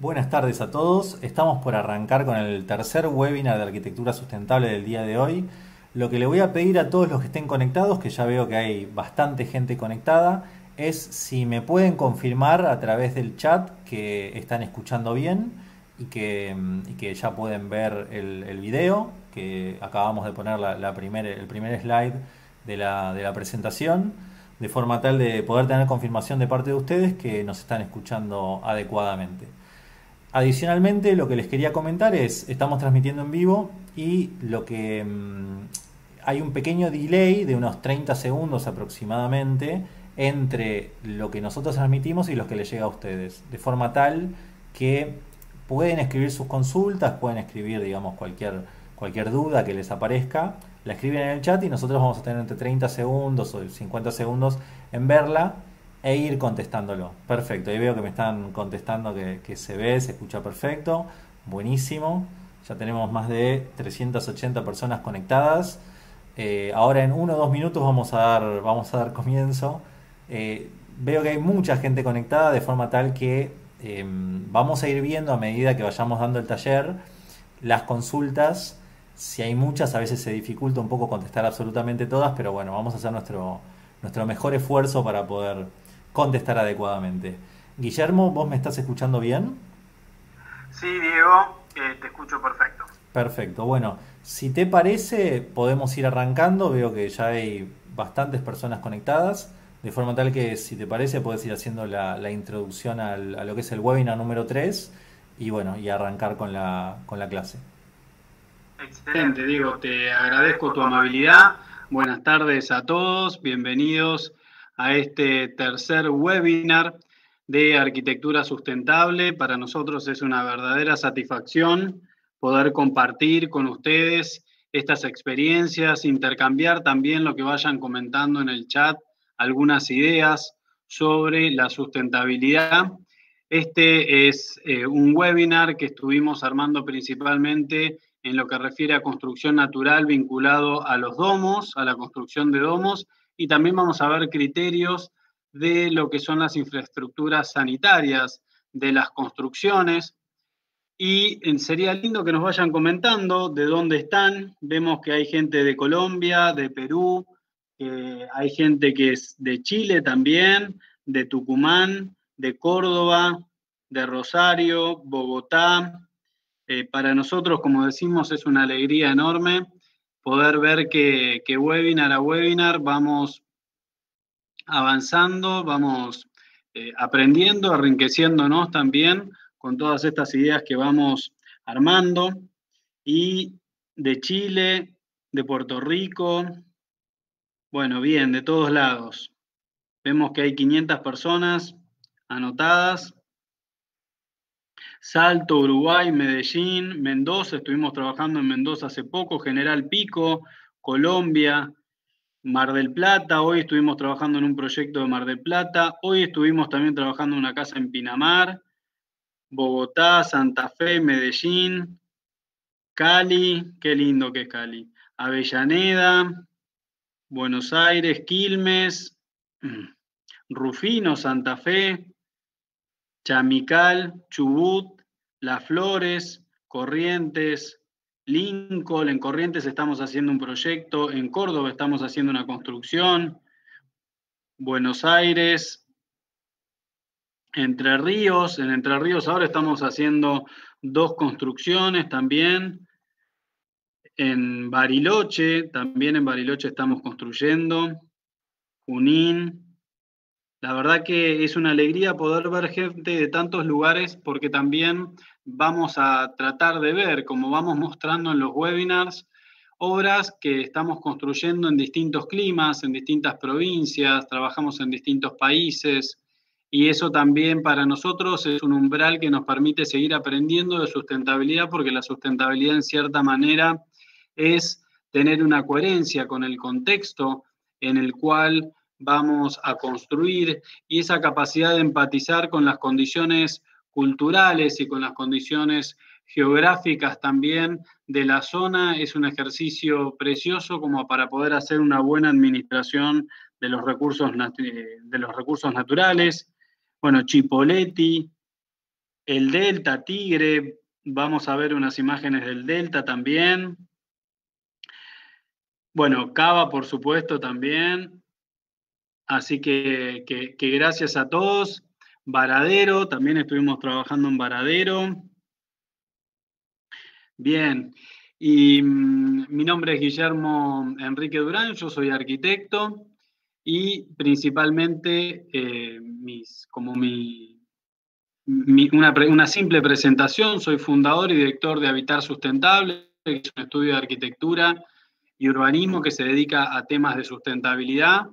Buenas tardes a todos. Estamos por arrancar con el tercer webinar de arquitectura sustentable del día de hoy. Lo que le voy a pedir a todos los que estén conectados, que ya veo que hay bastante gente conectada, es si me pueden confirmar a través del chat que están escuchando bien y que, ya pueden ver el, video, que acabamos de poner la, el primer slide de la, de la presentación, de forma tal de poder tener confirmación de parte de ustedes que nos están escuchando adecuadamente. Adicionalmente, lo que les quería comentar es, estamos transmitiendo en vivo y lo que mm, hay un pequeño delay de unos 30 segundos aproximadamente entre lo que nosotros transmitimos y lo que les llega a ustedes, de forma tal que pueden escribir sus consultas, pueden escribir, digamos, cualquier, cualquier duda que les aparezca, la escriben en el chat y nosotros vamos a tener entre 30 segundos o 50 segundos en verla e ir contestándolo. Perfecto, ahí veo que me están contestando que, se ve, se escucha perfecto. Buenísimo. Ya tenemos más de 380 personas conectadas. Eh, ahora en uno o dos minutos vamos a dar, vamos a dar comienzo. Eh, veo que hay mucha gente conectada de forma tal que em, vamos a ir viendo a medida que vayamos dando el taller las consultas. Si hay muchas, a veces se dificulta un poco contestar absolutamente todas, pero bueno, vamos a hacer nuestro, nuestro mejor esfuerzo para poder contestar adecuadamente. Guillermo, ¿vos me estás escuchando bien? Sí, Diego, eh, te escucho perfecto. Perfecto, bueno, si te parece, podemos ir arrancando. Veo que ya hay bastantes personas conectadas, de forma tal que si te parece, puedes ir haciendo la, introducción a lo que es el webinar número 3 y bueno, y arrancar con la, con la clase. Excelente, Diego, te agradezco tu amabilidad. Buenas tardes a todos, bienvenidos a este tercer webinar de arquitectura sustentable. Para nosotros es una verdadera satisfacción poder compartir con ustedes estas experiencias, intercambiar también lo que vayan comentando en el chat, algunas ideas sobre la sustentabilidad. Este es eh, un webinar que estuvimos armando principalmente en lo que refiere a construcción natural vinculado a los domos, a la construcción de domos y también vamos a ver criterios de lo que son las infraestructuras sanitarias de las construcciones. Y sería lindo que nos vayan comentando de dónde están. Vemos que hay gente de Colombia, de Perú, hay gente que es de Chile también, de Tucumán, de Córdoba, de Rosario, Bogotá. Eh, para nosotros, como decimos, es una alegría enorme poder ver que, webinar a webinar vamos avanzando, vamos eh, aprendiendo, enriqueciéndonos también con todas estas ideas que vamos armando. Y de Chile, de Puerto Rico, bueno, bien, de todos lados. Vemos que hay 500 personas anotadas. Salto, Uruguay, Medellín, Mendoza, estuvimos trabajando en Mendoza hace poco, General Pico, Colombia, Mar del Plata, hoy estuvimos trabajando en un proyecto de Mar del Plata, hoy estuvimos también trabajando en una casa en Pinamar, Bogotá, Santa Fe, Medellín, Cali, qué lindo que es Cali, Avellaneda, Buenos Aires, Quilmes, Rufino, Santa Fe, Chamical, Chubut, Las Flores, Corrientes, Lincoln. En Corrientes estamos haciendo un proyecto, en Córdoba estamos haciendo una construcción, Buenos Aires, Entre Ríos. En Entre Ríos ahora estamos haciendo dos construcciones también. En Bariloche, también en Bariloche estamos construyendo. Junín, la verdad que es una alegría poder ver gente de tantos lugares porque también vamos a tratar de ver, como vamos mostrando en los webinars, obras que estamos construyendo en distintos climas, en distintas provincias, trabajamos en distintos países y eso también para nosotros es un umbral que nos permite seguir aprendiendo de sustentabilidad porque la sustentabilidad en cierta manera es tener una coherencia con el contexto en el cual vamos a construir y esa capacidad de empatizar con las condiciones culturales y con las condiciones geográficas también de la zona es un ejercicio precioso como para poder hacer una buena administración de los recursos, de los recursos naturales. Bueno, Chipoletti, el Delta Tigre, vamos a ver unas imágenes del Delta también. Bueno, Cava, por supuesto, también. Así que, gracias a todos. Varadero, también estuvimos trabajando en Varadero. Bien, y mm, mi nombre es Guillermo Enrique Durán, yo soy arquitecto y principalmente eh, como mi, una, una, simple presentación, soy fundador y director de Habitar Sustentable, que es un estudio de arquitectura y urbanismo que se dedica a temas de sustentabilidad.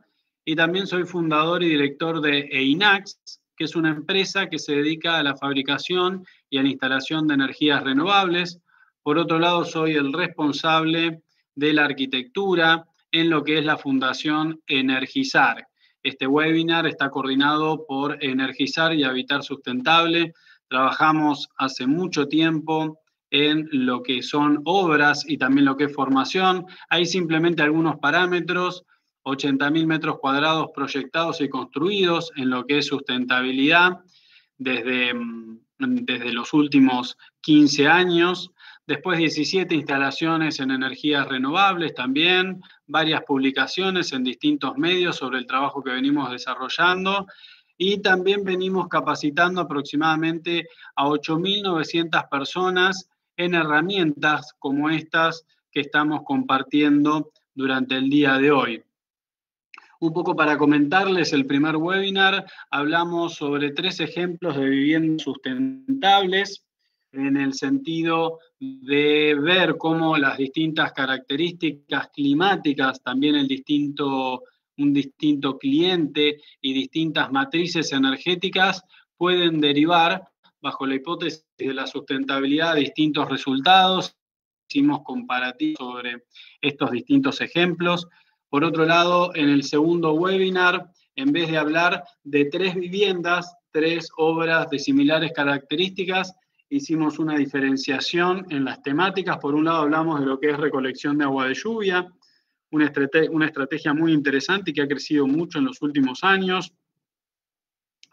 Y también soy fundador y director de EINAX, que es una empresa que se dedica a la fabricación y a la instalación de energías renovables. Por otro lado, soy el responsable de la arquitectura en lo que es la Fundación Energizar. Este webinar está coordinado por Energizar y Habitar Sustentable. Trabajamos hace mucho tiempo en lo que son obras y también lo que es formación. Hay simplemente algunos parámetros, 80.000 metros cuadrados proyectados y construidos en lo que es sustentabilidad desde, mm, desde los últimos 15 años. Después 17 instalaciones en energías renovables también, varias publicaciones en distintos medios sobre el trabajo que venimos desarrollando y también venimos capacitando aproximadamente a 8.900 personas en herramientas como estas que estamos compartiendo durante el día de hoy. Un poco para comentarles el primer webinar, hablamos sobre tres ejemplos de viviendas sustentables en el sentido de ver cómo las distintas características climáticas, también el distinto, un distinto cliente y distintas matrices energéticas pueden derivar bajo la hipótesis de la sustentabilidad distintos resultados. Hicimos comparativos sobre estos distintos ejemplos. Por otro lado, en el segundo webinar, en vez de hablar de tres viviendas, tres obras de similares características, hicimos una diferenciación en las temáticas. Por un lado hablamos de lo que es recolección de agua de lluvia, una, estrategia muy interesante y que ha crecido mucho en los últimos años.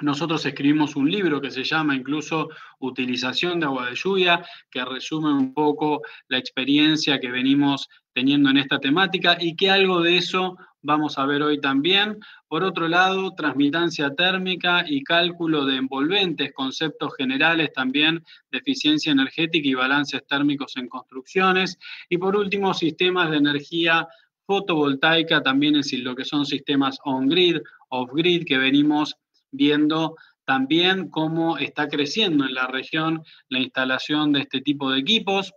Nosotros escribimos un libro que se llama incluso Utilización de agua de lluvia, que resume un poco la experiencia que venimos teniendo en esta temática y que algo de eso vamos a ver hoy también. Por otro lado, transmitancia térmica y cálculo de envolventes, conceptos generales también de eficiencia energética y balances térmicos en construcciones. Y por último, sistemas de energía fotovoltaica, también en lo que son sistemas on-grid, off-grid, que venimos viendo también cómo está creciendo en la región la instalación de este tipo de equipos.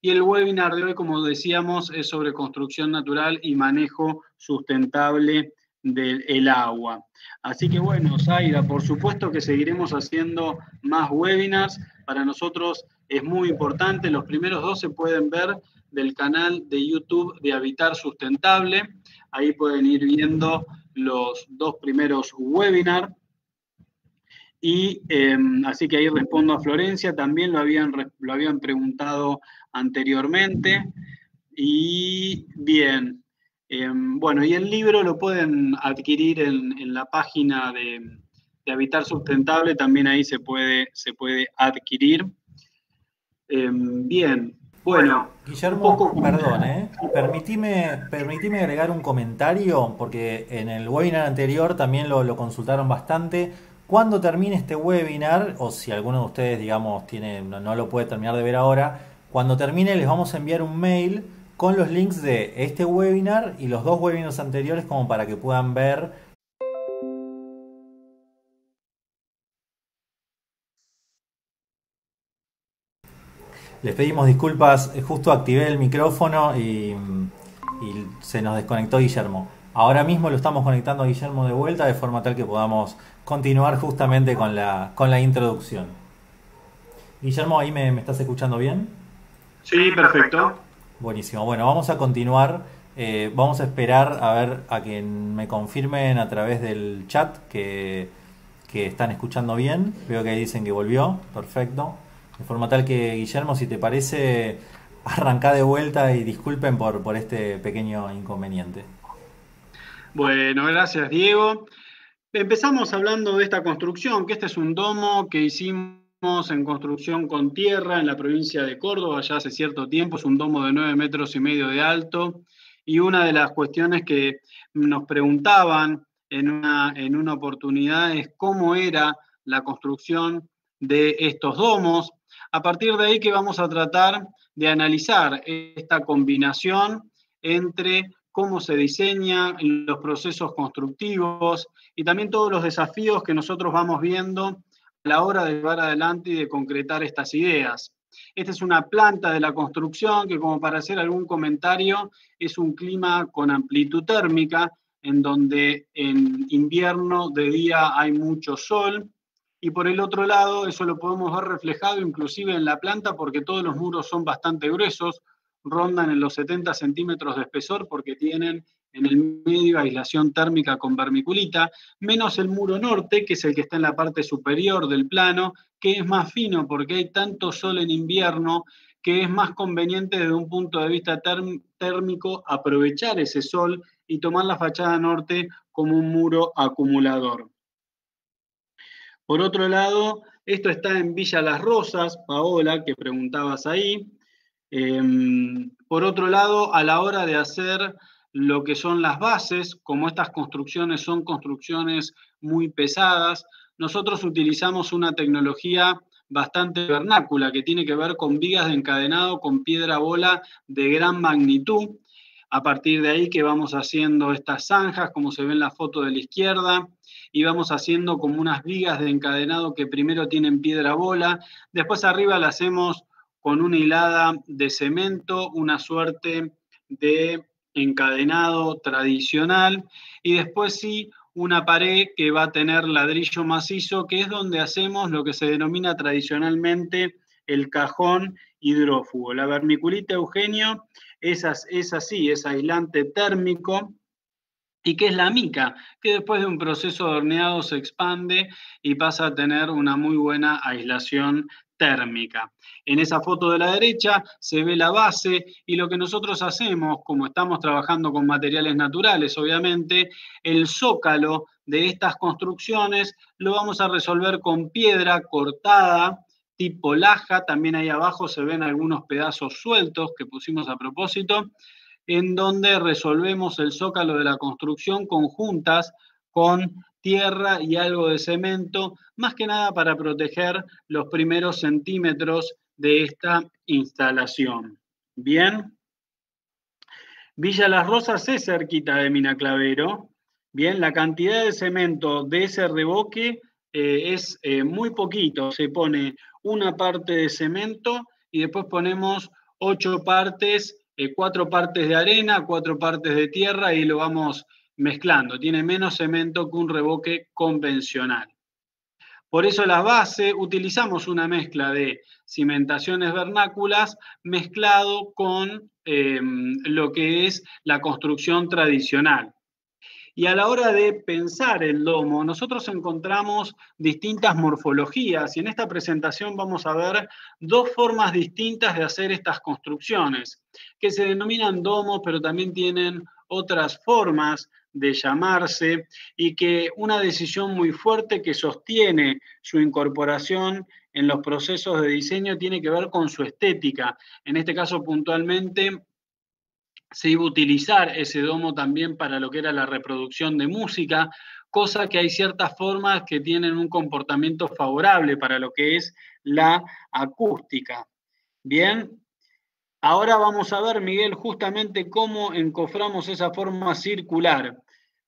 Y el webinar de hoy, como decíamos, es sobre construcción natural y manejo sustentable del agua. Así que bueno, Zaira, por supuesto que seguiremos haciendo más webinars. Para nosotros es muy importante. Los primeros dos se pueden ver del canal de YouTube de Habitar Sustentable. Ahí pueden ir viendo los dos primeros webinars. Y em, así que ahí respondo a Florencia, también lo habían, lo habían preguntado anteriormente. Y bien, em, bueno, y el libro lo pueden adquirir en, la página de, Habitar Sustentable, también ahí se puede, se puede adquirir. Em, bien, bueno. Guillermo, perdón, ¿eh? Permitime, agregar un comentario, porque en el webinar anterior también lo, lo consultaron bastante cuando termine este webinar, o si alguno de ustedes, digamos, tiene, no, lo puede terminar de ver ahora, cuando termine les vamos a enviar un mail con los links de este webinar y los dos webinars anteriores como para que puedan ver Les pedimos disculpas, justo activé el micrófono y, se nos desconectó Guillermo. Ahora mismo lo estamos conectando a Guillermo de vuelta de forma tal que podamos continuar justamente con la, con la introducción. Guillermo, ¿ahí me, estás escuchando bien? Sí, perfecto. Buenísimo. Bueno, vamos a continuar. Eh, vamos a esperar a ver a que me confirmen a través del chat que, que están escuchando bien. Veo que ahí dicen que volvió. Perfecto. De forma tal que, Guillermo, si te parece, arranca de vuelta y disculpen por, por este pequeño inconveniente. Bueno, gracias, Diego. Empezamos hablando de esta construcción, que este es un domo que hicimos en construcción con tierra en la provincia de Córdoba ya hace cierto tiempo, es un domo de 9 metros y medio de alto. Y una de las cuestiones que nos preguntaban en una, en una oportunidad es cómo era la construcción de estos domos. A partir de ahí que vamos a tratar de analizar esta combinación entre cómo se diseñan los procesos constructivos y también todos los desafíos que nosotros vamos viendo la hora de llevar adelante y de concretar estas ideas. Esta es una planta de la construcción que, como para hacer algún comentario, es un clima con amplitud térmica, en donde en invierno de día hay mucho sol, y por el otro lado, eso lo podemos ver reflejado inclusive en la planta porque todos los muros son bastante gruesos, rondan en los 70 centímetros de espesor porque tienen en el medio aislación térmica con vermiculita, menos el muro norte, que es el que está en la parte superior del plano, que es más fino porque hay tanto sol en invierno que es más conveniente desde un punto de vista térmico aprovechar ese sol y tomar la fachada norte como un muro acumulador. Por otro lado, esto está en Villa Las Rosas, Paola, que preguntabas ahí. Em, por otro lado, a la hora de hacer lo que son las bases, como estas construcciones son construcciones muy pesadas, nosotros utilizamos una tecnología bastante vernácula que tiene que ver con vigas de encadenado con piedra bola de gran magnitud. A partir de ahí que vamos haciendo estas zanjas, como se ve en la foto de la izquierda, y vamos haciendo como unas vigas de encadenado que primero tienen piedra bola, después arriba la hacemos con una hilada de cemento, una suerte de encadenado tradicional, y después sí una pared que va a tener ladrillo macizo, que es donde hacemos lo que se denomina tradicionalmente el cajón hidrófugo. La vermiculita Eugenio es, es así, es aislante térmico, y que es la mica, que después de un proceso de horneado se expande y pasa a tener una muy buena aislación térmica. En esa foto de la derecha se ve la base y lo que nosotros hacemos, como estamos trabajando con materiales naturales, obviamente, el zócalo de estas construcciones lo vamos a resolver con piedra cortada tipo laja, también ahí abajo se ven algunos pedazos sueltos que pusimos a propósito, en donde resolvemos el zócalo de la construcción conjuntas con tierra y algo de cemento, más que nada para proteger los primeros centímetros de esta instalación. Bien. Villa Las Rosas es cerquita de Mina Clavero. Bien, la cantidad de cemento de ese reboque eh, es eh, muy poquito. Se pone una parte de cemento y después ponemos ocho partes eh, cuatro partes de arena, cuatro partes de tierra y lo vamos mezclando. Tiene menos cemento que un revoque convencional. Por eso la base utilizamos una mezcla de cimentaciones vernáculas mezclado con em, lo que es la construcción tradicional. Y a la hora de pensar el domo, nosotros encontramos distintas morfologías y en esta presentación vamos a ver dos formas distintas de hacer estas construcciones, que se denominan domos, pero también tienen otras formas de llamarse y que una decisión muy fuerte que sostiene su incorporación en los procesos de diseño tiene que ver con su estética. En este caso puntualmente se iba a utilizar ese domo también para lo que era la reproducción de música, cosa que hay ciertas formas que tienen un comportamiento favorable para lo que es la acústica. Bien, ahora vamos a ver, Miguel, justamente cómo encoframos esa forma circular.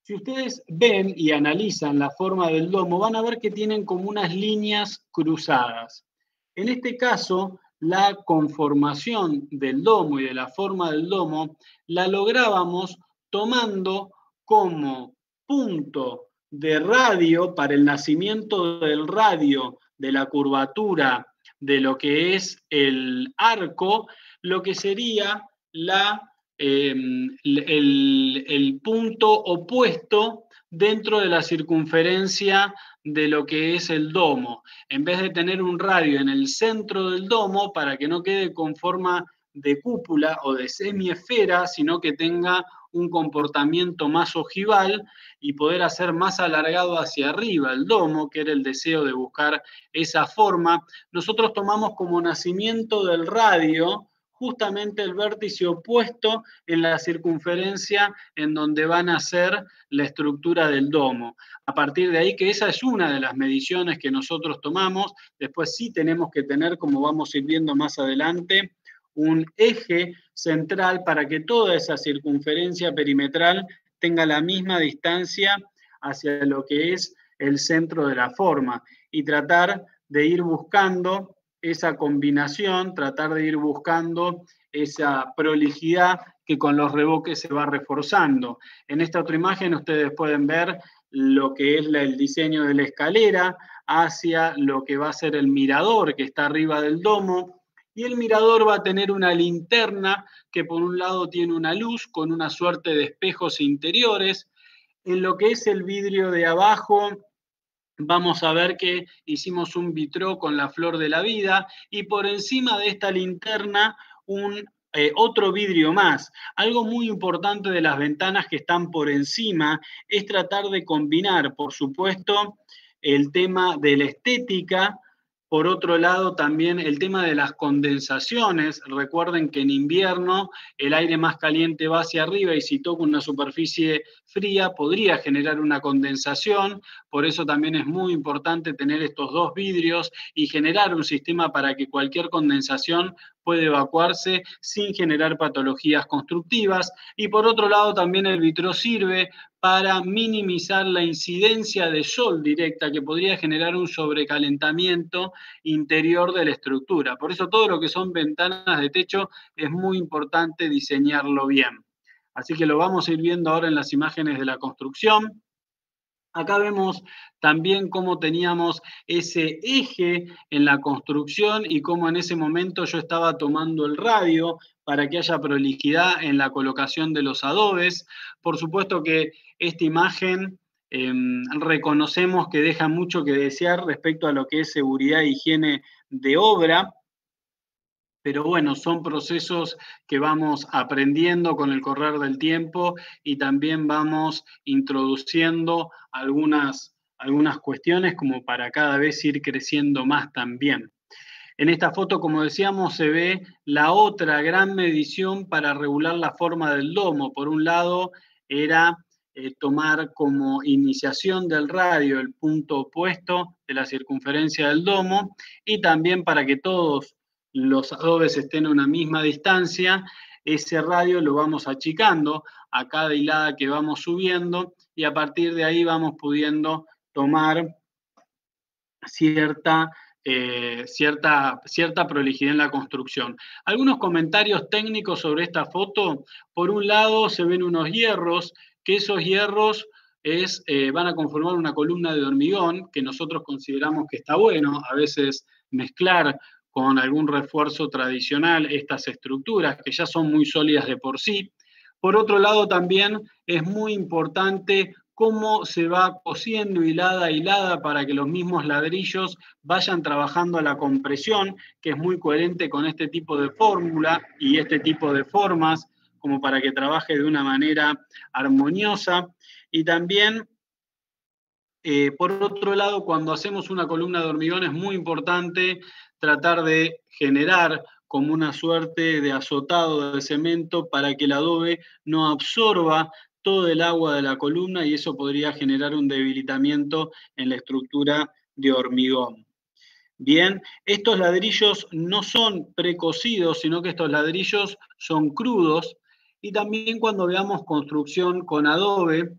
Si ustedes ven y analizan la forma del domo, van a ver que tienen como unas líneas cruzadas. En este caso, la conformación del domo y de la forma del domo la lográbamos tomando como punto de radio para el nacimiento del radio de la curvatura de lo que es el arco, lo que sería la, em, el, el punto opuesto dentro de la circunferencia de lo que es el domo, en vez de tener un radio en el centro del domo para que no quede con forma de cúpula o de semiesfera, sino que tenga un comportamiento más ojival y poder hacer más alargado hacia arriba el domo, que era el deseo de buscar esa forma, nosotros tomamos como nacimiento del radio justamente el vértice opuesto en la circunferencia en donde van a ser la estructura del domo. A partir de ahí, que esa es una de las mediciones que nosotros tomamos, después sí tenemos que tener, como vamos a ir viendo más adelante, un eje central para que toda esa circunferencia perimetral tenga la misma distancia hacia lo que es el centro de la forma y tratar de ir buscando esa combinación, tratar de ir buscando esa prolijidad que con los revoques se va reforzando. En esta otra imagen ustedes pueden ver lo que es el diseño de la escalera hacia lo que va a ser el mirador que está arriba del domo. Y el mirador va a tener una linterna que por un lado tiene una luz con una suerte de espejos interiores. En lo que es el vidrio de abajo vamos a ver que hicimos un vitró con la flor de la vida y por encima de esta linterna un eh, otro vidrio más. Algo muy importante de las ventanas que están por encima es tratar de combinar, por supuesto, el tema de la estética por otro lado, también el tema de las condensaciones. Recuerden que en invierno el aire más caliente va hacia arriba y si toca una superficie fría podría generar una condensación. Por eso también es muy importante tener estos dos vidrios y generar un sistema para que cualquier condensación pueda evacuarse sin generar patologías constructivas. Y por otro lado, también el vitro sirve para minimizar la incidencia de sol directa que podría generar un sobrecalentamiento interior de la estructura. Por eso todo lo que son ventanas de techo es muy importante diseñarlo bien. Así que lo vamos a ir viendo ahora en las imágenes de la construcción. Acá vemos también cómo teníamos ese eje en la construcción y cómo en ese momento yo estaba tomando el radio para que haya prolijidad en la colocación de los adobes. Por supuesto que esta imagen em, reconocemos que deja mucho que desear respecto a lo que es seguridad e higiene de obra, pero bueno, son procesos que vamos aprendiendo con el correr del tiempo y también vamos introduciendo algunas, algunas cuestiones como para cada vez ir creciendo más también. En esta foto, como decíamos, se ve la otra gran medición para regular la forma del domo. Por un lado, era eh, tomar como iniciación del radio el punto opuesto de la circunferencia del domo y también para que todos los adobes estén a una misma distancia, ese radio lo vamos achicando a cada hilada que vamos subiendo y a partir de ahí vamos pudiendo tomar cierta eh, cierta, cierta prolijidad en la construcción. Algunos comentarios técnicos sobre esta foto. Por un lado se ven unos hierros, que esos hierros es, eh, van a conformar una columna de hormigón, que nosotros consideramos que está bueno, a veces mezclar con algún refuerzo tradicional estas estructuras, que ya son muy sólidas de por sí. Por otro lado, también es muy importante cómo se va cosiendo hilada a hilada para que los mismos ladrillos vayan trabajando la compresión, que es muy coherente con este tipo de fórmula y este tipo de formas, como para que trabaje de una manera armoniosa. Y también, eh, por otro lado, cuando hacemos una columna de hormigón es muy importante tratar de generar como una suerte de azotado de cemento para que el adobe no absorba todo el agua de la columna y eso podría generar un debilitamiento en la estructura de hormigón. Bien, estos ladrillos no son precocidos, sino que estos ladrillos son crudos. Y también cuando veamos construcción con adobe,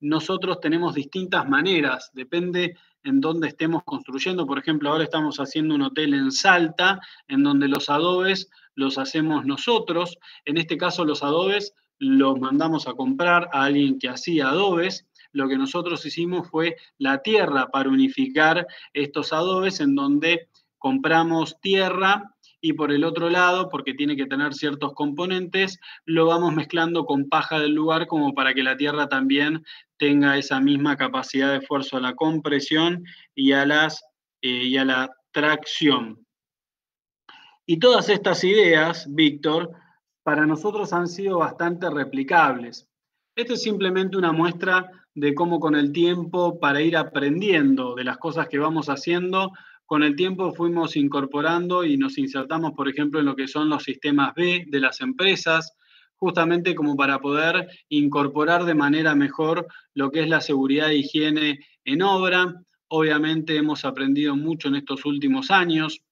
nosotros tenemos distintas maneras, depende en dónde estemos construyendo. Por ejemplo, ahora estamos haciendo un hotel en Salta, en donde los adobes los hacemos nosotros. En este caso, los adobes los mandamos a comprar a alguien que hacía adobes. Lo que nosotros hicimos fue la tierra para unificar estos adobes en donde compramos tierra y por el otro lado, porque tiene que tener ciertos componentes, lo vamos mezclando con paja del lugar como para que la tierra también tenga esa misma capacidad de esfuerzo a la compresión y a, las, eh, y a la tracción. Y todas estas ideas, Víctor, para nosotros han sido bastante replicables. Esta es simplemente una muestra de cómo con el tiempo, para ir aprendiendo de las cosas que vamos haciendo, con el tiempo fuimos incorporando y nos insertamos, por ejemplo, en lo que son los sistemas B de las empresas, justamente como para poder incorporar de manera mejor lo que es la seguridad e higiene en obra. Obviamente hemos aprendido mucho en estos últimos años,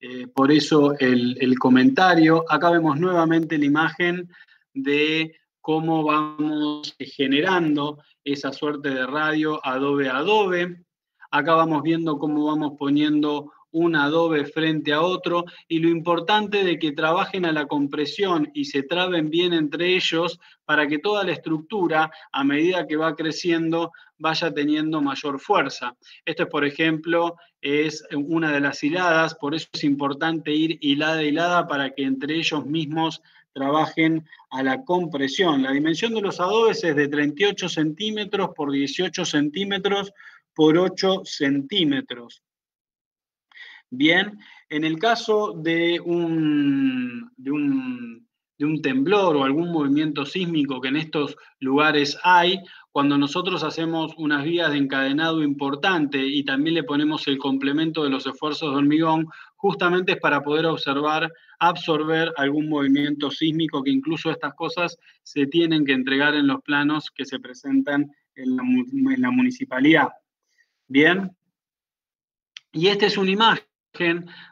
eh, por eso el, el comentario. Acá vemos nuevamente la imagen de cómo vamos generando esa suerte de radio adobe a adobe. Acá vamos viendo cómo vamos poniendo un adobe frente a otro y lo importante de que trabajen a la compresión y se traben bien entre ellos para que toda la estructura, a medida que va creciendo, vaya teniendo mayor fuerza. Esto es, por ejemplo, es una de las hiladas, por eso es importante ir hilada a hilada para que entre ellos mismos trabajen a la compresión. La dimensión de los adobes es de 38 centímetros por 18 centímetros por 8 centímetros. Bien, en el caso de un, de un, de un temblor o algún movimiento sísmico que en estos lugares hay, cuando nosotros hacemos unas vías de encadenado importante y también le ponemos el complemento de los esfuerzos de hormigón, justamente es para poder observar, absorber algún movimiento sísmico, que incluso estas cosas se tienen que entregar en los planos que se presentan en la, en la municipalidad. Bien. Y esta es una imagen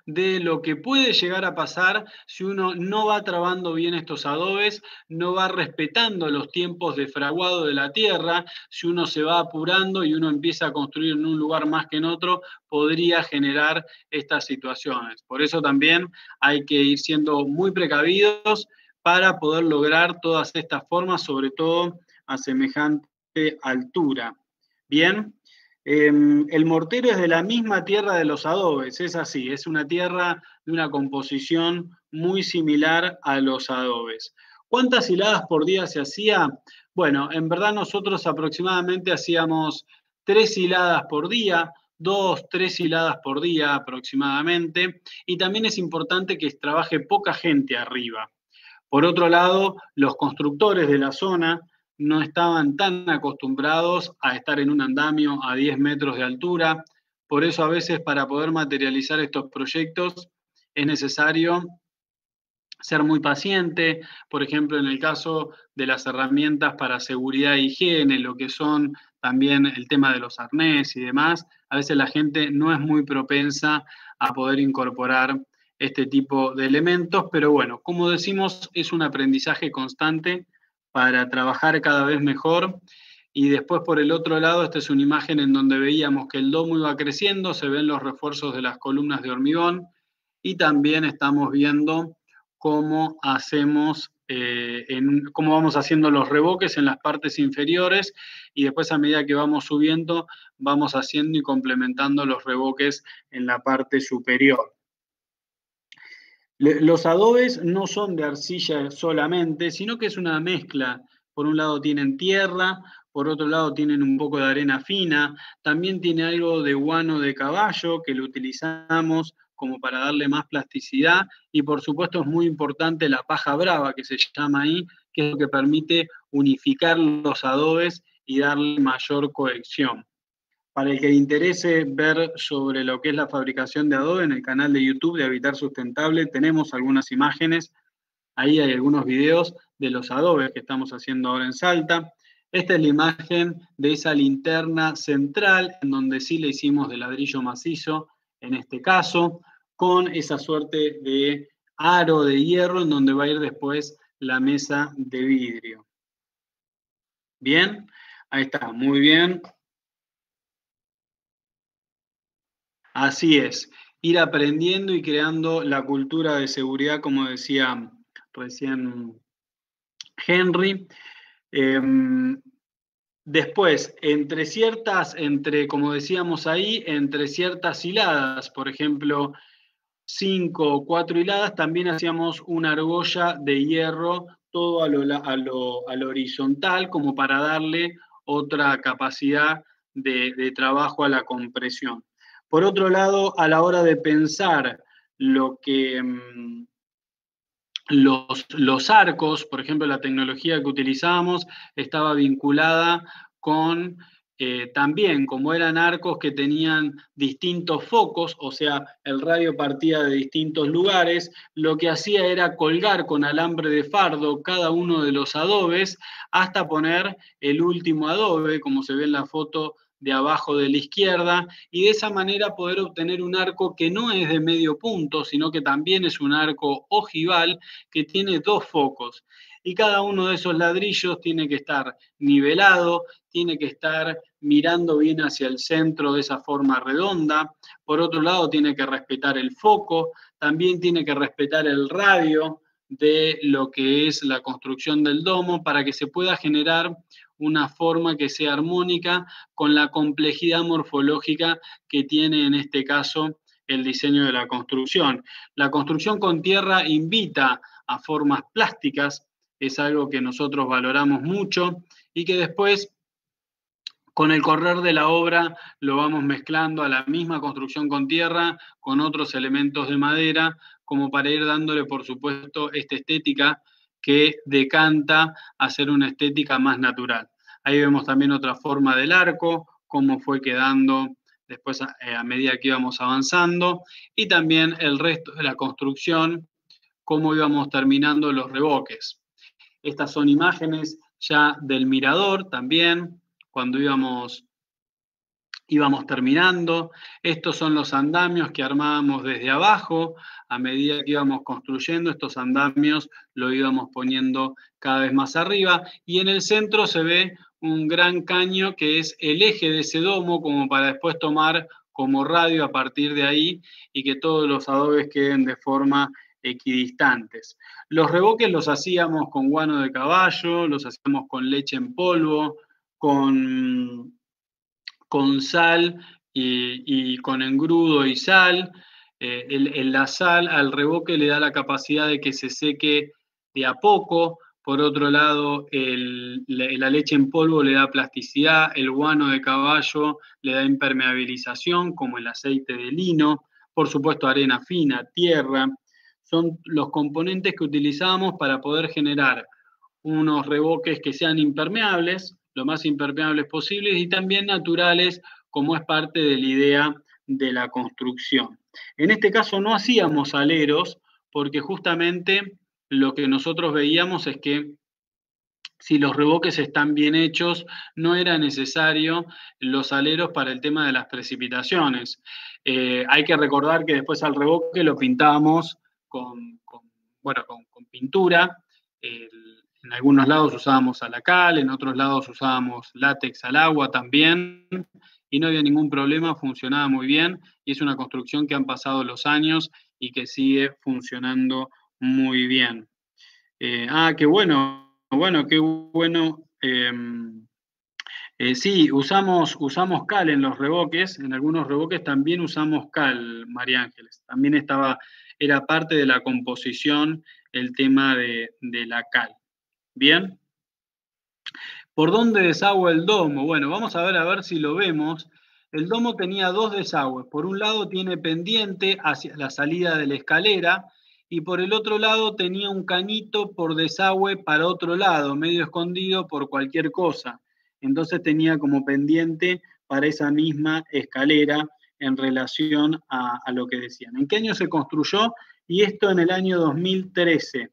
de lo que puede llegar a pasar si uno no va trabando bien estos adobes, no va respetando los tiempos de fraguado de la tierra, si uno se va apurando y uno empieza a construir en un lugar más que en otro, podría generar estas situaciones. Por eso también hay que ir siendo muy precavidos para poder lograr todas estas formas, sobre todo a semejante altura. Bien, Em, el mortero es de la misma tierra de los adobes, es así, es una tierra de una composición muy similar a los adobes. ¿Cuántas hiladas por día se hacía? Bueno, en verdad nosotros aproximadamente hacíamos tres hiladas por día, dos, tres hiladas por día aproximadamente, y también es importante que trabaje poca gente arriba. Por otro lado, los constructores de la zona no estaban tan acostumbrados a estar en un andamio a 10 metros de altura. Por eso a veces para poder materializar estos proyectos es necesario ser muy paciente, por ejemplo, en el caso de las herramientas para seguridad e higiene, lo que son también el tema de los arnés y demás, a veces la gente no es muy propensa a poder incorporar este tipo de elementos, pero bueno, como decimos, es un aprendizaje constante para trabajar cada vez mejor. Y después por el otro lado, esta es una imagen en donde veíamos que el domo iba creciendo, se ven los refuerzos de las columnas de hormigón y también estamos viendo cómo hacemos, eh, cómo vamos haciendo los revoques en las partes inferiores y después a medida que vamos subiendo, vamos haciendo y complementando los revoques en la parte superior. Los adobes no son de arcilla solamente, sino que es una mezcla. Por un lado tienen tierra, por otro lado tienen un poco de arena fina, también tiene algo de guano de caballo que lo utilizamos como para darle más plasticidad y por supuesto es muy importante la paja brava que se llama ahí, que es lo que permite unificar los adobes y darle mayor cohesión. Para el que le interese ver sobre lo que es la fabricación de adobe, en el canal de YouTube de Habitar Sustentable tenemos algunas imágenes. Ahí hay algunos videos de los adobes que estamos haciendo ahora en Salta. Esta es la imagen de esa linterna central, en donde sí le hicimos de ladrillo macizo, en este caso, con esa suerte de aro de hierro, en donde va a ir después la mesa de vidrio. Bien, ahí está, muy bien. Así es, ir aprendiendo y creando la cultura de seguridad, como decía recién Henry. Em, después, entre ciertas, entre, como decíamos ahí, entre ciertas hiladas, por ejemplo, cinco o cuatro hiladas, también hacíamos una argolla de hierro todo a lo, horizontal, como para darle otra capacidad de trabajo a la compresión. Por otro lado, a la hora de pensar lo que, mm, los, los arcos, por ejemplo, la tecnología que utilizábamos estaba vinculada con eh, también, como eran arcos que tenían distintos focos, o sea, el radio partía de distintos lugares, lo que hacía era colgar con alambre de fardo cada uno de los adobes hasta poner el último adobe, como se ve en la foto de abajo de la izquierda, y de esa manera poder obtener un arco que no es de medio punto, sino que también es un arco ojival que tiene dos focos y cada uno de esos ladrillos tiene que estar nivelado, tiene que estar mirando bien hacia el centro de esa forma redonda. Por otro lado, tiene que respetar el foco, también tiene que respetar el radio de lo que es la construcción del domo para que se pueda generar una forma que sea armónica con la complejidad morfológica que tiene en este caso el diseño de la construcción. La construcción con tierra invita a formas plásticas, es algo que nosotros valoramos mucho y que después con el correr de la obra lo vamos mezclando a la misma construcción con tierra, con otros elementos de madera, como para ir dándole, por supuesto, esta estética que decanta a ser una estética más natural. Ahí vemos también otra forma del arco, cómo fue quedando después a, eh, a medida que íbamos avanzando, y también el resto de la construcción, cómo íbamos terminando los revoques. Estas son imágenes ya del mirador también, cuando íbamos, íbamos terminando. Estos son los andamios que armábamos desde abajo. A medida que íbamos construyendo, estos andamios lo íbamos poniendo cada vez más arriba. Y en el centro se ve un gran caño que es el eje de ese domo, como para después tomar como radio a partir de ahí y que todos los adobes queden de forma equidistantes. Los revoques los hacíamos con guano de caballo, los hacíamos con leche en polvo, con, con sal y, con engrudo y sal. Eh, la sal al revoque le da la capacidad de que se seque de a poco. Por otro lado, la, leche en polvo le da plasticidad, el guano de caballo le da impermeabilización, como el aceite de lino, por supuesto arena fina, tierra, son los componentes que utilizamos para poder generar unos revoques que sean impermeables, lo más impermeables posibles, y también naturales, como es parte de la idea de la construcción. En este caso no hacíamos aleros, porque justamente lo que nosotros veíamos es que si los revoques están bien hechos, no era necesario los aleros para el tema de las precipitaciones. Eh, hay que recordar que después al revoque lo pintábamos con, bueno, con, pintura. en algunos lados usábamos alacal, en otros lados usábamos látex al agua también, y no había ningún problema, funcionaba muy bien, y es una construcción que han pasado los años y que sigue funcionando muy bien. Eh, ah, qué bueno, bueno, qué bueno. Em, eh, sí, usamos, usamos cal en los revoques, en algunos revoques también usamos cal, María Ángeles. También estaba era parte de la composición el tema de, la cal. ¿Bien? ¿Por dónde desagua el domo? Bueno, vamos a ver a ver si lo vemos. El domo tenía dos desagües. Por un lado tiene pendiente hacia la salida de la escalera y por el otro lado tenía un canito por desagüe para otro lado, medio escondido por cualquier cosa. Entonces tenía como pendiente para esa misma escalera en relación a, lo que decían. ¿En qué año se construyó? Y esto en el año 2013.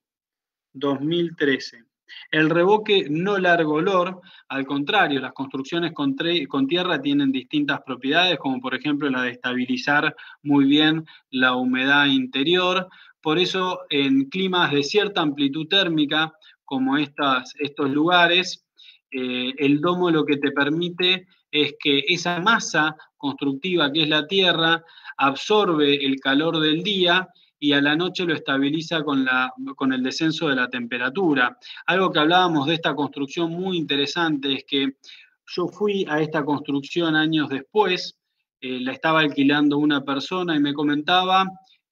2013. El revoque no largo olor, al contrario, las construcciones con, con, tierra tienen distintas propiedades, como por ejemplo la de estabilizar muy bien la humedad interior. Por eso, en climas de cierta amplitud térmica, como estas, estos lugares, eh, el domo lo que te permite es que esa masa constructiva que es la Tierra absorbe el calor del día y a la noche lo estabiliza con, la, con el descenso de la temperatura. Algo que hablábamos de esta construcción muy interesante es que yo fui a esta construcción años después, eh, la estaba alquilando una persona y me comentaba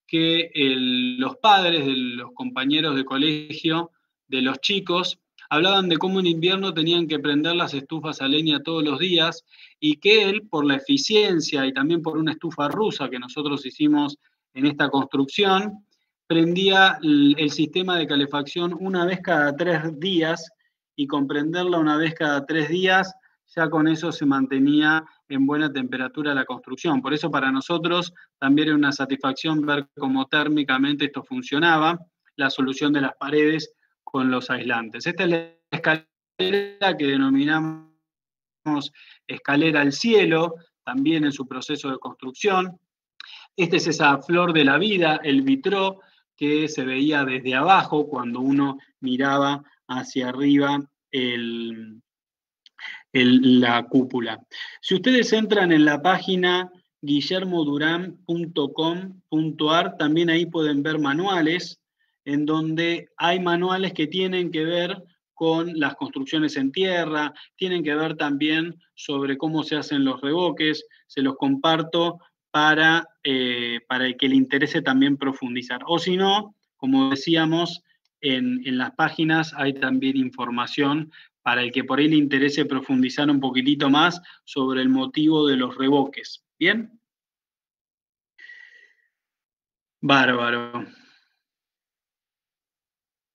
que los padres de los compañeros de colegio de los chicos hablaban de cómo en invierno tenían que prender las estufas a leña todos los días y que él, por la eficiencia y también por una estufa rusa que nosotros hicimos en esta construcción, prendía el, sistema de calefacción una vez cada tres días y comprenderla una vez cada tres días, ya con eso se mantenía en buena temperatura la construcción. Por eso para nosotros también era una satisfacción ver cómo térmicamente esto funcionaba, la solución de las paredes con los aislantes. Esta es la escalera que denominamos escalera al cielo, también en su proceso de construcción. Esta es esa flor de la vida, el vitró, que se veía desde abajo cuando uno miraba hacia arriba la cúpula. Si ustedes entran en la página guillermoduran.com.ar, también ahí pueden ver manuales, en donde hay manuales que tienen que ver con las construcciones en tierra, tienen que ver también sobre cómo se hacen los revoques, se los comparto para, eh, para el que le interese también profundizar. O si no, como decíamos, en, las páginas hay también información para el que por ahí le interese profundizar un poquitito más sobre el motivo de los revoques. ¿Bien? Bárbaro.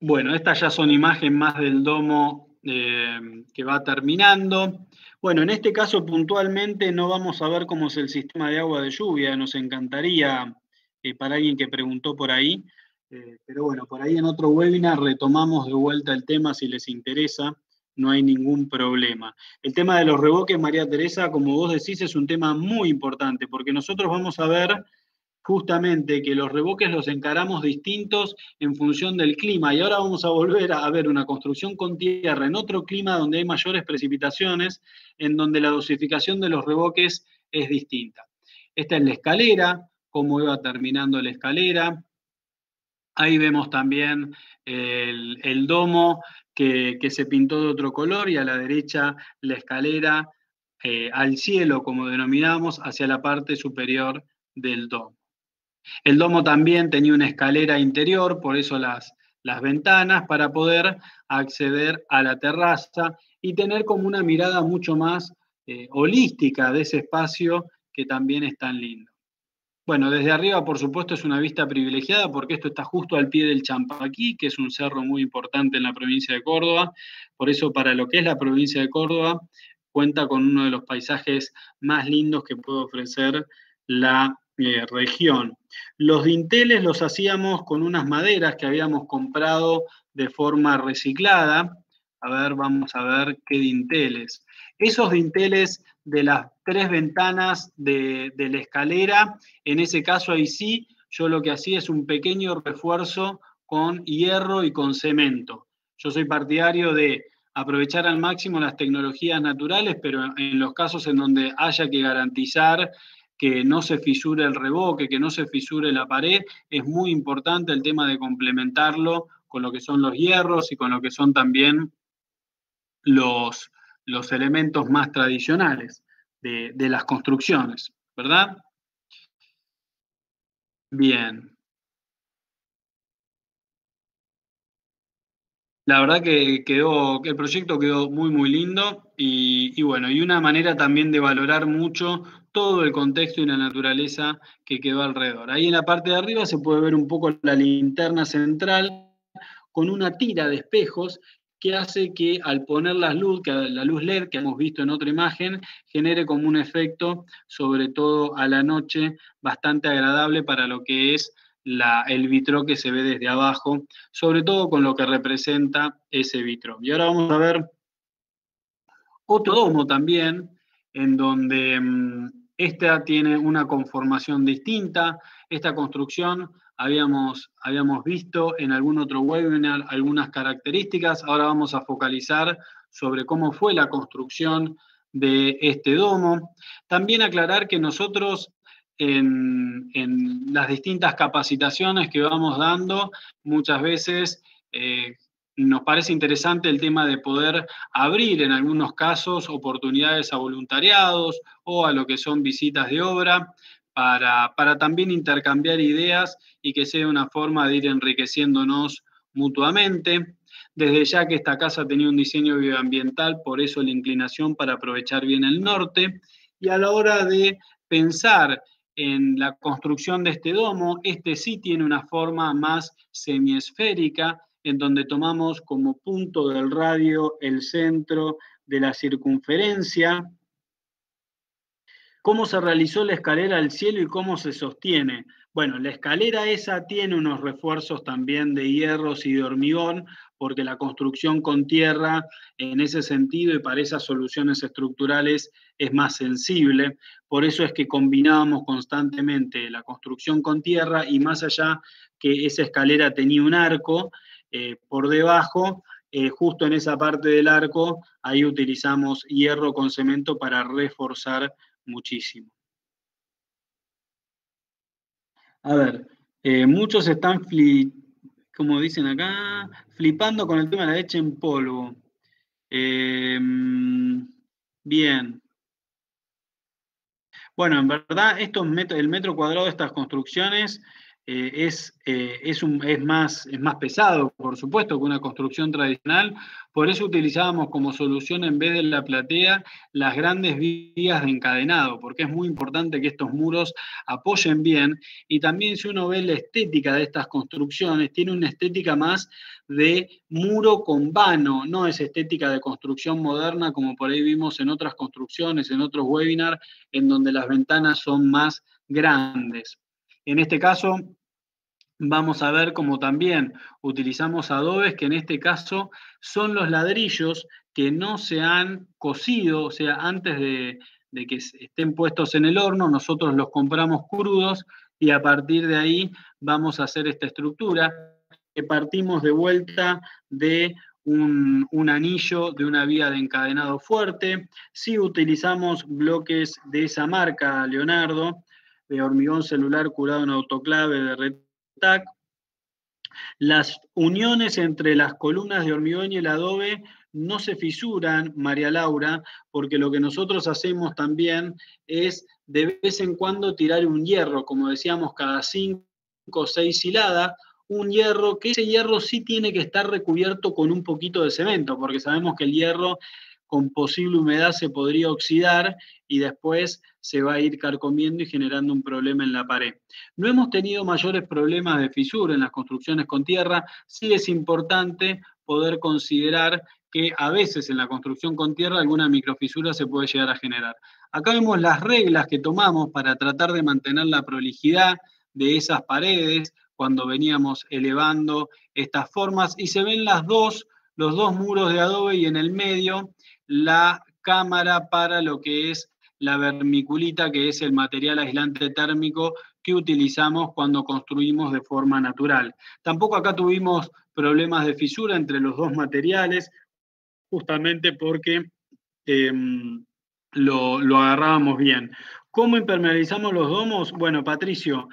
Bueno, estas ya son imágenes más del domo eh, que va terminando. Bueno, en este caso puntualmente no vamos a ver cómo es el sistema de agua de lluvia, nos encantaría eh, para alguien que preguntó por ahí, eh, pero bueno, por ahí en otro webinar retomamos de vuelta el tema si les interesa, no hay ningún problema. El tema de los revoques, María Teresa, como vos decís, es un tema muy importante, porque nosotros vamos a ver justamente que los revoques los encaramos distintos en función del clima. Y ahora vamos a volver a ver una construcción con tierra en otro clima donde hay mayores precipitaciones, en donde la dosificación de los revoques es distinta. Esta es la escalera, cómo iba terminando la escalera. Ahí vemos también el, domo que, se pintó de otro color y a la derecha la escalera eh, al cielo, como denominamos, hacia la parte superior del domo. El domo también tenía una escalera interior, por eso las, las ventanas, para poder acceder a la terraza y tener como una mirada mucho más eh, holística de ese espacio que también es tan lindo. Bueno, desde arriba, por supuesto, es una vista privilegiada porque esto está justo al pie del Champaquí, que es un cerro muy importante en la provincia de Córdoba. Por eso, para lo que es la provincia de Córdoba, cuenta con uno de los paisajes más lindos que puede ofrecer la eh, región. Los dinteles los hacíamos con unas maderas que habíamos comprado de forma reciclada. A ver, vamos a ver qué dinteles. Esos dinteles de las tres ventanas de, la escalera, en ese caso ahí sí, yo lo que hacía es un pequeño refuerzo con hierro y con cemento. Yo soy partidario de aprovechar al máximo las tecnologías naturales, pero en los casos en donde haya que garantizar que no se fisure el reboque, que no se fisure la pared, es muy importante el tema de complementarlo con lo que son los hierros y con lo que son también los elementos más tradicionales de, de las construcciones, ¿verdad? Bien. La verdad que quedó, el proyecto quedó muy, muy lindo y, bueno, y una manera también de valorar mucho todo el contexto y la naturaleza que quedó alrededor. Ahí en la parte de arriba se puede ver un poco la linterna central con una tira de espejos que hace que al poner la luz, que la luz LED que hemos visto en otra imagen, genere como un efecto, sobre todo a la noche, bastante agradable para lo que es el vitro que se ve desde abajo, sobre todo con lo que representa ese vitro. Y ahora vamos a ver otro domo también, en donde mm, esta tiene una conformación distinta. Esta construcción habíamos, habíamos visto en algún otro webinar algunas características. Ahora vamos a focalizar sobre cómo fue la construcción de este domo. También aclarar que nosotros en, las distintas capacitaciones que vamos dando, muchas veces eh, nos parece interesante el tema de poder abrir en algunos casos oportunidades a voluntariados o a lo que son visitas de obra para, también intercambiar ideas y que sea una forma de ir enriqueciéndonos mutuamente. Desde ya que esta casa tenía un diseño bioambiental, por eso la inclinación para aprovechar bien el norte. Y a la hora de pensar en la construcción de este domo. Este sí tiene una forma más semiesférica, en donde tomamos como punto del radio el centro de la circunferencia. ¿Cómo se realizó la escalera al cielo y cómo se sostiene? Bueno, la escalera esa tiene unos refuerzos también de hierros y de hormigón, porque la construcción con tierra en ese sentido y para esas soluciones estructurales es más sensible. Por eso es que combinábamos constantemente la construcción con tierra y más allá que esa escalera tenía un arco eh, por debajo, eh, justo en esa parte del arco, ahí utilizamos hierro con cemento para reforzar muchísimo. A ver, eh, muchos están como dicen acá, flipando con el tema de la leche en polvo. Em, bien. Bueno, en verdad, estos el metro cuadrado de estas construcciones eh, es, eh, es, un, es, más, es más pesado, por supuesto, que una construcción tradicional. Por eso utilizábamos como solución, en vez de la platea, las grandes vías de encadenado, porque es muy importante que estos muros apoyen bien. Y también si uno ve la estética de estas construcciones, tiene una estética más de muro con vano, no es estética de construcción moderna como por ahí vimos en otras construcciones, en otros webinars, en donde las ventanas son más grandes. En este caso, vamos a ver cómo también utilizamos adobes, que en este caso son los ladrillos que no se han cocido, o sea, antes de, que estén puestos en el horno, nosotros los compramos crudos y a partir de ahí vamos a hacer esta estructura que partimos de vuelta de un, un, anillo de una vía de encadenado fuerte. Si utilizamos bloques de esa marca, Leonardo, de hormigón celular curado en autoclave de las uniones entre las columnas de hormigón y el adobe no se fisuran, María Laura, porque lo que nosotros hacemos también es de vez en cuando tirar un hierro, como decíamos, cada cinco o seis hiladas, un hierro, que ese hierro sí tiene que estar recubierto con un poquito de cemento, porque sabemos que el hierro con posible humedad se podría oxidar y después se va a ir carcomiendo y generando un problema en la pared. No hemos tenido mayores problemas de fisura en las construcciones con tierra, sí es importante poder considerar que a veces en la construcción con tierra alguna microfisura se puede llegar a generar. Acá vemos las reglas que tomamos para tratar de mantener la prolijidad de esas paredes cuando veníamos elevando estas formas y se ven las dos, los dos muros de adobe y en el medio la cámara para lo que es la vermiculita, que es el material aislante térmico que utilizamos cuando construimos de forma natural. Tampoco acá tuvimos problemas de fisura entre los dos materiales, justamente porque em, lo, lo agarrábamos bien. ¿Cómo impermeabilizamos los domos? Bueno, Patricio,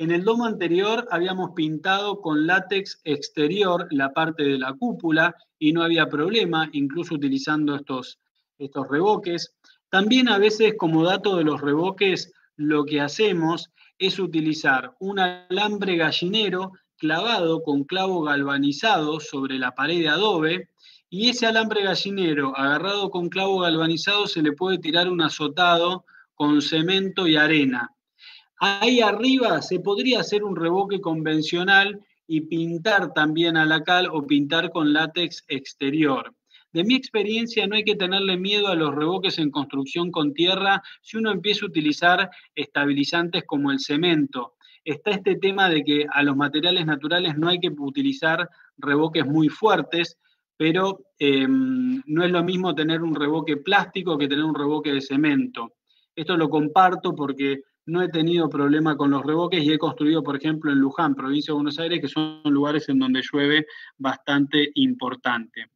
en el domo anterior habíamos pintado con látex exterior la parte de la cúpula y no había problema, incluso utilizando estos, estos reboques. También a veces como dato de los reboques, lo que hacemos es utilizar un alambre gallinero clavado con clavo galvanizado sobre la pared de adobe y ese alambre gallinero agarrado con clavo galvanizado se le puede tirar un azotado con cemento y arena. Ahí arriba se podría hacer un reboque convencional y pintar también a la cal o pintar con látex exterior. De mi experiencia, no hay que tenerle miedo a los reboques en construcción con tierra si uno empieza a utilizar estabilizantes como el cemento. Está este tema de que a los materiales naturales no hay que utilizar reboques muy fuertes, pero em, no es lo mismo tener un reboque plástico que tener un reboque de cemento. Esto lo comparto porque no he tenido problema con los reboques y he construido, por ejemplo, en Luján, provincia de Buenos Aires, que son lugares en donde llueve bastante importante.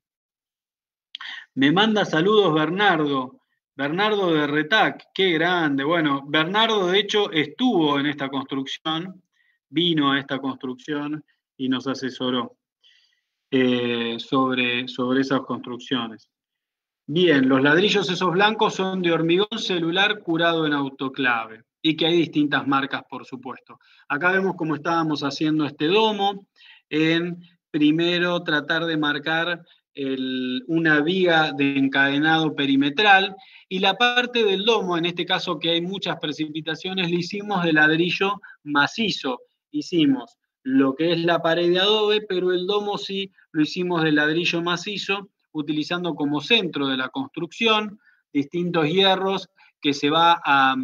Me manda saludos Bernardo. Bernardo de Retac, qué grande. Bueno, Bernardo de hecho estuvo en esta construcción, vino a esta construcción y nos asesoró eh, sobre, sobre esas construcciones. Bien, los ladrillos esos blancos son de hormigón celular curado en autoclave y que hay distintas marcas, por supuesto. Acá vemos cómo estábamos haciendo este domo, en primero tratar de marcar una viga de encadenado perimetral y la parte del domo, en este caso que hay muchas precipitaciones, lo hicimos de ladrillo macizo. Hicimos lo que es la pared de adobe, pero el domo sí lo hicimos de ladrillo macizo, utilizando como centro de la construcción distintos hierros que se va a,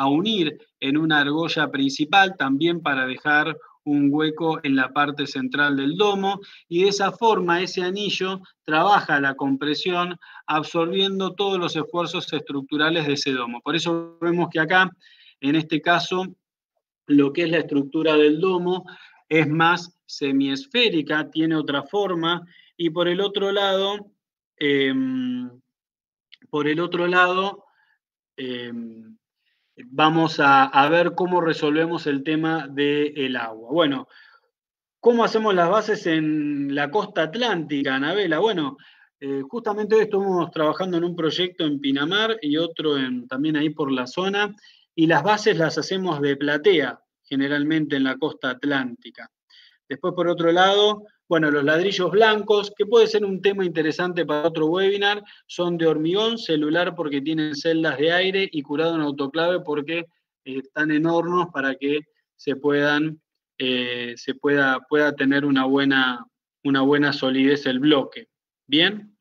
a unir en una argolla principal, también para dejar un hueco en la parte central del domo y de esa forma ese anillo trabaja la compresión absorbiendo todos los esfuerzos estructurales de ese domo. Por eso vemos que acá, en este caso, lo que es la estructura del domo es más semiesférica, tiene otra forma y por el otro lado, em, por el otro lado, em, vamos a, ver cómo resolvemos el tema del agua. Bueno, ¿cómo hacemos las bases en la costa atlántica, Anabela? Bueno, eh, justamente hoy estamos trabajando en un proyecto en Pinamar y otro también ahí por la zona, y las bases las hacemos de platea, generalmente en la costa atlántica. Después, por otro lado, bueno, los ladrillos blancos, que puede ser un tema interesante para otro webinar, son de hormigón celular porque tienen celdas de aire y curado en autoclave porque están en hornos para que se puedan, eh, se pueda, pueda tener una buena, una buena solidez el bloque. Bien,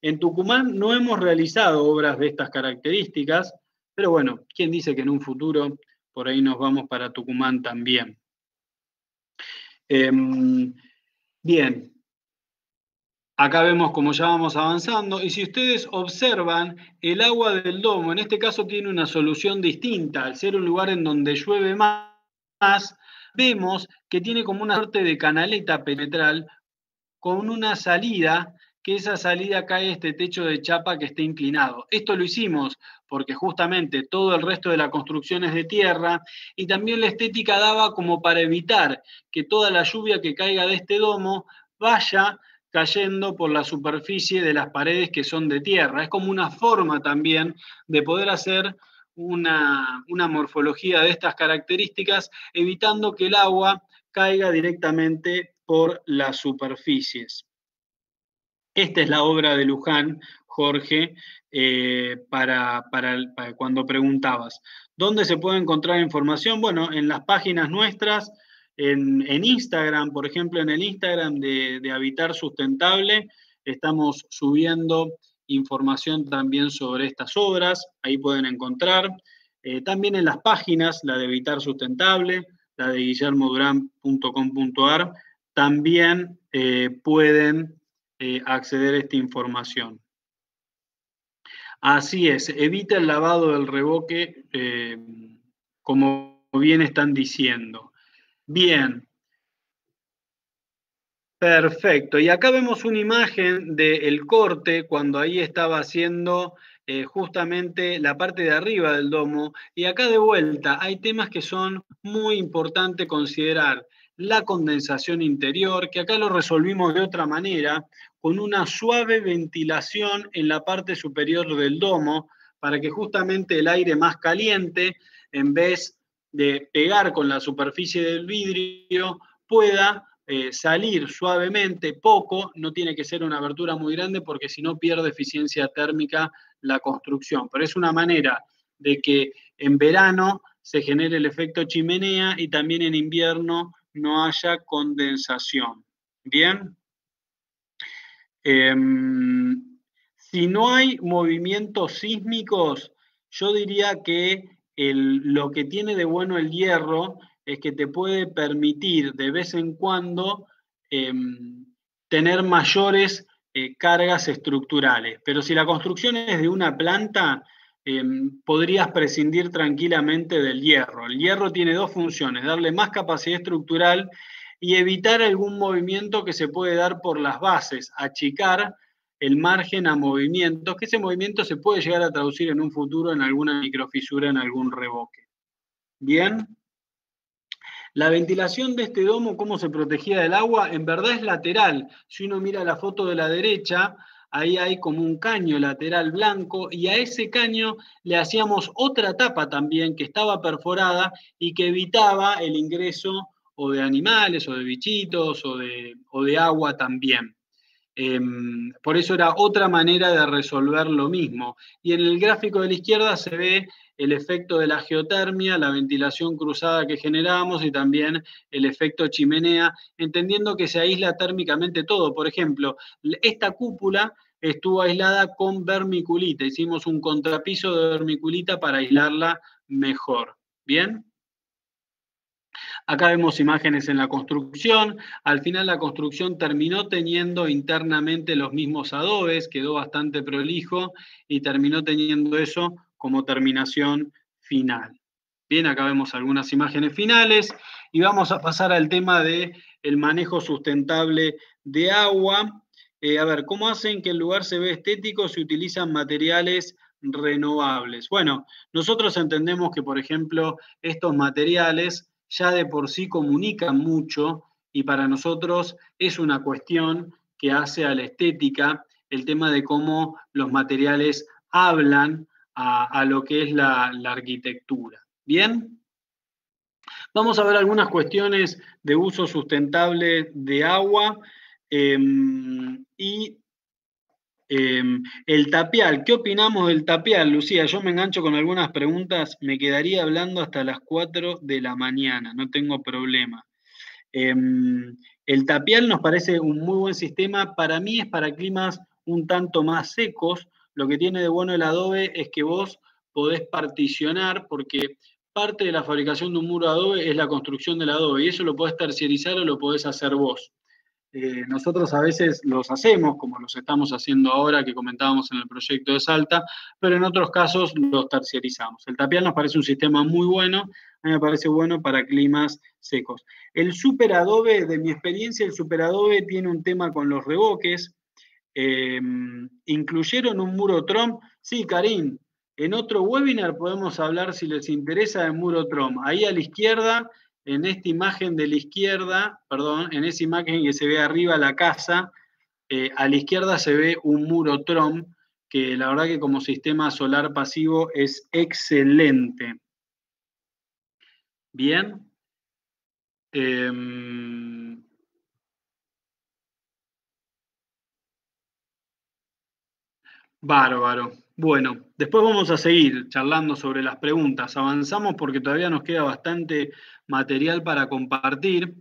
en Tucumán no hemos realizado obras de estas características, pero bueno, ¿quién dice que en un futuro por ahí nos vamos para Tucumán también? Em, Bien, acá vemos cómo ya vamos avanzando y si ustedes observan, el agua del domo en este caso tiene una solución distinta, al ser un lugar en donde llueve más, vemos que tiene como una suerte de canaleta penetral con una salida que esa salida cae este techo de chapa que está inclinado. Esto lo hicimos porque justamente todo el resto de la construcción es de tierra y también la estética daba como para evitar que toda la lluvia que caiga de este domo vaya cayendo por la superficie de las paredes que son de tierra. Es como una forma también de poder hacer una, una morfología de estas características, evitando que el agua caiga directamente por las superficies. Esta es la obra de Luján, Jorge, eh, para, cuando preguntabas. ¿Dónde se puede encontrar información? Bueno, en las páginas nuestras, en, Instagram, por ejemplo, en el Instagram de, Habitar Sustentable, estamos subiendo información también sobre estas obras, ahí pueden encontrar. Eh, también en las páginas, la de Habitar Sustentable, la de guillermodurán.com.ar, también eh, pueden eh, acceder a esta información. Así es, evita el lavado del reboque, eh, como bien están diciendo. Bien. Perfecto. Y acá vemos una imagen del corte cuando ahí estaba haciendo eh, justamente la parte de arriba del domo. Y acá de vuelta hay temas que son muy importantes considerar. La condensación interior, que acá lo resolvimos de otra manera, con una suave ventilación en la parte superior del domo para que justamente el aire más caliente, en vez de pegar con la superficie del vidrio, pueda eh, salir suavemente, poco, no tiene que ser una abertura muy grande porque si no pierde eficiencia térmica la construcción. Pero es una manera de que en verano se genere el efecto chimenea y también en invierno no haya condensación. Bien. Em, si no hay movimientos sísmicos, yo diría que lo que tiene de bueno el hierro es que te puede permitir de vez en cuando em, tener mayores eh, cargas estructurales. Pero si la construcción es de una planta, em, podrías prescindir tranquilamente del hierro. El hierro tiene dos funciones, darle más capacidad estructural y evitar algún movimiento que se puede dar por las bases, achicar el margen a movimientos, que ese movimiento se puede llegar a traducir en un futuro en alguna microfisura, en algún revoque. Bien. La ventilación de este domo, ¿cómo se protegía del agua? En verdad es lateral. Si uno mira la foto de la derecha, ahí hay como un caño lateral blanco y a ese caño le hacíamos otra tapa también que estaba perforada y que evitaba el ingreso o de animales, o de bichitos, o de, de agua también. Em, por eso era otra manera de resolver lo mismo. Y en el gráfico de la izquierda se ve el efecto de la geotermia, la ventilación cruzada que generamos y también el efecto chimenea, entendiendo que se aísla térmicamente todo. Por ejemplo, esta cúpula estuvo aislada con vermiculita. Hicimos un contrapiso de vermiculita para aislarla mejor. ¿Bien? Acá vemos imágenes en la construcción. Al final la construcción terminó teniendo internamente los mismos adobes, quedó bastante prolijo y terminó teniendo eso como terminación final. Bien, acá vemos algunas imágenes finales y vamos a pasar al tema del el manejo sustentable de agua. Eh, a ver, ¿cómo hacen que el lugar se ve estético si utilizan materiales renovables? Bueno, nosotros entendemos que, por ejemplo, estos materiales ya de por sí comunican mucho y para nosotros es una cuestión que hace a la estética el tema de cómo los materiales hablan a, lo que es la, arquitectura. ¿Bien? Vamos a ver algunas cuestiones de uso sustentable de agua em, y em, el tapial. ¿Qué opinamos del tapial, Lucía? Yo me engancho con algunas preguntas, me quedaría hablando hasta las 4 de la mañana, no tengo problema. Em, el tapial nos parece un muy buen sistema, para mí es para climas un tanto más secos, lo que tiene de bueno el adobe es que vos podés particionar, porque parte de la fabricación de un muro adobe es la construcción del adobe, y eso lo podés terciarizar o lo podés hacer vos. Eh, nosotros a veces los hacemos, como los estamos haciendo ahora, que comentábamos en el proyecto de Salta, pero en otros casos los terciarizamos. El tapial nos parece un sistema muy bueno, a mí me parece bueno para climas secos. El super adobe, de mi experiencia, el super adobe tiene un tema con los reboques, Em, ¿Incluyeron un muro Trump? Sí, Karim. En otro webinar podemos hablar si les interesa el muro Trump. Ahí a la izquierda, en esta imagen de la izquierda, perdón, en esa imagen que se ve arriba la casa, eh, a la izquierda se ve un muro Trump que la verdad que como sistema solar pasivo es excelente. Bien. Em, Bárbaro. Bueno, después vamos a seguir charlando sobre las preguntas. Avanzamos porque todavía nos queda bastante material para compartir.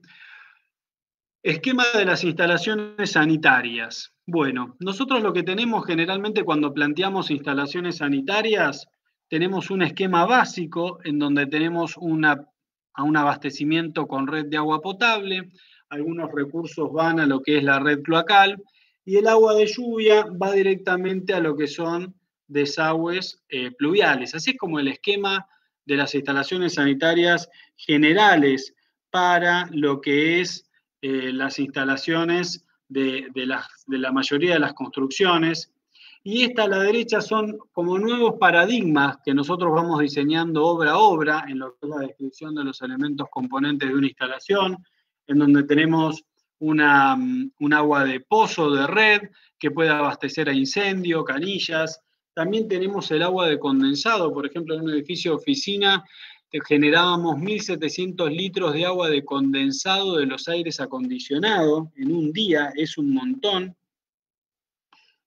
Esquema de las instalaciones sanitarias. Bueno, nosotros lo que tenemos generalmente cuando planteamos instalaciones sanitarias, tenemos un esquema básico en donde tenemos una, un abastecimiento con red de agua potable, algunos recursos van a lo que es la red cloacal, y el agua de lluvia va directamente a lo que son desagües eh, pluviales. Así es como el esquema de las instalaciones sanitarias generales para lo que es eh, las instalaciones de, la mayoría de las construcciones. Y esta a la derecha son como nuevos paradigmas que nosotros vamos diseñando obra a obra en lo que es la descripción de los elementos componentes de una instalación, en donde tenemos Mm, un agua de pozo, de red, que puede abastecer a incendio, canillas. También tenemos el agua de condensado, por ejemplo, en un edificio de oficina generábamos 1.700 litros de agua de condensado de los aires acondicionados en un día, es un montón.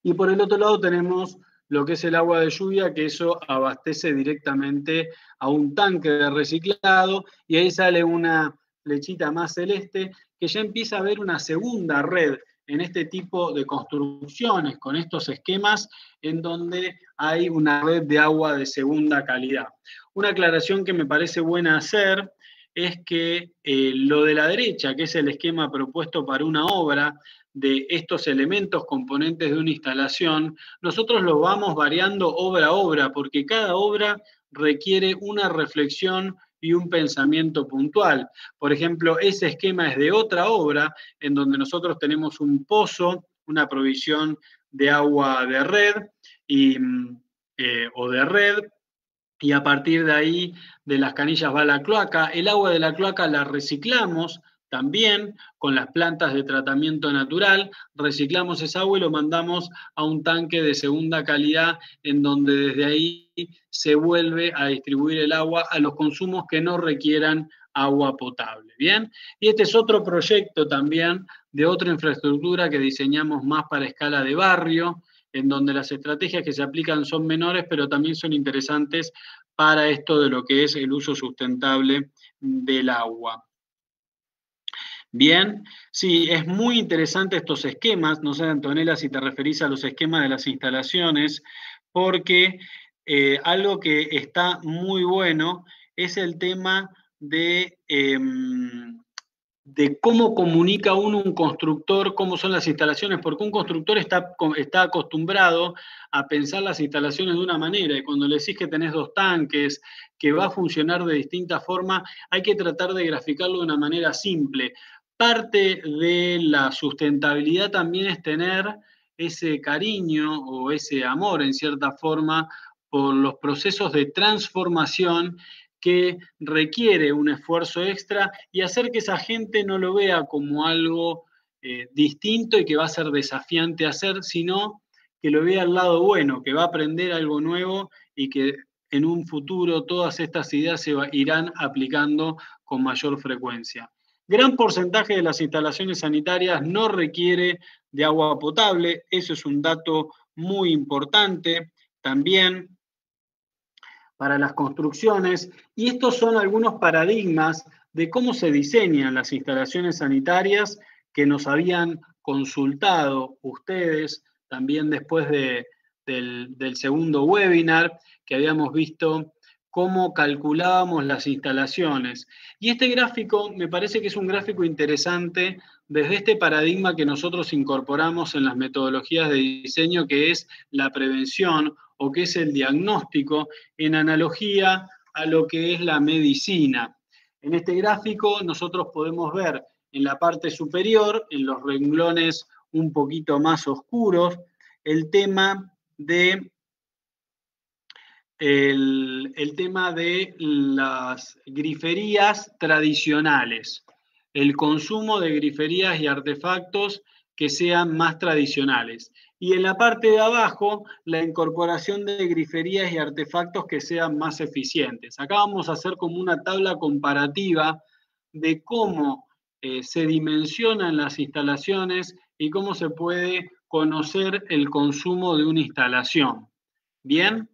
Y por el otro lado tenemos lo que es el agua de lluvia, que eso abastece directamente a un tanque de reciclado y ahí sale una flechita más celeste que ya empieza a haber una segunda red en este tipo de construcciones, con estos esquemas, en donde hay una red de agua de segunda calidad. Una aclaración que me parece buena hacer es que eh, lo de la derecha, que es el esquema propuesto para una obra, de estos elementos componentes de una instalación, nosotros lo vamos variando obra a obra, porque cada obra requiere una reflexión y un pensamiento puntual. Por ejemplo, ese esquema es de otra obra en donde nosotros tenemos un pozo, una provisión de agua de red y, mm, eh, o de red, y a partir de ahí de las canillas va la cloaca. El agua de la cloaca la reciclamos también con las plantas de tratamiento natural, reciclamos esa agua y lo mandamos a un tanque de segunda calidad en donde desde ahí se vuelve a distribuir el agua a los consumos que no requieran agua potable. Bien, y este es otro proyecto también de otra infraestructura que diseñamos más para escala de barrio, en donde las estrategias que se aplican son menores, pero también son interesantes para esto de lo que es el uso sustentable del agua. Bien, sí, es muy interesante estos esquemas, no sé, Antonella, si te referís a los esquemas de las instalaciones, porque eh, algo que está muy bueno es el tema de, em, de cómo comunica uno un constructor, cómo son las instalaciones, porque un constructor está, está acostumbrado a pensar las instalaciones de una manera, y cuando le decís que tenés dos tanques, que va a funcionar de distinta forma, hay que tratar de graficarlo de una manera simple. Parte de la sustentabilidad también es tener ese cariño o ese amor, en cierta forma, por los procesos de transformación que requiere un esfuerzo extra y hacer que esa gente no lo vea como algo eh, distinto y que va a ser desafiante hacer, sino que lo vea al lado bueno, que va a aprender algo nuevo y que en un futuro todas estas ideas se irán aplicando con mayor frecuencia. Gran porcentaje de las instalaciones sanitarias no requiere de agua potable, eso es un dato muy importante. También para las construcciones y estos son algunos paradigmas de cómo se diseñan las instalaciones sanitarias que nos habían consultado ustedes también después del, del segundo webinar que habíamos visto cómo calculábamos las instalaciones. Y este gráfico me parece que es un gráfico interesante desde este paradigma que nosotros incorporamos en las metodologías de diseño, que es la prevención o que es el diagnóstico en analogía a lo que es la medicina. En este gráfico nosotros podemos ver en la parte superior, en los renglones un poquito más oscuros, el tema de el, tema de las griferías tradicionales, el consumo de griferías y artefactos que sean más tradicionales y en la parte de abajo la incorporación de griferías y artefactos que sean más eficientes. Acá vamos a hacer como una tabla comparativa de cómo eh, se dimensionan las instalaciones y cómo se puede conocer el consumo de una instalación. Bien,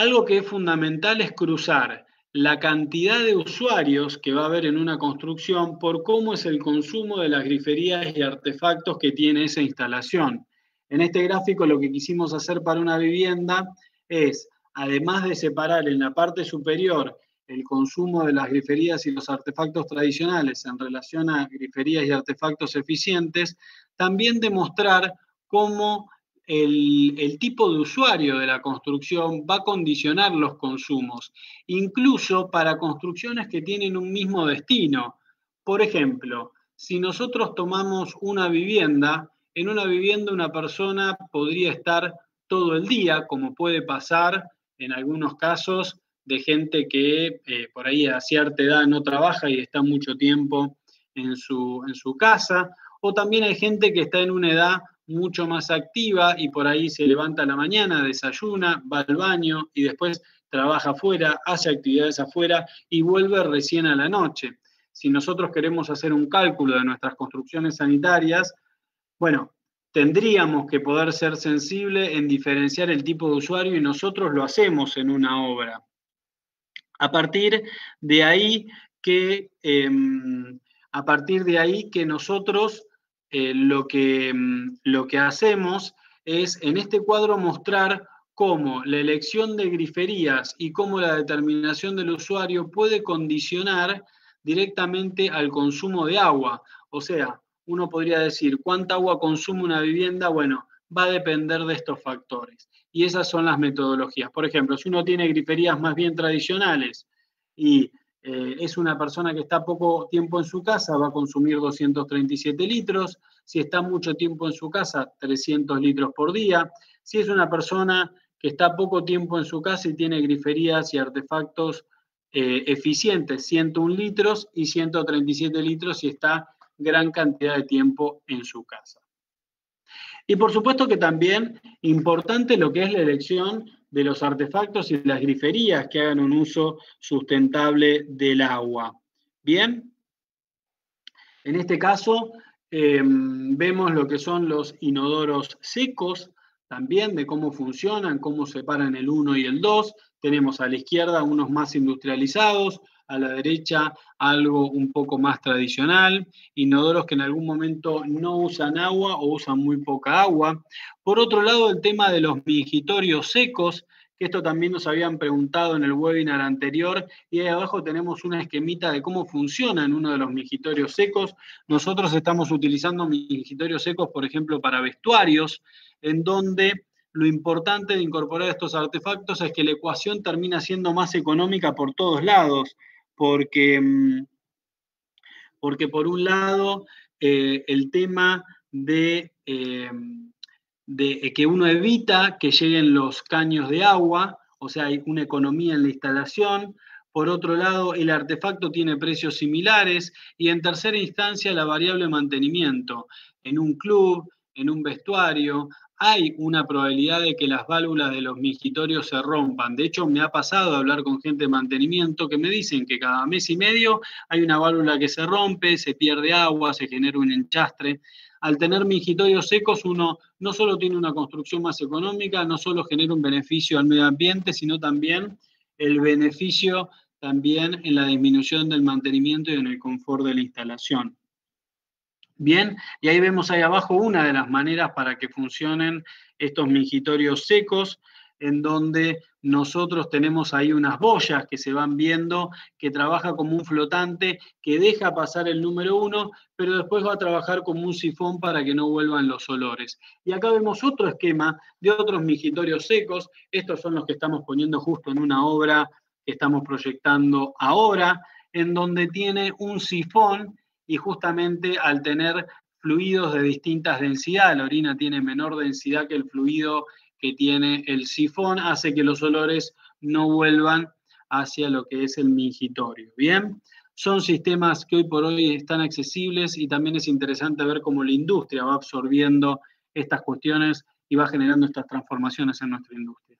algo que es fundamental es cruzar la cantidad de usuarios que va a haber en una construcción por cómo es el consumo de las griferías y artefactos que tiene esa instalación. En este gráfico lo que quisimos hacer para una vivienda es, además de separar en la parte superior el consumo de las griferías y los artefactos tradicionales en relación a griferías y artefactos eficientes, también demostrar cómo el, tipo de usuario de la construcción va a condicionar los consumos, incluso para construcciones que tienen un mismo destino. Por ejemplo, si nosotros tomamos una vivienda, en una vivienda una persona podría estar todo el día, como puede pasar en algunos casos de gente que eh, por ahí a cierta edad no trabaja y está mucho tiempo en su, en su casa, o también hay gente que está en una edad mucho más activa y por ahí se levanta a la mañana, desayuna, va al baño y después trabaja afuera, hace actividades afuera y vuelve recién a la noche. Si nosotros queremos hacer un cálculo de nuestras construcciones sanitarias, bueno, tendríamos que poder ser sensible en diferenciar el tipo de usuario y nosotros lo hacemos en una obra. A partir de ahí que, em, a partir de ahí que nosotros eh, lo, que, mm, lo que hacemos es en este cuadro mostrar cómo la elección de griferías y cómo la determinación del usuario puede condicionar directamente al consumo de agua. O sea, uno podría decir, ¿cuánta agua consume una vivienda? Bueno, va a depender de estos factores. Y esas son las metodologías. Por ejemplo, si uno tiene griferías más bien tradicionales y eh, es una persona que está poco tiempo en su casa, va a consumir 237 litros. Si está mucho tiempo en su casa, 300 litros por día. Si es una persona que está poco tiempo en su casa y tiene griferías y artefactos eh, eficientes, 101 litros y 137 litros si está gran cantidad de tiempo en su casa. Y por supuesto que también importante lo que es la elección de los artefactos y las griferías que hagan un uso sustentable del agua. Bien. En este caso, em, vemos lo que son los inodoros secos, también de cómo funcionan, cómo separan el 1 y el 2. Tenemos a la izquierda unos más industrializados, a la derecha algo un poco más tradicional, inodoros que en algún momento no usan agua o usan muy poca agua. Por otro lado, el tema de los mingitorios secos, que esto también nos habían preguntado en el webinar anterior, y ahí abajo tenemos una esquemita de cómo funciona en uno de los mingitorios secos. Nosotros estamos utilizando mingitorios secos, por ejemplo, para vestuarios, en donde lo importante de incorporar estos artefactos es que la ecuación termina siendo más económica por todos lados porque, mm, porque por un lado eh, el tema de, eh, de que uno evita que lleguen los caños de agua, o sea, hay una economía en la instalación, por otro lado, el artefacto tiene precios similares y en tercera instancia la variable mantenimiento. En un club, en un vestuario, hay una probabilidad de que las válvulas de los mingitorios se rompan. De hecho, me ha pasado hablar con gente de mantenimiento que me dicen que cada mes y medio hay una válvula que se rompe, se pierde agua, se genera un enchastre. Al tener mingitorios secos, uno no solo tiene una construcción más económica, no solo genera un beneficio al medio ambiente, sino también el beneficio también en la disminución del mantenimiento y en el confort de la instalación. Bien, y ahí vemos ahí abajo una de las maneras para que funcionen estos mingitorios secos, en donde nosotros tenemos ahí unas boyas que se van viendo, que trabaja como un flotante que deja pasar el número uno, pero después va a trabajar como un sifón para que no vuelvan los olores. Y acá vemos otro esquema de otros mingitorios secos. Estos son los que estamos poniendo justo en una obra que estamos proyectando ahora, en donde tiene un sifón y justamente al tener fluidos de distintas densidades, la orina tiene menor densidad que el fluido que tiene el sifón, hace que los olores no vuelvan hacia lo que es el mingitorio. Bien, son sistemas que hoy por hoy están accesibles y también es interesante ver cómo la industria va absorbiendo estas cuestiones y va generando estas transformaciones en nuestra industria.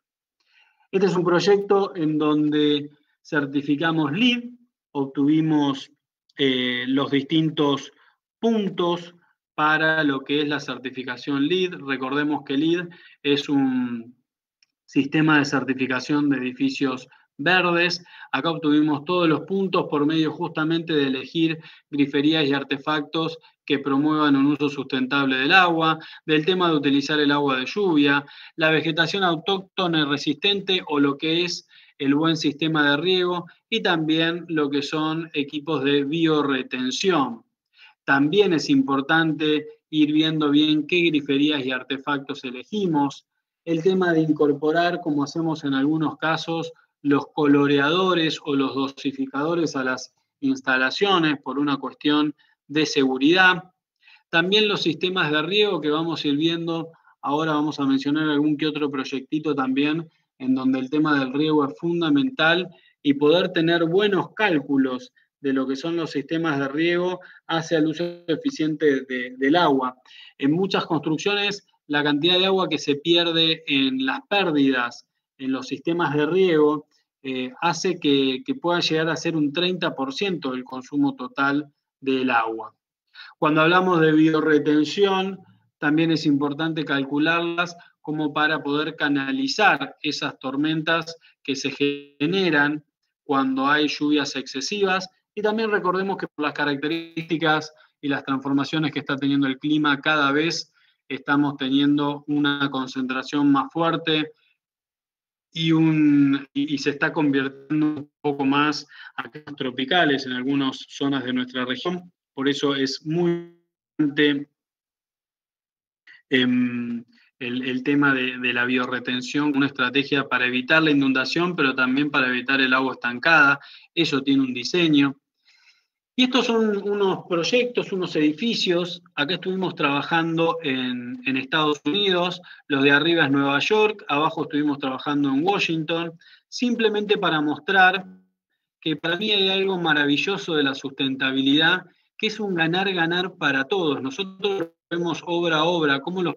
Este es un proyecto en donde certificamos LEED, obtuvimos eh, los distintos puntos para lo que es la certificación LEED. Recordemos que LEED es un sistema de certificación de edificios verdes. Acá obtuvimos todos los puntos por medio justamente de elegir griferías y artefactos que promuevan un uso sustentable del agua, del tema de utilizar el agua de lluvia, la vegetación autóctona y resistente o lo que es el buen sistema de riego y también lo que son equipos de bioretención. También es importante ir viendo bien qué griferías y artefactos elegimos. El tema de incorporar, como hacemos en algunos casos, los coloreadores o los dosificadores a las instalaciones por una cuestión de seguridad. También los sistemas de riego que vamos a ir viendo. Ahora vamos a mencionar algún que otro proyectito también en donde el tema del riego es fundamental y poder tener buenos cálculos de lo que son los sistemas de riego hacia el uso eficiente del agua. En muchas construcciones, la cantidad de agua que se pierde en las pérdidas en los sistemas de riego eh, hace que, pueda llegar a ser un 30% del consumo total del agua. Cuando hablamos de bioretención, también es importante calcularlas como para poder canalizar esas tormentas que se generan cuando hay lluvias excesivas. Y también recordemos que por las características y las transformaciones que está teniendo el clima, cada vez estamos teniendo una concentración más fuerte y, un, y, se está convirtiendo un poco más a tropicales en algunas zonas de nuestra región. Por eso es muy importante em, el, tema de, la bioretención, una estrategia para evitar la inundación, pero también para evitar el agua estancada. Eso tiene un diseño. Y estos son unos proyectos, unos edificios. Acá estuvimos trabajando en, Estados Unidos, los de arriba es Nueva York, abajo estuvimos trabajando en Washington, simplemente para mostrar que para mí hay algo maravilloso de la sustentabilidad, que es un ganar-ganar para todos. Nosotros vemos obra a obra, cómo los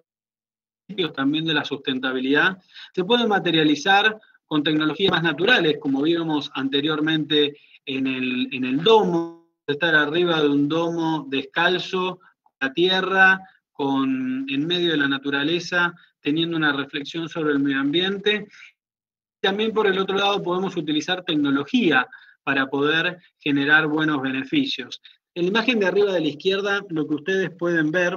también de la sustentabilidad se pueden materializar con tecnologías más naturales, como vimos anteriormente en el, en el domo, estar arriba de un domo descalzo, la tierra, con, en medio de la naturaleza, teniendo una reflexión sobre el medio ambiente. También por el otro lado podemos utilizar tecnología para poder generar buenos beneficios. En la imagen de arriba de la izquierda, lo que ustedes pueden ver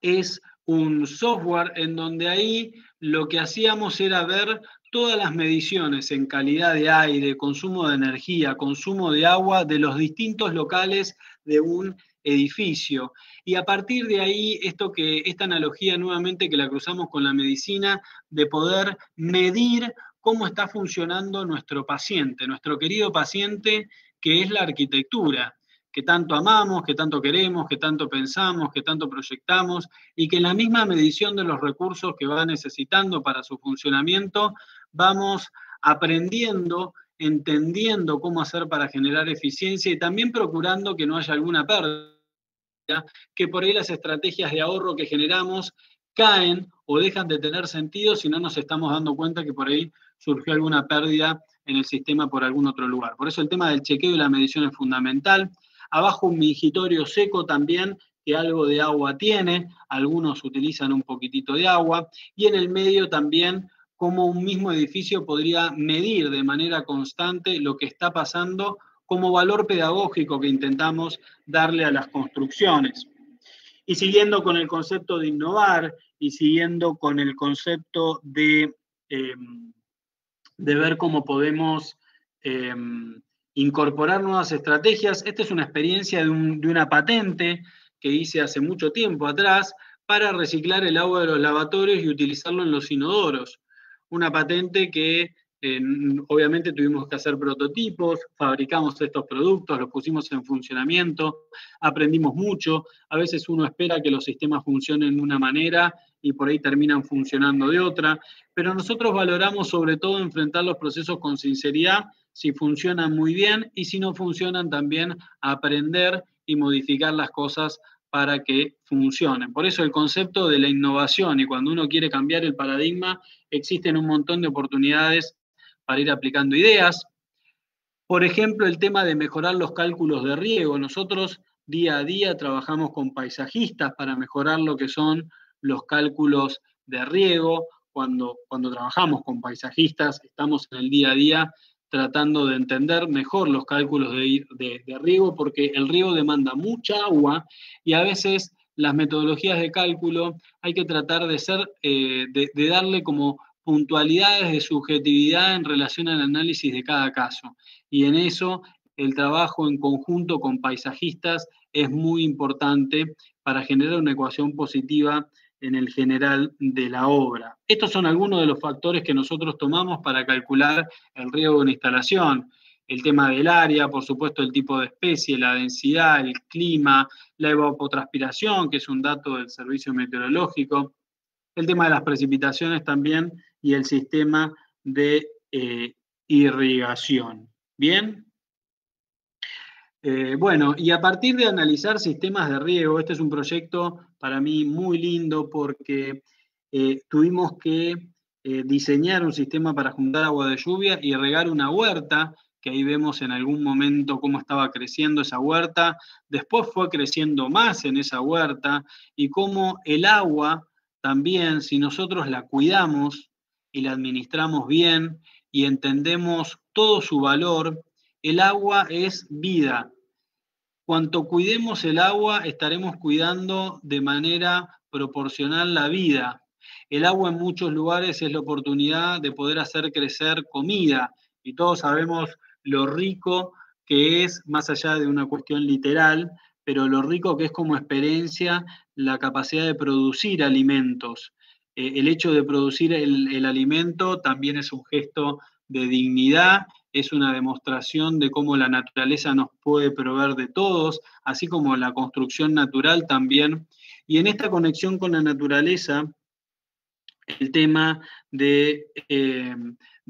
es un software en donde ahí lo que hacíamos era ver todas las mediciones en calidad de aire, consumo de energía, consumo de agua de los distintos locales de un edificio. Y a partir de ahí, esto que, esta analogía nuevamente que la cruzamos con la medicina, de poder medir cómo está funcionando nuestro paciente, nuestro querido paciente, que es la arquitectura que tanto amamos, que tanto queremos, que tanto pensamos, que tanto proyectamos, y que en la misma medición de los recursos que va necesitando para su funcionamiento, vamos aprendiendo, entendiendo cómo hacer para generar eficiencia y también procurando que no haya alguna pérdida, que por ahí las estrategias de ahorro que generamos caen o dejan de tener sentido si no nos estamos dando cuenta que por ahí surgió alguna pérdida en el sistema por algún otro lugar. Por eso el tema del chequeo y la medición es fundamental. Abajo un mingitorio seco también, que algo de agua tiene, algunos utilizan un poquitito de agua, y en el medio también cómo un mismo edificio podría medir de manera constante lo que está pasando como valor pedagógico que intentamos darle a las construcciones. Y siguiendo con el concepto de innovar y siguiendo con el concepto de, em, de ver cómo podemos em, incorporar nuevas estrategias. Esta es una experiencia de, una patente que hice hace mucho tiempo atrás para reciclar el agua de los lavatorios y utilizarlo en los inodoros. Una patente que obviamente tuvimos que hacer prototipos, fabricamos estos productos, los pusimos en funcionamiento, aprendimos mucho. A veces uno espera que los sistemas funcionen de una manera y por ahí terminan funcionando de otra, pero nosotros valoramos sobre todo enfrentar los procesos con sinceridad si funcionan muy bien y si no funcionan también aprender y modificar las cosas para que funcionen. Por eso el concepto de la innovación y cuando uno quiere cambiar el paradigma, existen un montón de oportunidades para ir aplicando ideas. Por ejemplo, el tema de mejorar los cálculos de riego. Nosotros día a día trabajamos con paisajistas para mejorar lo que son los cálculos de riego. Cuando, cuando trabajamos con paisajistas, estamos en el día a día tratando de entender mejor los cálculos de, riego, porque el riego demanda mucha agua y a veces las metodologías de cálculo hay que tratar de ser, eh, de, darle como puntualidades de subjetividad en relación al análisis de cada caso. Y en eso el trabajo en conjunto con paisajistas es muy importante para generar una ecuación positiva en el general de la obra. Estos son algunos de los factores que nosotros tomamos para calcular el riesgo de una instalación. El tema del área, por supuesto, el tipo de especie, la densidad, el clima, la evapotranspiración, que es un dato del servicio meteorológico, el tema de las precipitaciones también y el sistema de eh, irrigación. ¿Bien? Eh, bueno, y a partir de analizar sistemas de riego, este es un proyecto para mí muy lindo porque eh, tuvimos que eh, diseñar un sistema para juntar agua de lluvia y regar una huerta, que ahí vemos en algún momento cómo estaba creciendo esa huerta, después fue creciendo más en esa huerta y cómo el agua también, si nosotros la cuidamos y la administramos bien y entendemos todo su valor, el agua es vida. Cuanto cuidemos el agua, estaremos cuidando de manera proporcional la vida. El agua en muchos lugares es la oportunidad de poder hacer crecer comida y todos sabemos lo rico que es, más allá de una cuestión literal, pero lo rico que es como experiencia la capacidad de producir alimentos. Eh, el hecho de producir el alimento también es un gesto de dignidad es una demostración de cómo la naturaleza nos puede proveer de todos, así como la construcción natural también. Y en esta conexión con la naturaleza, el tema de, eh,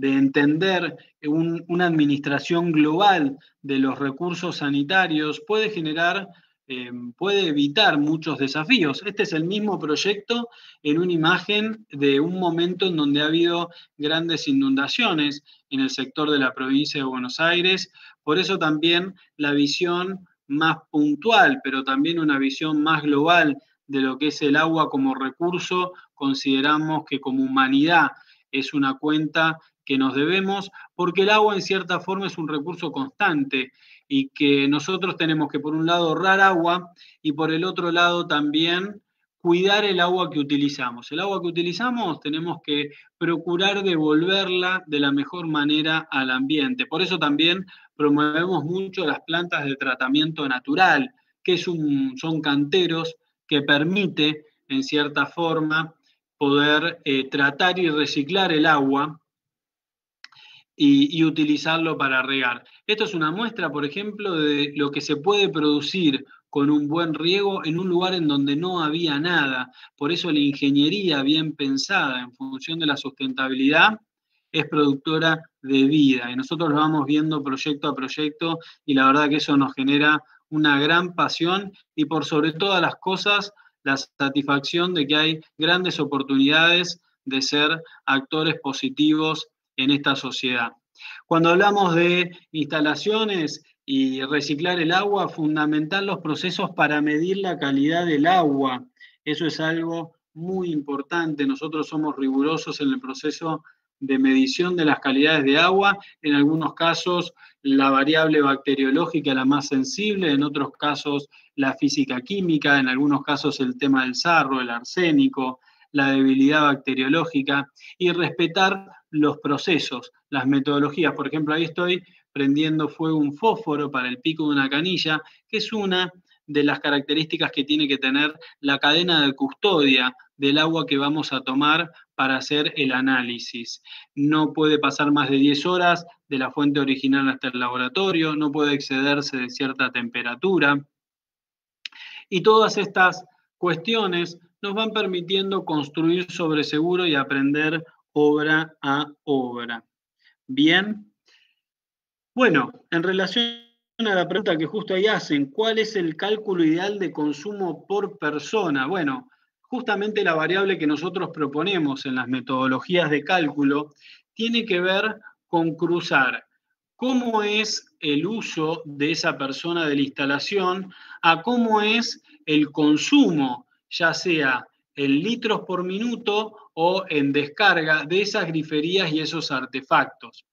entender una administración global de los recursos sanitarios puede generar eh, puede evitar muchos desafíos. Este es el mismo proyecto en una imagen de un momento en donde ha habido grandes inundaciones en el sector de la provincia de Buenos Aires. Por eso también la visión más puntual, pero también una visión más global de lo que es el agua como recurso, consideramos que como humanidad es una cuenta que nos debemos, porque el agua en cierta forma es un recurso constante y que nosotros tenemos que por un lado ahorrar agua y por el otro lado también cuidar el agua que utilizamos. El agua que utilizamos tenemos que procurar devolverla de la mejor manera al ambiente. Por eso también promovemos mucho las plantas de tratamiento natural, que son canteros que permite, en cierta forma, poder eh, tratar y reciclar el agua y, utilizarlo para regar. Esto es una muestra, por ejemplo, de lo que se puede producir con un buen riego en un lugar en donde no había nada. Por eso la ingeniería bien pensada en función de la sustentabilidad es productora de vida. Y nosotros lo vamos viendo proyecto a proyecto y la verdad que eso nos genera una gran pasión y por sobre todas las cosas la satisfacción de que hay grandes oportunidades de ser actores positivos en esta sociedad. Cuando hablamos de instalaciones y reciclar el agua, fundamental los procesos para medir la calidad del agua. Eso es algo muy importante. Nosotros somos rigurosos en el proceso de medición de las calidades de agua, en algunos casos la variable bacteriológica la más sensible, en otros casos la física química, en algunos casos el tema del sarro, el arsénico, la debilidad bacteriológica y respetar los procesos, las metodologías. Por ejemplo, ahí estoy prendiendo fuego un fósforo para el pico de una canilla, que es una de las características que tiene que tener la cadena de custodia del agua que vamos a tomar para hacer el análisis. No puede pasar más de 10 horas de la fuente original hasta el laboratorio, no puede excederse de cierta temperatura. Y todas estas cuestiones nos van permitiendo construir sobre seguro y aprender obra a obra. Bien. Bueno, en relación a la pregunta que justo ahí hacen, ¿cuál es el cálculo ideal de consumo por persona? Bueno, justamente la variable que nosotros proponemos en las metodologías de cálculo tiene que ver con cruzar cómo es el uso de esa persona de la instalación a cómo es el consumo, ya sea en litros por minuto o en descarga de esas griferías y esos artefactos.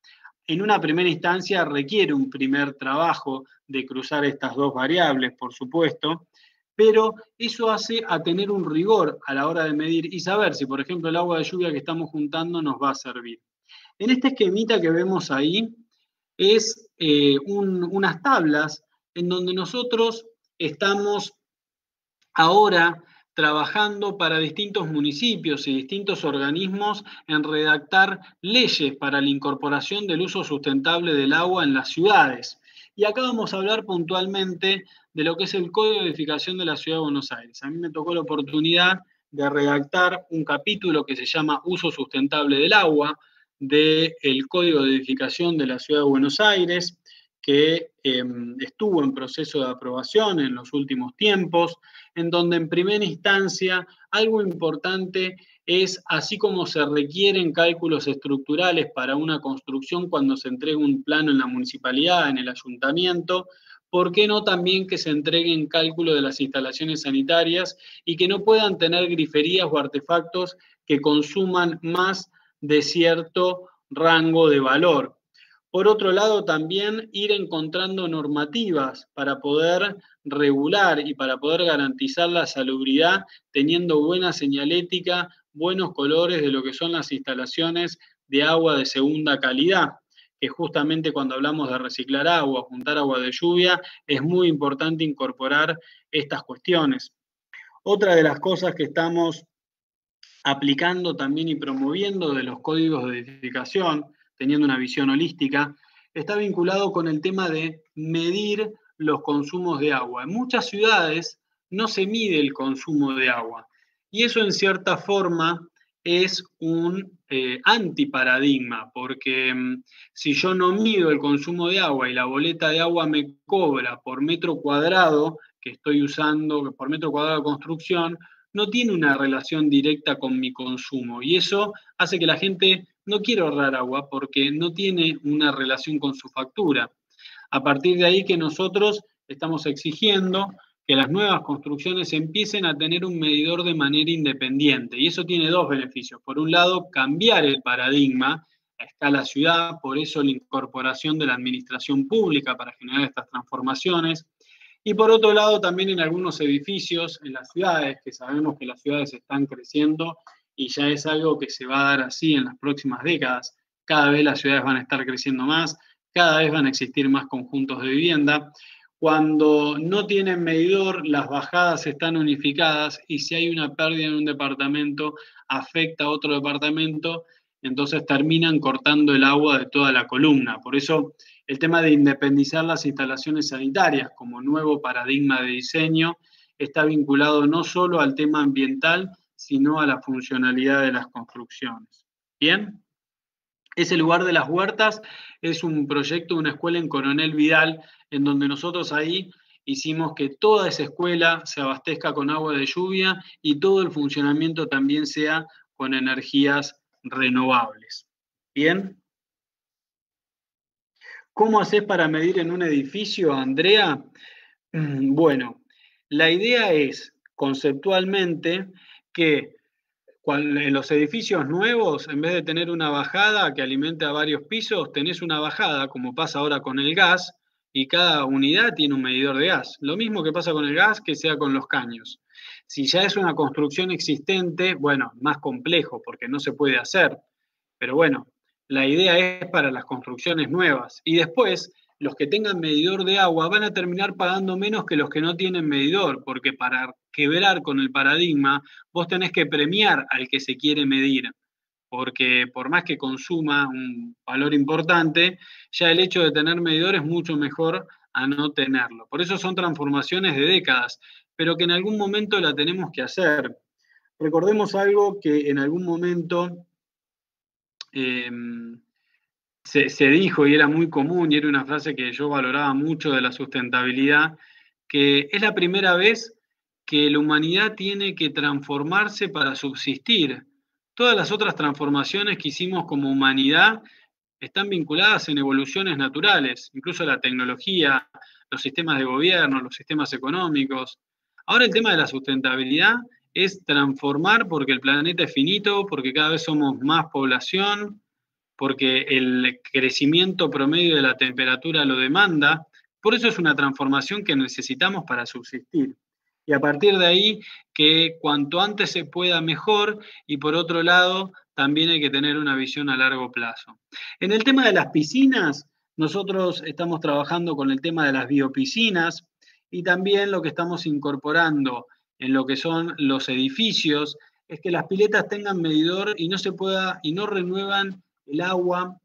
En una primera instancia requiere un primer trabajo de cruzar estas dos variables, por supuesto, pero eso hace a tener un rigor a la hora de medir y saber si, por ejemplo, el agua de lluvia que estamos juntando nos va a servir. En este esquemita que vemos ahí es eh, unas tablas en donde nosotros estamos ahora trabajando para distintos municipios y distintos organismos en redactar leyes para la incorporación del uso sustentable del agua en las ciudades. Y acá vamos a hablar puntualmente de lo que es el Código de Edificación de la Ciudad de Buenos Aires. A mí me tocó la oportunidad de redactar un capítulo que se llama Uso Sustentable del Agua del Código de Edificación de la Ciudad de Buenos Aires, que em, estuvo en proceso de aprobación en los últimos tiempos, en donde en primera instancia algo importante es, así como se requieren cálculos estructurales para una construcción cuando se entrega un plano en la municipalidad, en el ayuntamiento, ¿por qué no también que se entreguen cálculos de las instalaciones sanitarias y que no puedan tener griferías o artefactos que consuman más de cierto rango de valor? Por otro lado, también ir encontrando normativas para poder regular y para poder garantizar la salubridad, teniendo buena señalética, buenos colores de lo que son las instalaciones de agua de segunda calidad, que justamente cuando hablamos de reciclar agua, juntar agua de lluvia, es muy importante incorporar estas cuestiones. Otra de las cosas que estamos aplicando también y promoviendo de los códigos de edificación teniendo una visión holística, está vinculado con el tema de medir los consumos de agua. En muchas ciudades no se mide el consumo de agua y eso en cierta forma es un eh, antiparadigma, porque mm, si yo no mido el consumo de agua y la boleta de agua me cobra por metro cuadrado que estoy usando por metro cuadrado de construcción no tiene una relación directa con mi consumo y eso hace que la gente no quiera ahorrar agua porque no tiene una relación con su factura. A partir de ahí que nosotros estamos exigiendo que las nuevas construcciones empiecen a tener un medidor de manera independiente. Y eso tiene dos beneficios. Por un lado, cambiar el paradigma a escala ciudad, por eso la incorporación de la administración pública para generar estas transformaciones. Y por otro lado, también en algunos edificios, en las ciudades, que sabemos que las ciudades están creciendo y ya es algo que se va a dar así en las próximas décadas. Cada vez las ciudades van a estar creciendo más, cada vez van a existir más conjuntos de vivienda. Cuando no tienen medidor, las bajadas están unificadas y si hay una pérdida en un departamento, afecta a otro departamento, entonces terminan cortando el agua de toda la columna. Por eso el tema de independizar las instalaciones sanitarias como nuevo paradigma de diseño está vinculado no solo al tema ambiental, sino a la funcionalidad de las construcciones. Bien. Ese lugar de las huertas es un proyecto de una escuela en Coronel Vidal, en donde nosotros ahí hicimos que toda esa escuela se abastezca con agua de lluvia y todo el funcionamiento también sea con energías renovables. Bien. ¿Cómo haces para medir en un edificio, Andrea? Bueno, la idea es conceptualmente que en los edificios nuevos, en vez de tener una bajada que alimente a varios pisos, tenés una bajada, como pasa ahora con el gas, y cada unidad tiene un medidor de gas. Lo mismo que pasa con el gas, que sea con los caños. Si ya es una construcción existente, bueno, más complejo, porque no se puede hacer. Pero bueno, la idea es para las construcciones nuevas. Y después, los que tengan medidor de agua van a terminar pagando menos que los que no tienen medidor, porque para quebrar con el paradigma, vos tenés que premiar al que se quiere medir, porque por más que consuma un valor importante, ya el hecho de tener medidor es mucho mejor a no tenerlo. Por eso son transformaciones de décadas, pero que en algún momento la tenemos que hacer. Recordemos algo que en algún momento em, se, dijo y era muy común y era una frase que yo valoraba mucho de la sustentabilidad, que es la primera vez que la humanidad tiene que transformarse para subsistir. Todas las otras transformaciones que hicimos como humanidad están vinculadas en evoluciones naturales, incluso la tecnología, los sistemas de gobierno, los sistemas económicos. Ahora el tema de la sustentabilidad es transformar porque el planeta es finito, porque cada vez somos más población, porque el crecimiento promedio de la temperatura lo demanda. Por eso es una transformación que necesitamos para subsistir y a partir de ahí que cuanto antes se pueda mejor y por otro lado también hay que tener una visión a largo plazo. En el tema de las piscinas, nosotros estamos trabajando con el tema de las biopiscinas y también lo que estamos incorporando en lo que son los edificios es que las piletas tengan medidor y no se pueda y no renuevan el agua,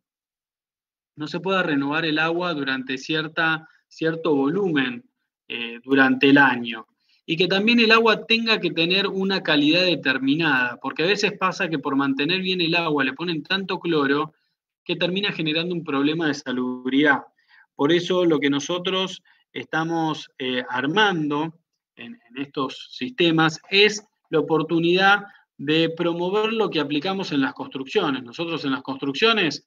no se pueda renovar el agua durante cierta, cierto volumen eh, durante el año y que también el agua tenga que tener una calidad determinada, porque a veces pasa que por mantener bien el agua le ponen tanto cloro que termina generando un problema de salubridad. Por eso lo que nosotros estamos eh, armando en, en estos sistemas es la oportunidad de promover lo que aplicamos en las construcciones. Nosotros en las construcciones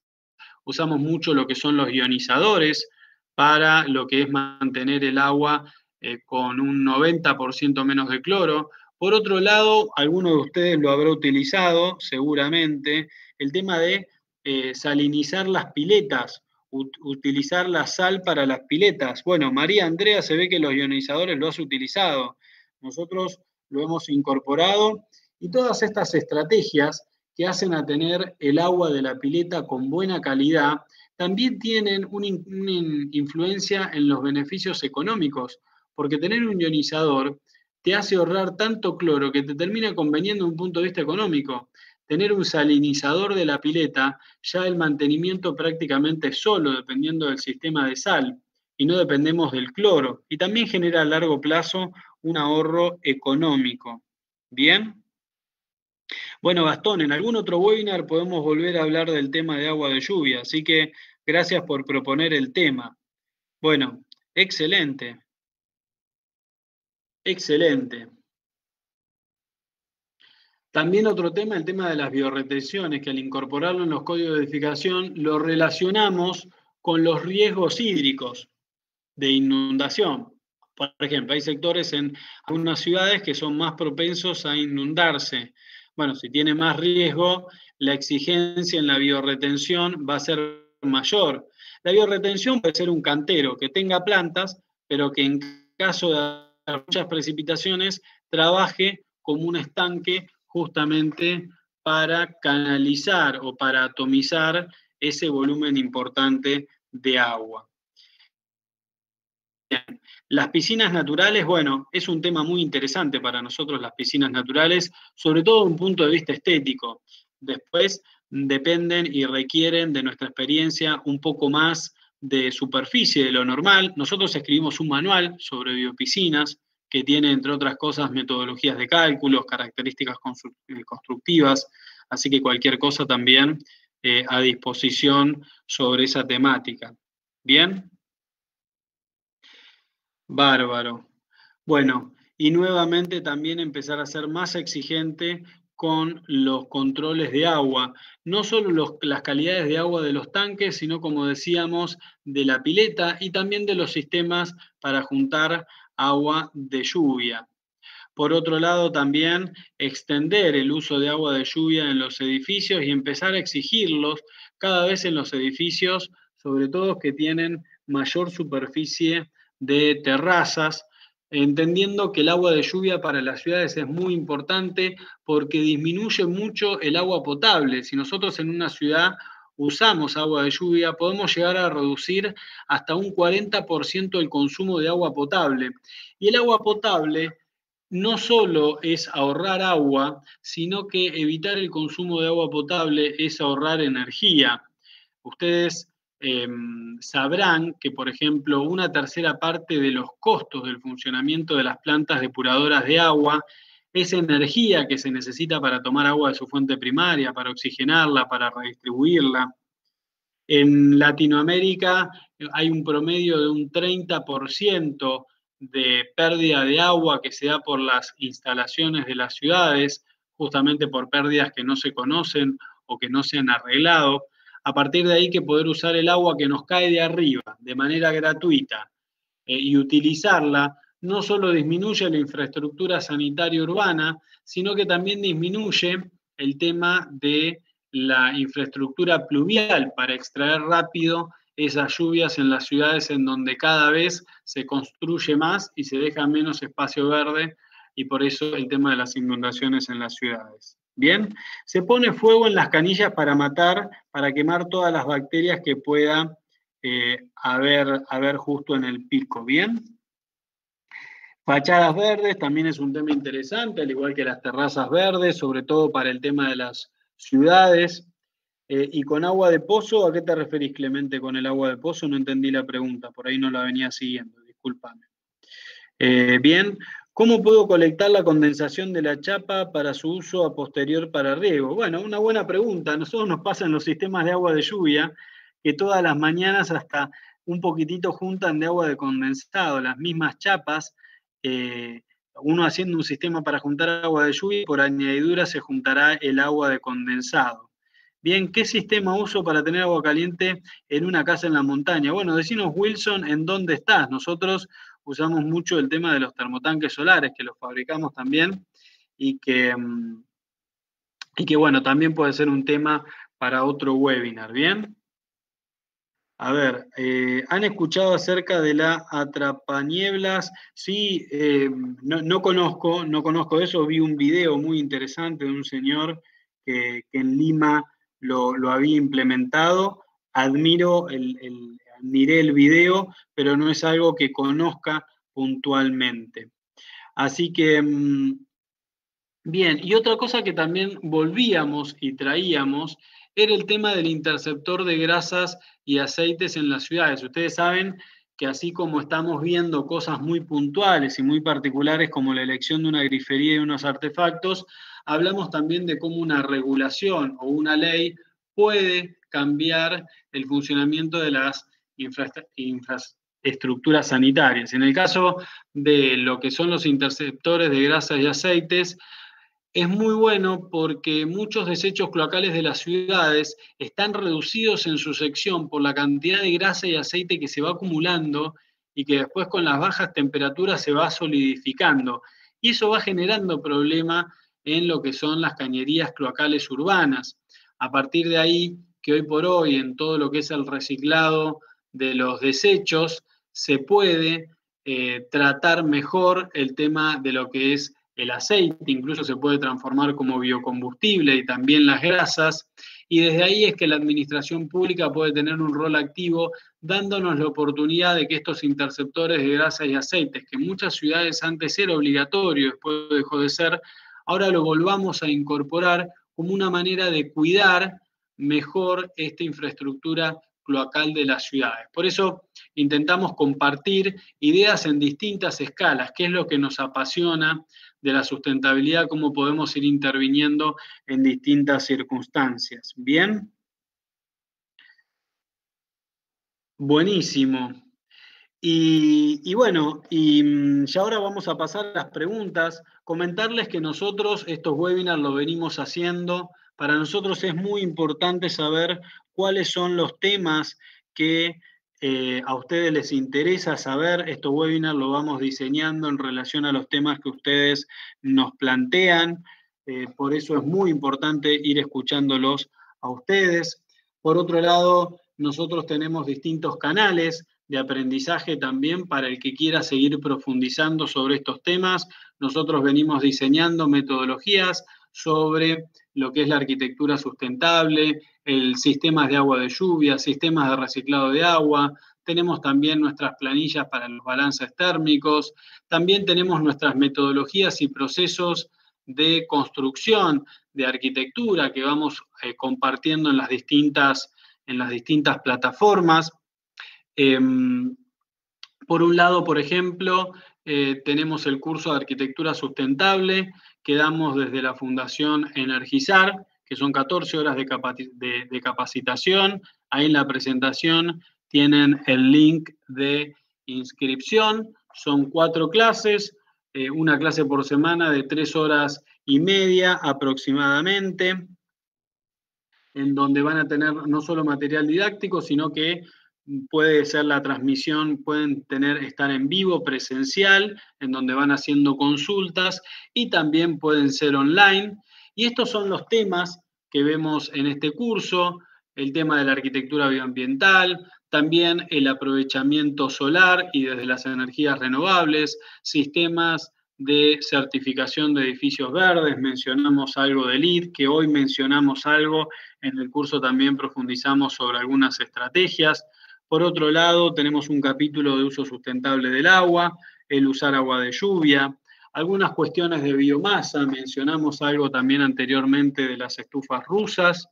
usamos mucho lo que son los ionizadores para lo que es mantener el agua eh, con un 90% menos de cloro. Por otro lado, alguno de ustedes lo habrá utilizado seguramente, el tema de eh, salinizar las piletas, utilizar la sal para las piletas. Bueno, María Andrea se ve que los ionizadores lo has utilizado. Nosotros lo hemos incorporado y todas estas estrategias que hacen a tener el agua de la pileta con buena calidad, también tienen una influencia en los beneficios económicos, porque tener un ionizador te hace ahorrar tanto cloro que te termina conveniendo un punto de vista económico. Tener un salinizador de la pileta, ya el mantenimiento prácticamente solo, dependiendo del sistema de sal, y no dependemos del cloro. Y también genera a largo plazo un ahorro económico. ¿Bien? Bueno, Gastón, en algún otro webinar podemos volver a hablar del tema de agua de lluvia, así que gracias por proponer el tema. Bueno, excelente. Excelente. También otro tema, el tema de las biorretenciones, que al incorporarlo en los códigos de edificación lo relacionamos con los riesgos hídricos de inundación. Por ejemplo, hay sectores en algunas ciudades que son más propensos a inundarse. Bueno, si tiene más riesgo, la exigencia en la biorretención va a ser mayor. La biorretención puede ser un cantero que tenga plantas, pero que en caso de muchas precipitaciones trabaje como un estanque justamente para canalizar o para atomizar ese volumen importante de agua. Las piscinas naturales, bueno, es un tema muy interesante para nosotros las piscinas naturales, sobre todo desde un punto de vista estético. Después dependen y requieren de nuestra experiencia un poco más de superficie de lo normal. Nosotros escribimos un manual sobre biopiscinas, que tiene, entre otras cosas, metodologías de cálculos, características eh, constructivas, así que cualquier cosa también eh, a disposición sobre esa temática. ¿Bien? Bárbaro. Bueno, y nuevamente también empezar a ser más exigente con los controles de agua, no solo las calidades de agua de los tanques, sino como decíamos, de la pileta y también de los sistemas para juntar agua de lluvia. Por otro lado, también extender el uso de agua de lluvia en los edificios y empezar a exigirlos cada vez en los edificios, sobre todo que tienen mayor superficie de terrazas, entendiendo que el agua de lluvia para las ciudades es muy importante porque disminuye mucho el agua potable. Si nosotros en una ciudad usamos agua de lluvia, podemos llegar a reducir hasta un 40% el consumo de agua potable. Y el agua potable no solo es ahorrar agua, sino que evitar el consumo de agua potable es ahorrar energía. Ustedes em, sabrán que, por ejemplo, una tercera parte de los costos del funcionamiento de las plantas depuradoras de agua esa energía que se necesita para tomar agua de su fuente primaria, para oxigenarla, para redistribuirla. En Latinoamérica hay un promedio de un 30% de pérdida de agua que se da por las instalaciones de las ciudades, justamente por pérdidas que no se conocen o que no se han arreglado. A partir de ahí que poder usar el agua que nos cae de arriba de manera gratuita eh, y utilizarla no solo disminuye la infraestructura sanitaria urbana, sino que también disminuye el tema de la infraestructura pluvial para extraer rápido esas lluvias en las ciudades en donde cada vez se construye más y se deja menos espacio verde y por eso el tema de las inundaciones en las ciudades. Bien, se pone fuego en las canillas para matar, para quemar todas las bacterias que pueda eh, haber, haber justo en el pico. Bien. Fachadas verdes también es un tema interesante, al igual que las terrazas verdes, sobre todo para el tema de las ciudades. Eh, y con agua de pozo, ¿a qué te referís, Clemente, con el agua de pozo? No entendí la pregunta, por ahí no la venía siguiendo, discúlpame. Eh, bien, ¿cómo puedo colectar la condensación de la chapa para su uso a posterior para riego? Bueno, una buena pregunta. Nosotros nos pasa en los sistemas de agua de lluvia que todas las mañanas hasta un poquitito juntan de agua de condensado, las mismas chapas eh, uno haciendo un sistema para juntar agua de lluvia por añadidura se juntará el agua de condensado. Bien, ¿qué sistema uso para tener agua caliente en una casa en la montaña? Bueno, decinos Wilson, ¿en dónde estás? Nosotros usamos mucho el tema de los termotanques solares, que los fabricamos también y que, mm, y que bueno, también puede ser un tema para otro webinar, ¿bien? A ver, eh, ¿han escuchado acerca de la atrapanieblas? Sí, eh, no, conozco, no conozco eso. Vi un video muy interesante de un señor que, en Lima lo, había implementado. Admiro el, el, admiré el video, pero no es algo que conozca puntualmente. Así que, mm, bien, y otra cosa que también volvíamos y traíamos era el tema del interceptor de grasas y aceites en las ciudades. Ustedes saben que así como estamos viendo cosas muy puntuales y muy particulares como la elección de una grifería y unos artefactos, hablamos también de cómo una regulación o una ley puede cambiar el funcionamiento de las estructuras sanitarias. En el caso de lo que son los interceptores de grasas y aceites, es muy bueno porque muchos desechos cloacales de las ciudades están reducidos en su sección por la cantidad de grasa y aceite que se va acumulando y que después con las bajas temperaturas se va solidificando. Y eso va generando problema en lo que son las cañerías cloacales urbanas. A partir de ahí, que hoy por hoy en todo lo que es el reciclado de los desechos, se puede eh, tratar mejor el tema de lo que es el aceite, incluso se puede transformar como biocombustible y también las grasas. Y desde ahí es que la administración pública puede tener un rol activo dándonos la oportunidad de que estos interceptores de grasas y aceites, que en muchas ciudades antes era obligatorio, después dejó de ser, ahora lo volvamos a incorporar como una manera de cuidar mejor esta infraestructura cloacal de las ciudades. Por eso intentamos compartir ideas en distintas escalas, qué es lo que nos apasiona de la sustentabilidad, cómo podemos ir interviniendo en distintas circunstancias. ¿Bien? Buenísimo. Y, bueno, y mm, ya ahora vamos a pasar a las preguntas. Comentarles que nosotros estos webinars lo venimos haciendo. Para nosotros es muy importante saber cuáles son los temas que eh, a ustedes les interesa saber. Estos webinars lo vamos diseñando en relación a los temas que ustedes nos plantean. Eh, por eso es muy importante ir escuchándolos a ustedes. Por otro lado, nosotros tenemos distintos canales de aprendizaje también para el que quiera seguir profundizando sobre estos temas. Nosotros venimos diseñando metodologías sobre lo que es la arquitectura sustentable, el sistemas de agua de lluvia, sistemas de reciclado de agua, tenemos también nuestras planillas para los balances térmicos, también tenemos nuestras metodologías y procesos de construcción, de arquitectura que vamos eh, compartiendo en las distintas, en las distintas plataformas. Em, por un lado, por ejemplo, eh, tenemos el curso de arquitectura sustentable que damos desde la Fundación Energizar, que son 14 horas de, capacitación. Ahí en la presentación tienen el link de inscripción. Son cuatro clases, eh, una clase por semana de tres horas y media aproximadamente, en donde van a tener no solo material didáctico, sino que puede ser la transmisión, pueden tener, estar en vivo, presencial, en donde van haciendo consultas y también pueden ser online. Y estos son los temas que vemos en este curso, el tema de la arquitectura bioambiental, también el aprovechamiento solar y desde las energías renovables, sistemas de certificación de edificios verdes, mencionamos algo del LEED, que hoy mencionamos algo, en el curso también profundizamos sobre algunas estrategias, por otro lado, tenemos un capítulo de uso sustentable del agua, el usar agua de lluvia, algunas cuestiones de biomasa, mencionamos algo también anteriormente de las estufas rusas,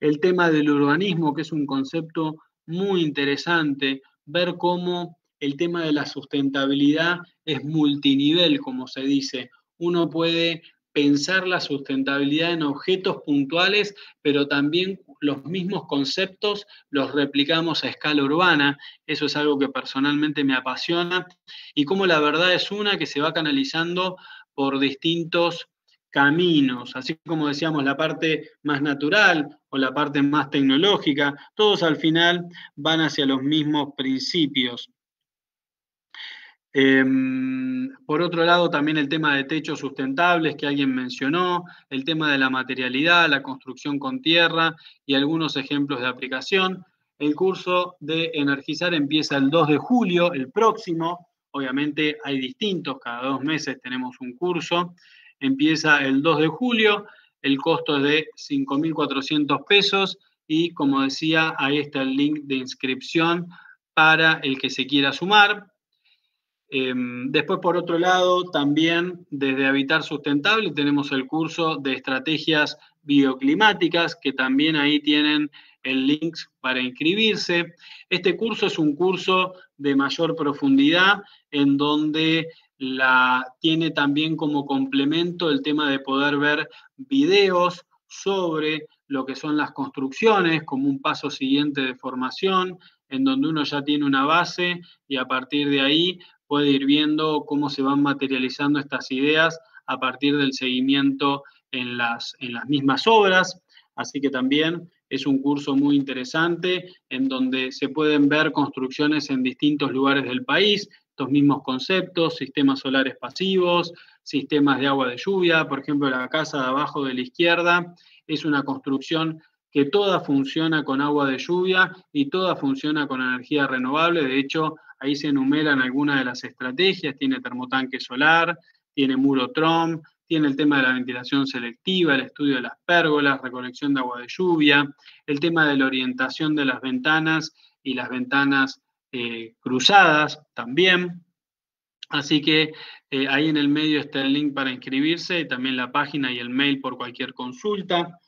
el tema del urbanismo, que es un concepto muy interesante, ver cómo el tema de la sustentabilidad es multinivel, como se dice. Uno puede pensar la sustentabilidad en objetos puntuales, pero también los mismos conceptos los replicamos a escala urbana. Eso es algo que personalmente me apasiona. Y como la verdad es una que se va canalizando por distintos caminos, así como decíamos, la parte más natural o la parte más tecnológica, todos al final van hacia los mismos principios. Em, por otro lado, también el tema de techos sustentables que alguien mencionó, el tema de la materialidad, la construcción con tierra y algunos ejemplos de aplicación. El curso de Energizar empieza el 2 de julio, el próximo. Obviamente hay distintos, cada dos meses tenemos un curso. Empieza el 2 de julio, el costo es de 5.400 pesos y como decía, ahí está el link de inscripción para el que se quiera sumar. Em, después, por otro lado, también desde Habitar Sustentable tenemos el curso de estrategias bioclimáticas, que también ahí tienen el link para inscribirse. Este curso es un curso de mayor profundidad en donde la, tiene también como complemento el tema de poder ver videos sobre lo que son las construcciones como un paso siguiente de formación, en donde uno ya tiene una base y a partir de ahí puede ir viendo cómo se van materializando estas ideas a partir del seguimiento en las, en las mismas obras. Así que también es un curso muy interesante en donde se pueden ver construcciones en distintos lugares del país, estos mismos conceptos, sistemas solares pasivos, sistemas de agua de lluvia, por ejemplo, la casa de abajo de la izquierda es una construcción que toda funciona con agua de lluvia y toda funciona con energía renovable. De hecho, ahí se enumeran algunas de las estrategias. Tiene termotanque solar, tiene muro TROM, tiene el tema de la ventilación selectiva, el estudio de las pérgolas, recolección de agua de lluvia, el tema de la orientación de las ventanas y las ventanas eh, cruzadas también. Así que eh, ahí en el medio está el link para inscribirse y también la página y el mail por cualquier consulta.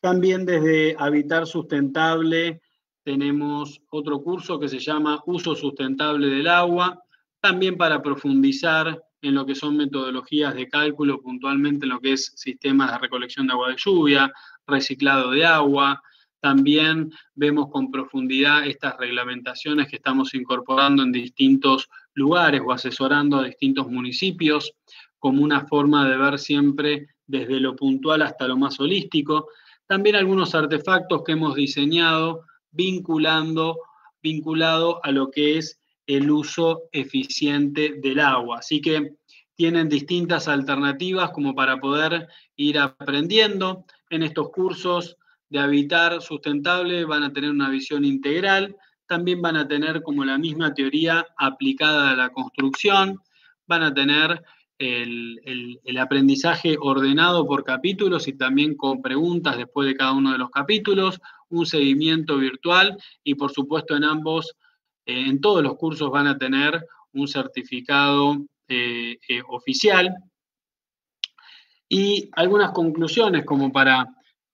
También desde Habitar Sustentable tenemos otro curso que se llama Uso Sustentable del Agua, también para profundizar en lo que son metodologías de cálculo, puntualmente en lo que es sistemas de recolección de agua de lluvia, reciclado de agua, también vemos con profundidad estas reglamentaciones que estamos incorporando en distintos lugares o asesorando a distintos municipios como una forma de ver siempre desde lo puntual hasta lo más holístico. También algunos artefactos que hemos diseñado vinculando, vinculado a lo que es el uso eficiente del agua. Así que tienen distintas alternativas como para poder ir aprendiendo. En estos cursos de habitar sustentable van a tener una visión integral, también van a tener como la misma teoría aplicada a la construcción, van a tener el, aprendizaje ordenado por capítulos y también con preguntas después de cada uno de los capítulos, un seguimiento virtual y por supuesto en ambos, eh, en todos los cursos van a tener un certificado eh, eh, oficial. Y algunas conclusiones como para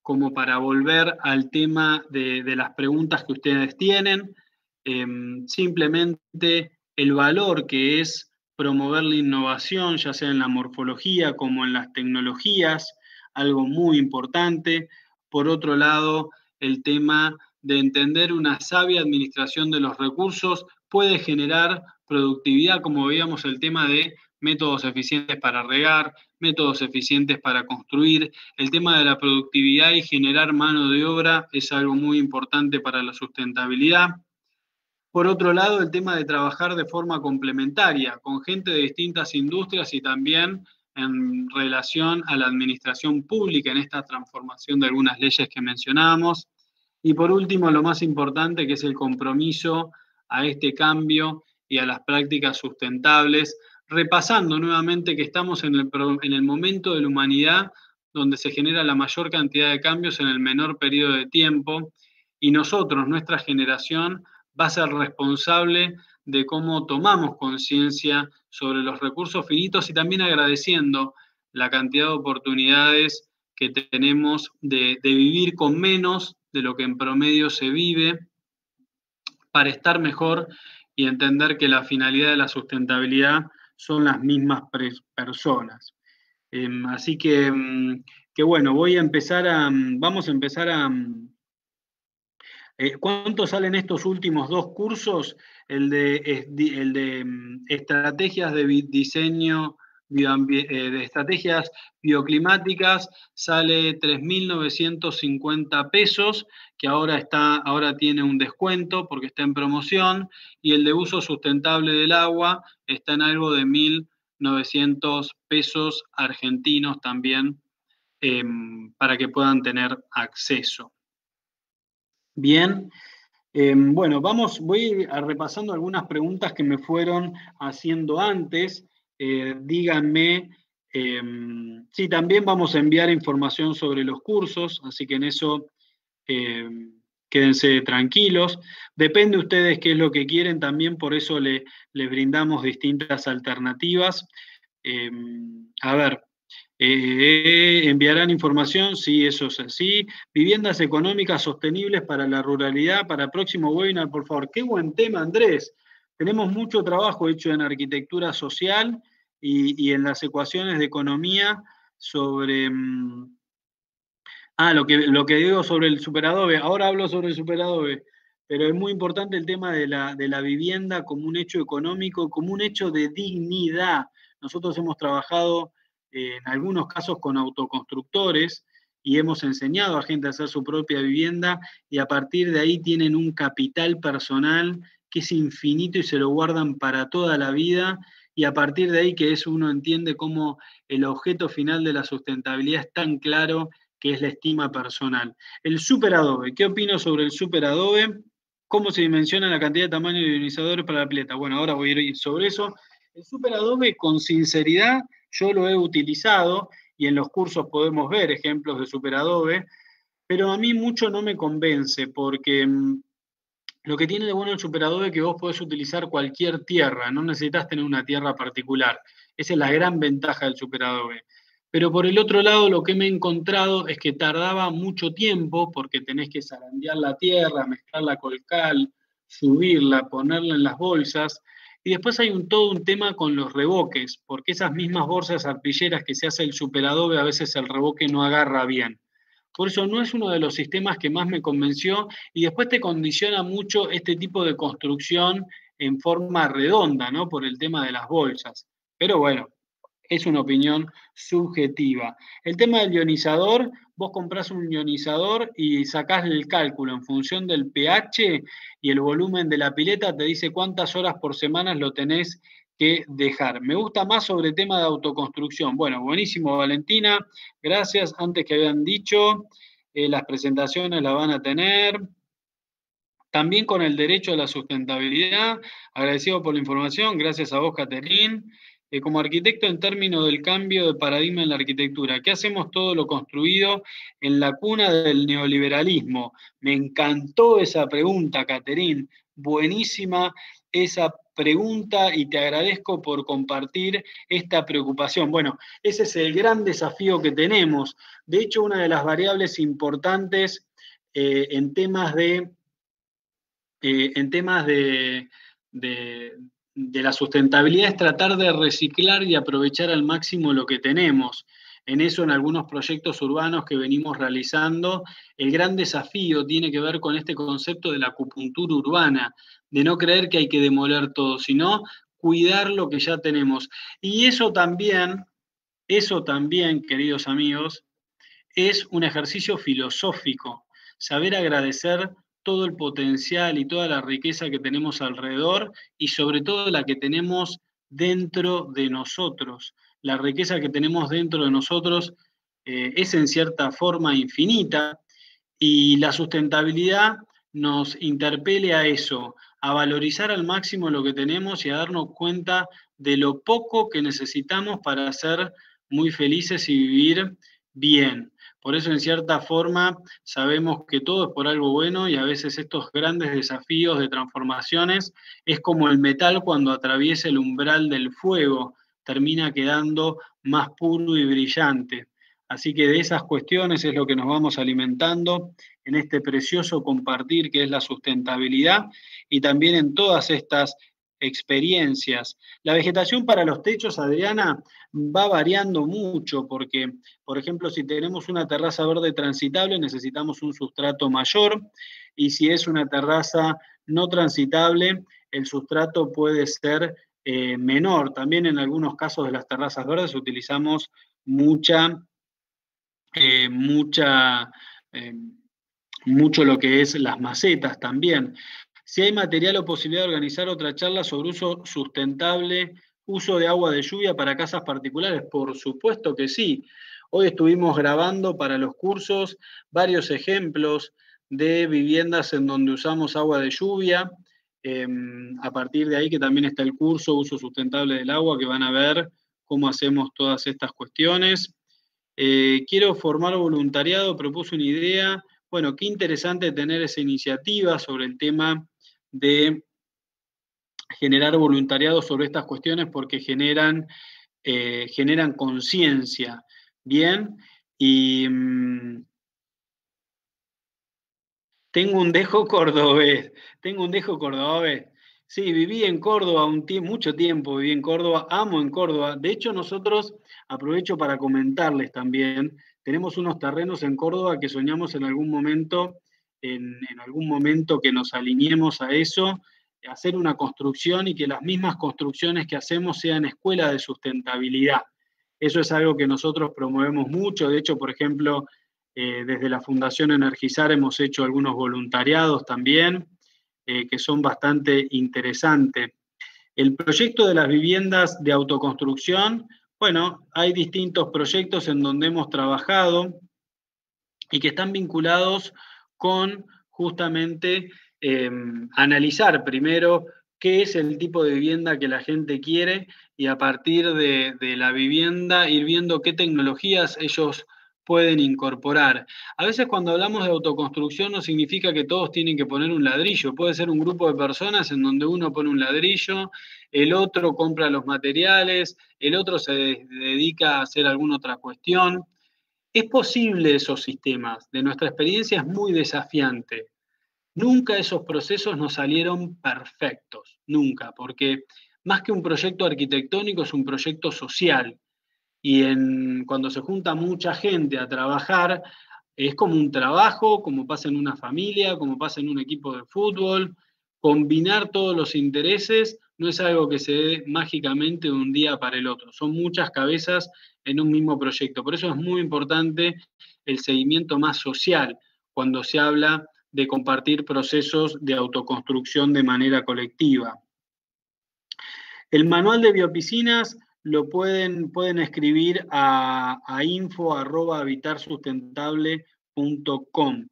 como para volver al tema de, las preguntas que ustedes tienen. Em, simplemente el valor que es promover la innovación, ya sea en la morfología como en las tecnologías, algo muy importante. Por otro lado, el tema de entender una sabia administración de los recursos puede generar productividad, como veíamos el tema de métodos eficientes para regar, métodos eficientes para construir. El tema de la productividad y generar mano de obra es algo muy importante para la sustentabilidad. Por otro lado, el tema de trabajar de forma complementaria con gente de distintas industrias y también en relación a la administración pública en esta transformación de algunas leyes que mencionábamos. Y por último, lo más importante, que es el compromiso a este cambio y a las prácticas sustentables repasando nuevamente que estamos en el, en el momento de la humanidad donde se genera la mayor cantidad de cambios en el menor periodo de tiempo y nosotros, nuestra generación, va a ser responsable de cómo tomamos conciencia sobre los recursos finitos y también agradeciendo la cantidad de oportunidades que tenemos de, vivir con menos de lo que en promedio se vive para estar mejor y entender que la finalidad de la sustentabilidad son las mismas personas. Em, así que, mm, que, bueno, voy a empezar a, mm, vamos a empezar a... Mm, eh, ¿Cuánto salen estos últimos dos cursos? El de, de estrategias de diseño eh, de estrategias bioclimáticas sale 3.950 pesos, que ahora, está, ahora tiene un descuento porque está en promoción, y el de uso sustentable del agua está en algo de 1.900 pesos argentinos también em, para que puedan tener acceso. Bien, em, bueno, vamos, voy a repasando algunas preguntas que me fueron haciendo antes. Eh, díganme em, sí, también vamos a enviar información sobre los cursos, así que en eso em, quédense tranquilos. Depende de ustedes qué es lo que quieren, también por eso les brindamos distintas alternativas. A ver, eh, ¿enviarán información? Sí, eso es así. Viviendas económicas sostenibles para la ruralidad, para el próximo webinar, por favor. Qué buen tema, Andrés. Tenemos mucho trabajo hecho en arquitectura social y, en las ecuaciones de economía sobre, mm, Ah, lo que, lo que digo sobre el superadobe. Ahora hablo sobre el superadobe, pero es muy importante el tema de la, de la vivienda como un hecho económico, como un hecho de dignidad. Nosotros hemos trabajado en algunos casos con autoconstructores y hemos enseñado a gente a hacer su propia vivienda y a partir de ahí tienen un capital personal que es infinito y se lo guardan para toda la vida y a partir de ahí que eso uno entiende cómo el objeto final de la sustentabilidad es tan claro que es la estima personal. El superadobe, ¿qué opino sobre el superadobe? ¿Cómo se dimensiona la cantidad de tamaño de ionizadores para la pileta? Bueno, ahora voy a ir sobre eso. El superadobe, con sinceridad, yo lo he utilizado y en los cursos podemos ver ejemplos de superadobe, pero a mí mucho no me convence porque mm, lo que tiene de bueno el superadobe es que vos podés utilizar cualquier tierra, no necesitas tener una tierra particular. Esa es la gran ventaja del superadobe. Pero por el otro lado, lo que me he encontrado es que tardaba mucho tiempo porque tenés que zarandear la tierra, mezclarla con cal, subirla, ponerla en las bolsas. Y después hay un, todo un tema con los reboques, porque esas mismas bolsas arpilleras que se hace el superadobe, a veces el reboque no agarra bien. Por eso no es uno de los sistemas que más me convenció y después te condiciona mucho este tipo de construcción en forma redonda, ¿no? Por el tema de las bolsas. Pero bueno, es una opinión subjetiva. El tema del ionizador, vos comprás un ionizador y sacás el cálculo en función del pH y el volumen de la pileta, te dice cuántas horas por semana lo tenés que dejar. Me gusta más sobre el tema de autoconstrucción. Bueno, buenísimo, Valentina. Gracias. Antes que habían dicho, eh, las presentaciones las van a tener. También con el derecho a la sustentabilidad. Agradecido por la información. Gracias a vos, Caterín. Eh, como arquitecto en términos del cambio de paradigma en la arquitectura. ¿Qué hacemos todo lo construido en la cuna del neoliberalismo? Me encantó esa pregunta, Caterín. Buenísima esa pregunta y te agradezco por compartir esta preocupación. Bueno, ese es el gran desafío que tenemos. De hecho, una de las variables importantes eh, en temas de, eh, en temas de, de la sustentabilidad es tratar de reciclar y aprovechar al máximo lo que tenemos. En eso, en algunos proyectos urbanos que venimos realizando, el gran desafío tiene que ver con este concepto de la acupuntura urbana, de no creer que hay que demoler todo, sino cuidar lo que ya tenemos. Y eso también, eso también, queridos amigos, es un ejercicio filosófico, saber agradecer todo el potencial y toda la riqueza que tenemos alrededor y sobre todo la que tenemos dentro de nosotros. La riqueza que tenemos dentro de nosotros eh, es en cierta forma infinita y la sustentabilidad nos interpele a eso, a valorizar al máximo lo que tenemos y a darnos cuenta de lo poco que necesitamos para ser muy felices y vivir bien. Por eso, en cierta forma, sabemos que todo es por algo bueno y a veces estos grandes desafíos de transformaciones es como el metal cuando atraviesa el umbral del fuego, termina quedando más puro y brillante. Así que de esas cuestiones es lo que nos vamos alimentando en este precioso compartir que es la sustentabilidad y también en todas estas experiencias. La vegetación para los techos, Adriana, va variando mucho porque, por ejemplo, si tenemos una terraza verde transitable, necesitamos un sustrato mayor y si es una terraza no transitable, el sustrato puede ser eh, menor. También en algunos casos de las terrazas verdes utilizamos mucha, eh, eh, mucho lo que es las macetas también. Si hay material o posibilidad de organizar otra charla sobre uso sustentable, uso de agua de lluvia para casas particulares, por supuesto que sí. Hoy estuvimos grabando para los cursos varios ejemplos de viviendas en donde usamos agua de lluvia. Em, a partir de ahí que también está el curso Uso Sustentable del Agua, que van a ver cómo hacemos todas estas cuestiones. Eh, quiero formar voluntariado, propuse una idea. Bueno, qué interesante tener esa iniciativa sobre el tema de generar voluntariado sobre estas cuestiones porque generan, eh, generan conciencia. Bien, y mm, tengo un dejo cordobés, tengo un dejo cordobés. Sí, viví en Córdoba un mucho tiempo, viví en Córdoba, amo en Córdoba. De hecho, nosotros, aprovecho para comentarles también, tenemos unos terrenos en Córdoba que soñamos en algún momento, en, algún momento que nos alineemos a eso, hacer una construcción y que las mismas construcciones que hacemos sean escuelas de sustentabilidad. Eso es algo que nosotros promovemos mucho. De hecho, por ejemplo, eh, desde la Fundación Energizar hemos hecho algunos voluntariados también, eh, que son bastante interesantes. El proyecto de las viviendas de autoconstrucción, bueno, hay distintos proyectos en donde hemos trabajado y que están vinculados con justamente em, analizar primero qué es el tipo de vivienda que la gente quiere y a partir de, de la vivienda ir viendo qué tecnologías ellos pueden incorporar. A veces cuando hablamos de autoconstrucción no significa que todos tienen que poner un ladrillo, puede ser un grupo de personas en donde uno pone un ladrillo, el otro compra los materiales, el otro se dedica a hacer alguna otra cuestión. Es posible esos sistemas, de nuestra experiencia es muy desafiante. Nunca esos procesos nos salieron perfectos, nunca, porque más que un proyecto arquitectónico es un proyecto social y cuando se junta mucha gente a trabajar, es como un trabajo, como pasa en una familia, como pasa en un equipo de fútbol. Combinar todos los intereses no es algo que se dé mágicamente de un día para el otro, son muchas cabezas en un mismo proyecto. Por eso es muy importante el seguimiento más social cuando se habla de compartir procesos de autoconstrucción de manera colectiva. El manual de biopiscinas lo pueden, pueden escribir a, a info.habitarsustentable.com.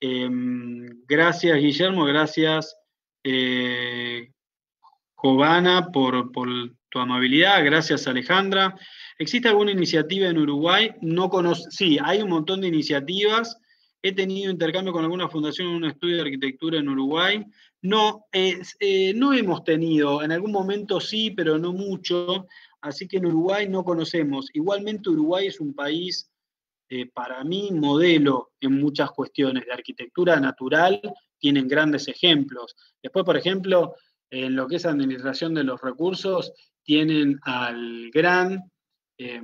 Em, gracias, Guillermo, gracias, eh, Jovana, por, tu amabilidad, gracias, Alejandra. ¿Existe alguna iniciativa en Uruguay? No conozco, sí, hay un montón de iniciativas. He tenido intercambio con alguna fundación en un estudio de arquitectura en Uruguay. No, eh, no hemos tenido, en algún momento sí, pero no mucho así que en Uruguay no conocemos. Igualmente Uruguay es un país, eh, para mí, modelo en muchas cuestiones de arquitectura natural, tienen grandes ejemplos. Después, por ejemplo, en lo que es administración de los recursos, tienen al gran eh,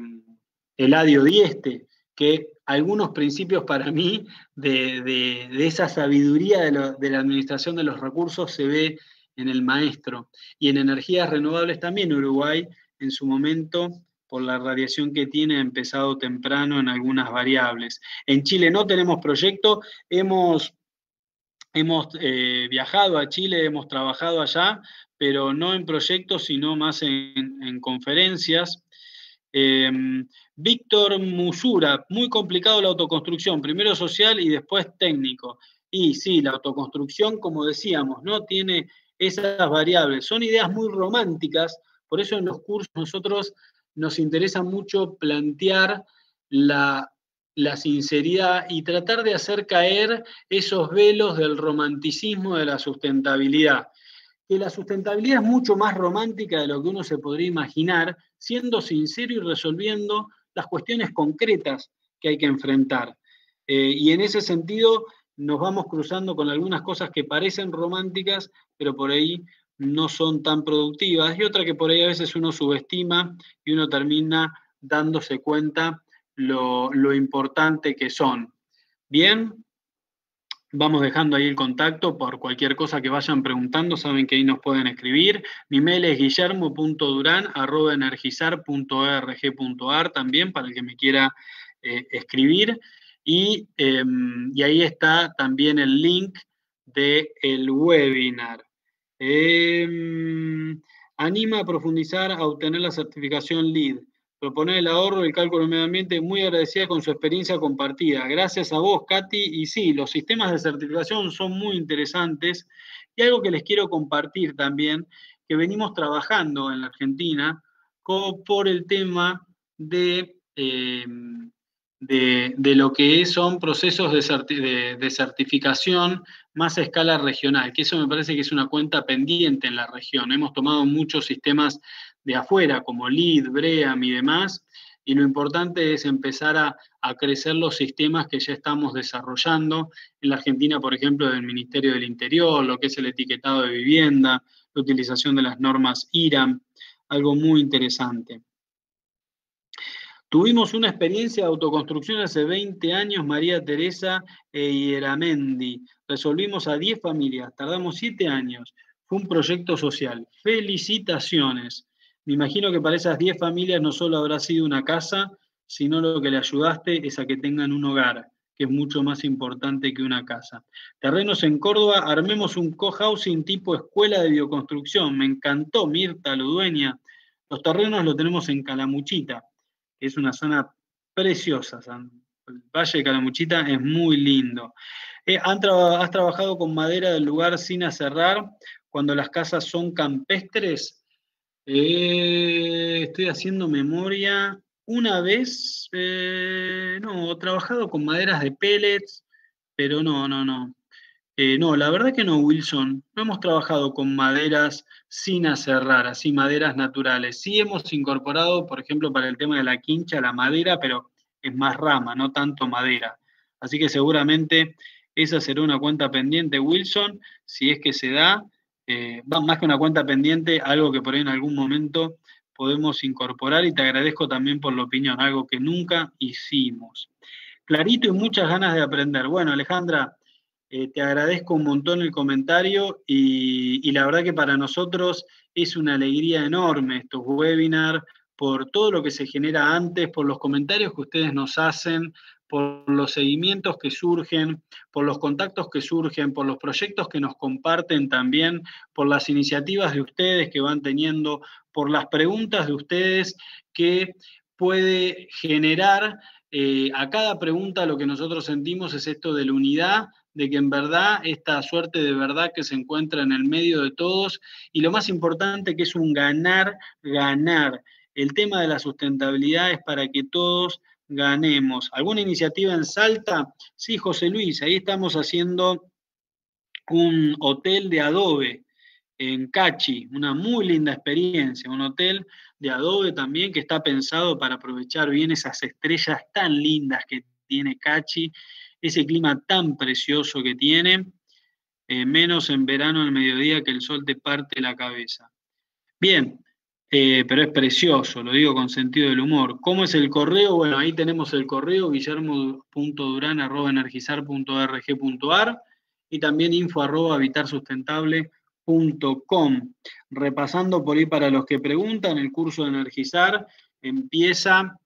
Eladio Dieste, que algunos principios para mí de, esa sabiduría de, de, la administración de los recursos se ve en el maestro. Y en energías renovables también Uruguay en su momento por la radiación que tiene, ha empezado temprano en algunas variables. En Chile no tenemos proyecto, hemos, hemos eh, viajado a Chile, hemos trabajado allá, pero no en proyectos, sino más en, conferencias. Em, Víctor Musura, muy complicado la autoconstrucción, primero social y después técnico. Y sí, la autoconstrucción, como decíamos, no tiene esas variables. Son ideas muy románticas, por eso en los cursos nosotros nos interesa mucho plantear la, sinceridad y tratar de hacer caer esos velos del romanticismo de la sustentabilidad. Que la sustentabilidad es mucho más romántica de lo que uno se podría imaginar, siendo sincero y resolviendo las cuestiones concretas que hay que enfrentar. Eh, y en ese sentido nos vamos cruzando con algunas cosas que parecen románticas, pero por ahí no son tan productivas y otra que por ahí a veces uno subestima y uno termina dándose cuenta lo, importante que son. Bien, vamos dejando ahí el contacto por cualquier cosa que vayan preguntando, saben que ahí nos pueden escribir. Mi mail es guillermo.duran.energizar.org.ar también para el que me quiera eh, escribir. Y, em, y, ahí está también el link del el webinar. Em, anima a profundizar a obtener la certificación LEED. Proponer el ahorro y el cálculo del medio ambiente, muy agradecida con su experiencia compartida. Gracias a vos, Katy. Y sí, los sistemas de certificación son muy interesantes. Y algo que les quiero compartir también, que venimos trabajando en la Argentina por el tema de em, de, lo que son procesos de, de, certificación más a escala regional, que eso me parece que es una cuenta pendiente en la región. Hemos tomado muchos sistemas de afuera, como LEED, BREAM y demás, y lo importante es empezar a, a, crecer los sistemas que ya estamos desarrollando. En la Argentina, por ejemplo, del Ministerio del Interior, lo que es el etiquetado de vivienda, la utilización de las normas IRAM, algo muy interesante. Tuvimos una experiencia de autoconstrucción hace 20 años, María Teresa e Ieramendi. Resolvimos a 10 familias, tardamos 7 años. Fue un proyecto social. Felicitaciones. Me imagino que para esas 10 familias no solo habrá sido una casa, sino lo que le ayudaste es a que tengan un hogar, que es mucho más importante que una casa. Terrenos en Córdoba, armemos un cohousing tipo escuela de bioconstrucción. Me encantó, Mirta, lo dueña. Los terrenos los tenemos en Calamuchita es una zona preciosa. El Valle de Calamuchita es muy lindo. Eh, ¿Has trabajado con madera del lugar sin aserrar cuando las casas son campestres? Eh, estoy haciendo memoria. Una vez, eh, no, he trabajado con maderas de pellets, pero no, no, no. no, la verdad que no, Wilson. No hemos trabajado con maderas sin aserrar, así maderas naturales. Sí hemos incorporado, por ejemplo, para el tema de la quincha, la madera, pero es más rama, no tanto madera. Así que seguramente esa será una cuenta pendiente, Wilson, si es que se da, eh, más que una cuenta pendiente, algo que por ahí en algún momento podemos incorporar y te agradezco también por la opinión, algo que nunca hicimos. Clarito y muchas ganas de aprender. Bueno, Alejandra, eh, te agradezco un montón el comentario y, la verdad que para nosotros es una alegría enorme estos webinars por todo lo que se genera antes, por los comentarios que ustedes nos hacen, por los seguimientos que surgen, por los contactos que surgen, por los proyectos que nos comparten también, por las iniciativas de ustedes que van teniendo, por las preguntas de ustedes que puede generar eh, a cada pregunta lo que nosotros sentimos es esto de la unidad, de que en verdad esta suerte de verdad que se encuentra en el medio de todos y lo más importante que es un ganar, ganar. El tema de la sustentabilidad es para que todos ganemos. ¿Alguna iniciativa en Salta? Sí, José Luis, ahí estamos haciendo un hotel de adobe en Cachi, una muy linda experiencia, un hotel de adobe también que está pensado para aprovechar bien esas estrellas tan lindas que tiene Cachi ese clima tan precioso que tiene, eh, menos en verano al mediodía que el sol te parte la cabeza. Bien, eh, pero es precioso, lo digo con sentido del humor. ¿Cómo es el correo? Bueno, ahí tenemos el correo guillermo.duran.energizar.org.ar y también info Repasando por ahí para los que preguntan, el curso de Energizar empieza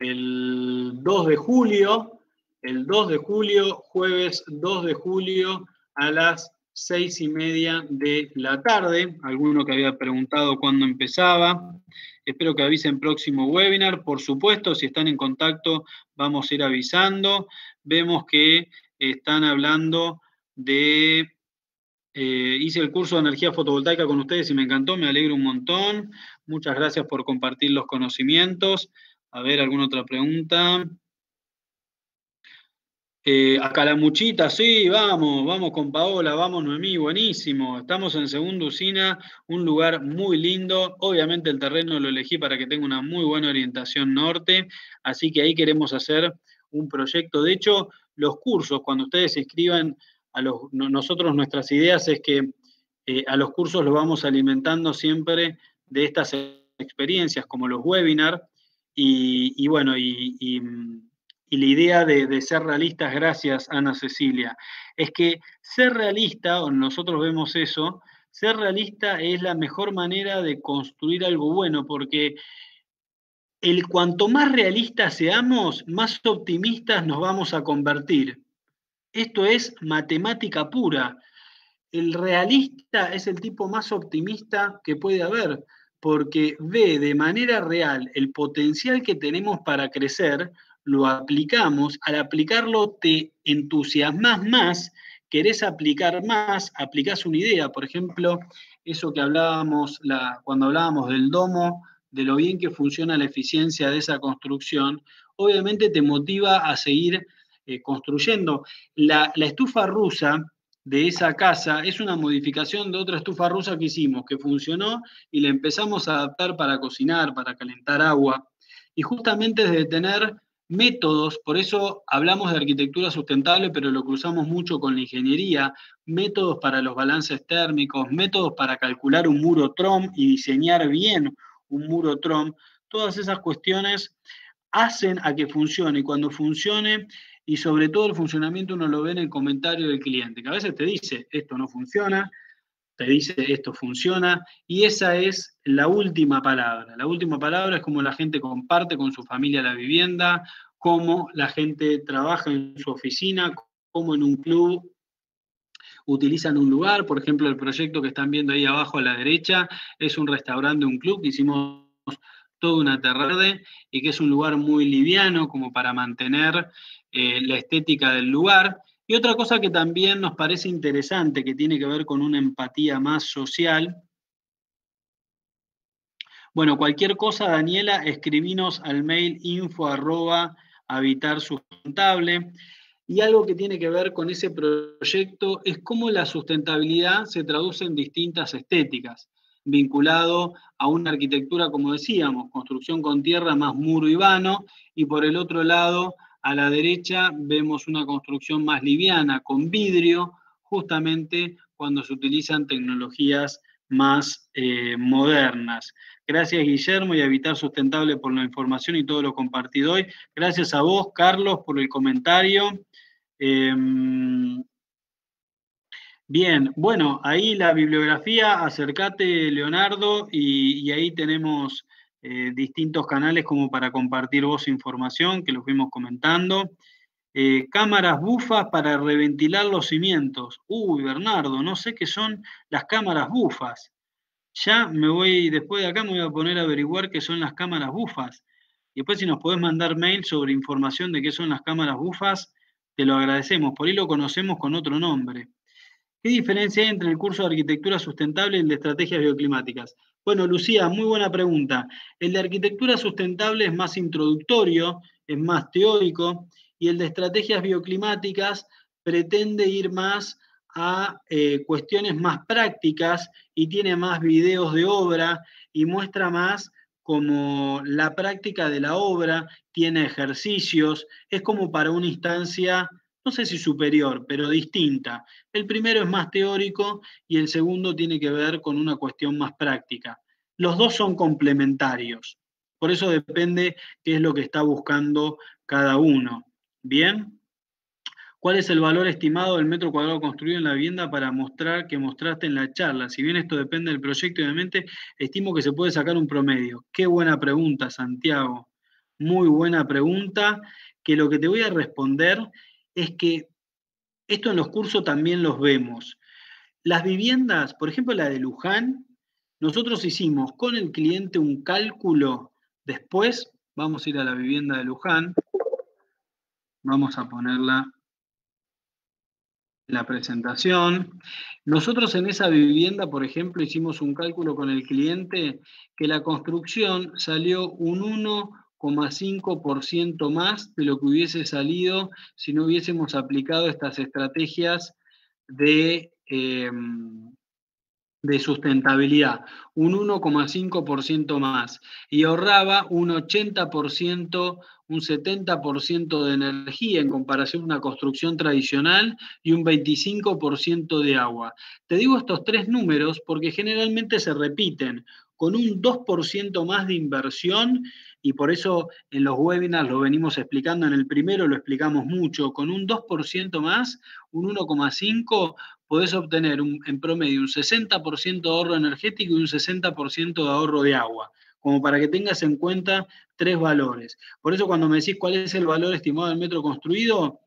el 2 de julio, el 2 de julio, jueves 2 de julio a las 6 y media de la tarde. Alguno que había preguntado cuándo empezaba. Espero que avisen próximo webinar. Por supuesto, si están en contacto, vamos a ir avisando. Vemos que están hablando de... Eh, hice el curso de energía fotovoltaica con ustedes y me encantó, me alegro un montón. Muchas gracias por compartir los conocimientos. A ver, ¿alguna otra pregunta? Eh, a Calamuchita, sí, vamos, vamos con Paola, vamos Noemí, buenísimo. Estamos en Segunda Usina, un lugar muy lindo. Obviamente el terreno lo elegí para que tenga una muy buena orientación norte, así que ahí queremos hacer un proyecto. De hecho, los cursos, cuando ustedes se inscriban a los, nosotros nuestras ideas es que eh, a los cursos los vamos alimentando siempre de estas experiencias, como los webinars, y, bueno, y, la idea de, ser realistas, gracias Ana Cecilia, es que ser realista, o nosotros vemos eso, ser realista es la mejor manera de construir algo bueno, porque el cuanto más realistas seamos, más optimistas nos vamos a convertir. Esto es matemática pura. El realista es el tipo más optimista que puede haber porque ve de manera real el potencial que tenemos para crecer, lo aplicamos, al aplicarlo te entusiasmas más, querés aplicar más, aplicás una idea, por ejemplo, eso que hablábamos cuando hablábamos del domo, de lo bien que funciona la eficiencia de esa construcción, obviamente te motiva a seguir eh, construyendo. La, la estufa rusa, de esa casa es una modificación de otra estufa rusa que hicimos, que funcionó y la empezamos a adaptar para cocinar, para calentar agua. Y justamente desde tener métodos, por eso hablamos de arquitectura sustentable, pero lo cruzamos mucho con la ingeniería, métodos para los balances térmicos, métodos para calcular un muro TROM y diseñar bien un muro TROM. todas esas cuestiones hacen a que funcione y cuando funcione y sobre todo el funcionamiento uno lo ve en el comentario del cliente, que a veces te dice esto no funciona, te dice esto funciona y esa es la última palabra. La última palabra es como la gente comparte con su familia la vivienda, cómo la gente trabaja en su oficina, cómo en un club utilizan un lugar. Por ejemplo, el proyecto que están viendo ahí abajo a la derecha es un restaurante, un club que hicimos toda una terrade y que es un lugar muy liviano como para mantener eh, la estética del lugar. Y otra cosa que también nos parece interesante, que tiene que ver con una empatía más social. Bueno, cualquier cosa, Daniela, escribinos al mail info arroba habitar sustentable. Y algo que tiene que ver con ese proyecto es cómo la sustentabilidad se traduce en distintas estéticas, vinculado a una arquitectura, como decíamos, construcción con tierra más muro y vano, y por el otro lado, a la derecha, vemos una construcción más liviana, con vidrio, justamente cuando se utilizan tecnologías más eh, modernas. Gracias, Guillermo, y Habitar Sustentable por la información y todo lo compartido hoy. Gracias a vos, Carlos, por el comentario. Em, bien, bueno, ahí la bibliografía, acércate, Leonardo, y, ahí tenemos eh, distintos canales como para compartir vos información, que los fuimos comentando. Eh, cámaras bufas para reventilar los cimientos. Uy, Bernardo, no sé qué son las cámaras bufas. Ya me voy, después de acá me voy a poner a averiguar qué son las cámaras bufas. Y después si nos podés mandar mail sobre información de qué son las cámaras bufas, te lo agradecemos. Por ahí lo conocemos con otro nombre. ¿Qué diferencia hay entre el curso de arquitectura sustentable y el de estrategias bioclimáticas? Bueno, Lucía, muy buena pregunta. El de arquitectura sustentable es más introductorio, es más teórico, y el de estrategias bioclimáticas pretende ir más a eh, cuestiones más prácticas y tiene más videos de obra y muestra más como la práctica de la obra, tiene ejercicios, es como para una instancia, no sé si superior, pero distinta. El primero es más teórico y el segundo tiene que ver con una cuestión más práctica. Los dos son complementarios, por eso depende qué es lo que está buscando cada uno. Bien. ¿Cuál es el valor estimado del metro cuadrado construido en la vivienda para mostrar que mostraste en la charla? Si bien esto depende del proyecto, obviamente, estimo que se puede sacar un promedio. Qué buena pregunta, Santiago. Muy buena pregunta, que lo que te voy a responder es que esto en los cursos también los vemos. Las viviendas, por ejemplo la de Luján, nosotros hicimos con el cliente un cálculo, después vamos a ir a la vivienda de Luján, vamos a ponerla la presentación. Nosotros en esa vivienda, por ejemplo, hicimos un cálculo con el cliente que la construcción salió un 1,5% más de lo que hubiese salido si no hubiésemos aplicado estas estrategias de, em, de sustentabilidad, un 1,5% más, y ahorraba un 80% un 70% de energía en comparación a una construcción tradicional y un 25% de agua. Te digo estos tres números porque generalmente se repiten con un 2% más de inversión y por eso en los webinars lo venimos explicando, en el primero lo explicamos mucho, con un 2% más, un 1,5%, podés obtener en promedio un 60% de ahorro energético y un 60% de ahorro de agua como para que tengas en cuenta tres valores. Por eso cuando me decís cuál es el valor estimado del metro construido,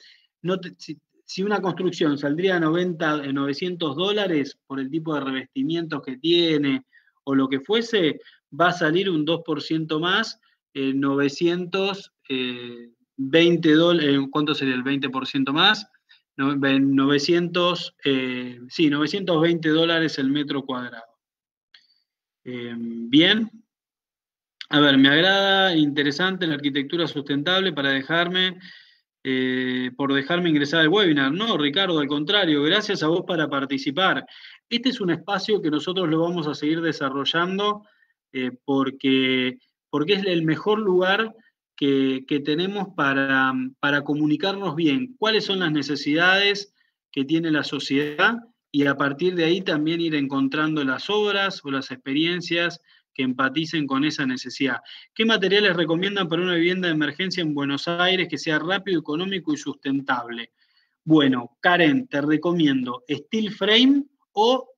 si, una construcción saldría 90, 900 dólares por el tipo de revestimientos que tiene o lo que fuese, va a salir un 2% más, 920 dólares, eh, ¿cuánto sería el 20% más? 900, eh, sí, 920 dólares el metro cuadrado. Eh, bien, a ver, me agrada, interesante la arquitectura sustentable para dejarme, eh, por dejarme ingresar al webinar. No, Ricardo, al contrario, gracias a vos para participar. Este es un espacio que nosotros lo vamos a seguir desarrollando eh, porque, porque es el mejor lugar que, tenemos para, para comunicarnos bien cuáles son las necesidades que tiene la sociedad y a partir de ahí también ir encontrando las obras o las experiencias que empaticen con esa necesidad. ¿Qué materiales recomiendan para una vivienda de emergencia en Buenos Aires que sea rápido, económico y sustentable? Bueno, Karen, te recomiendo steel frame o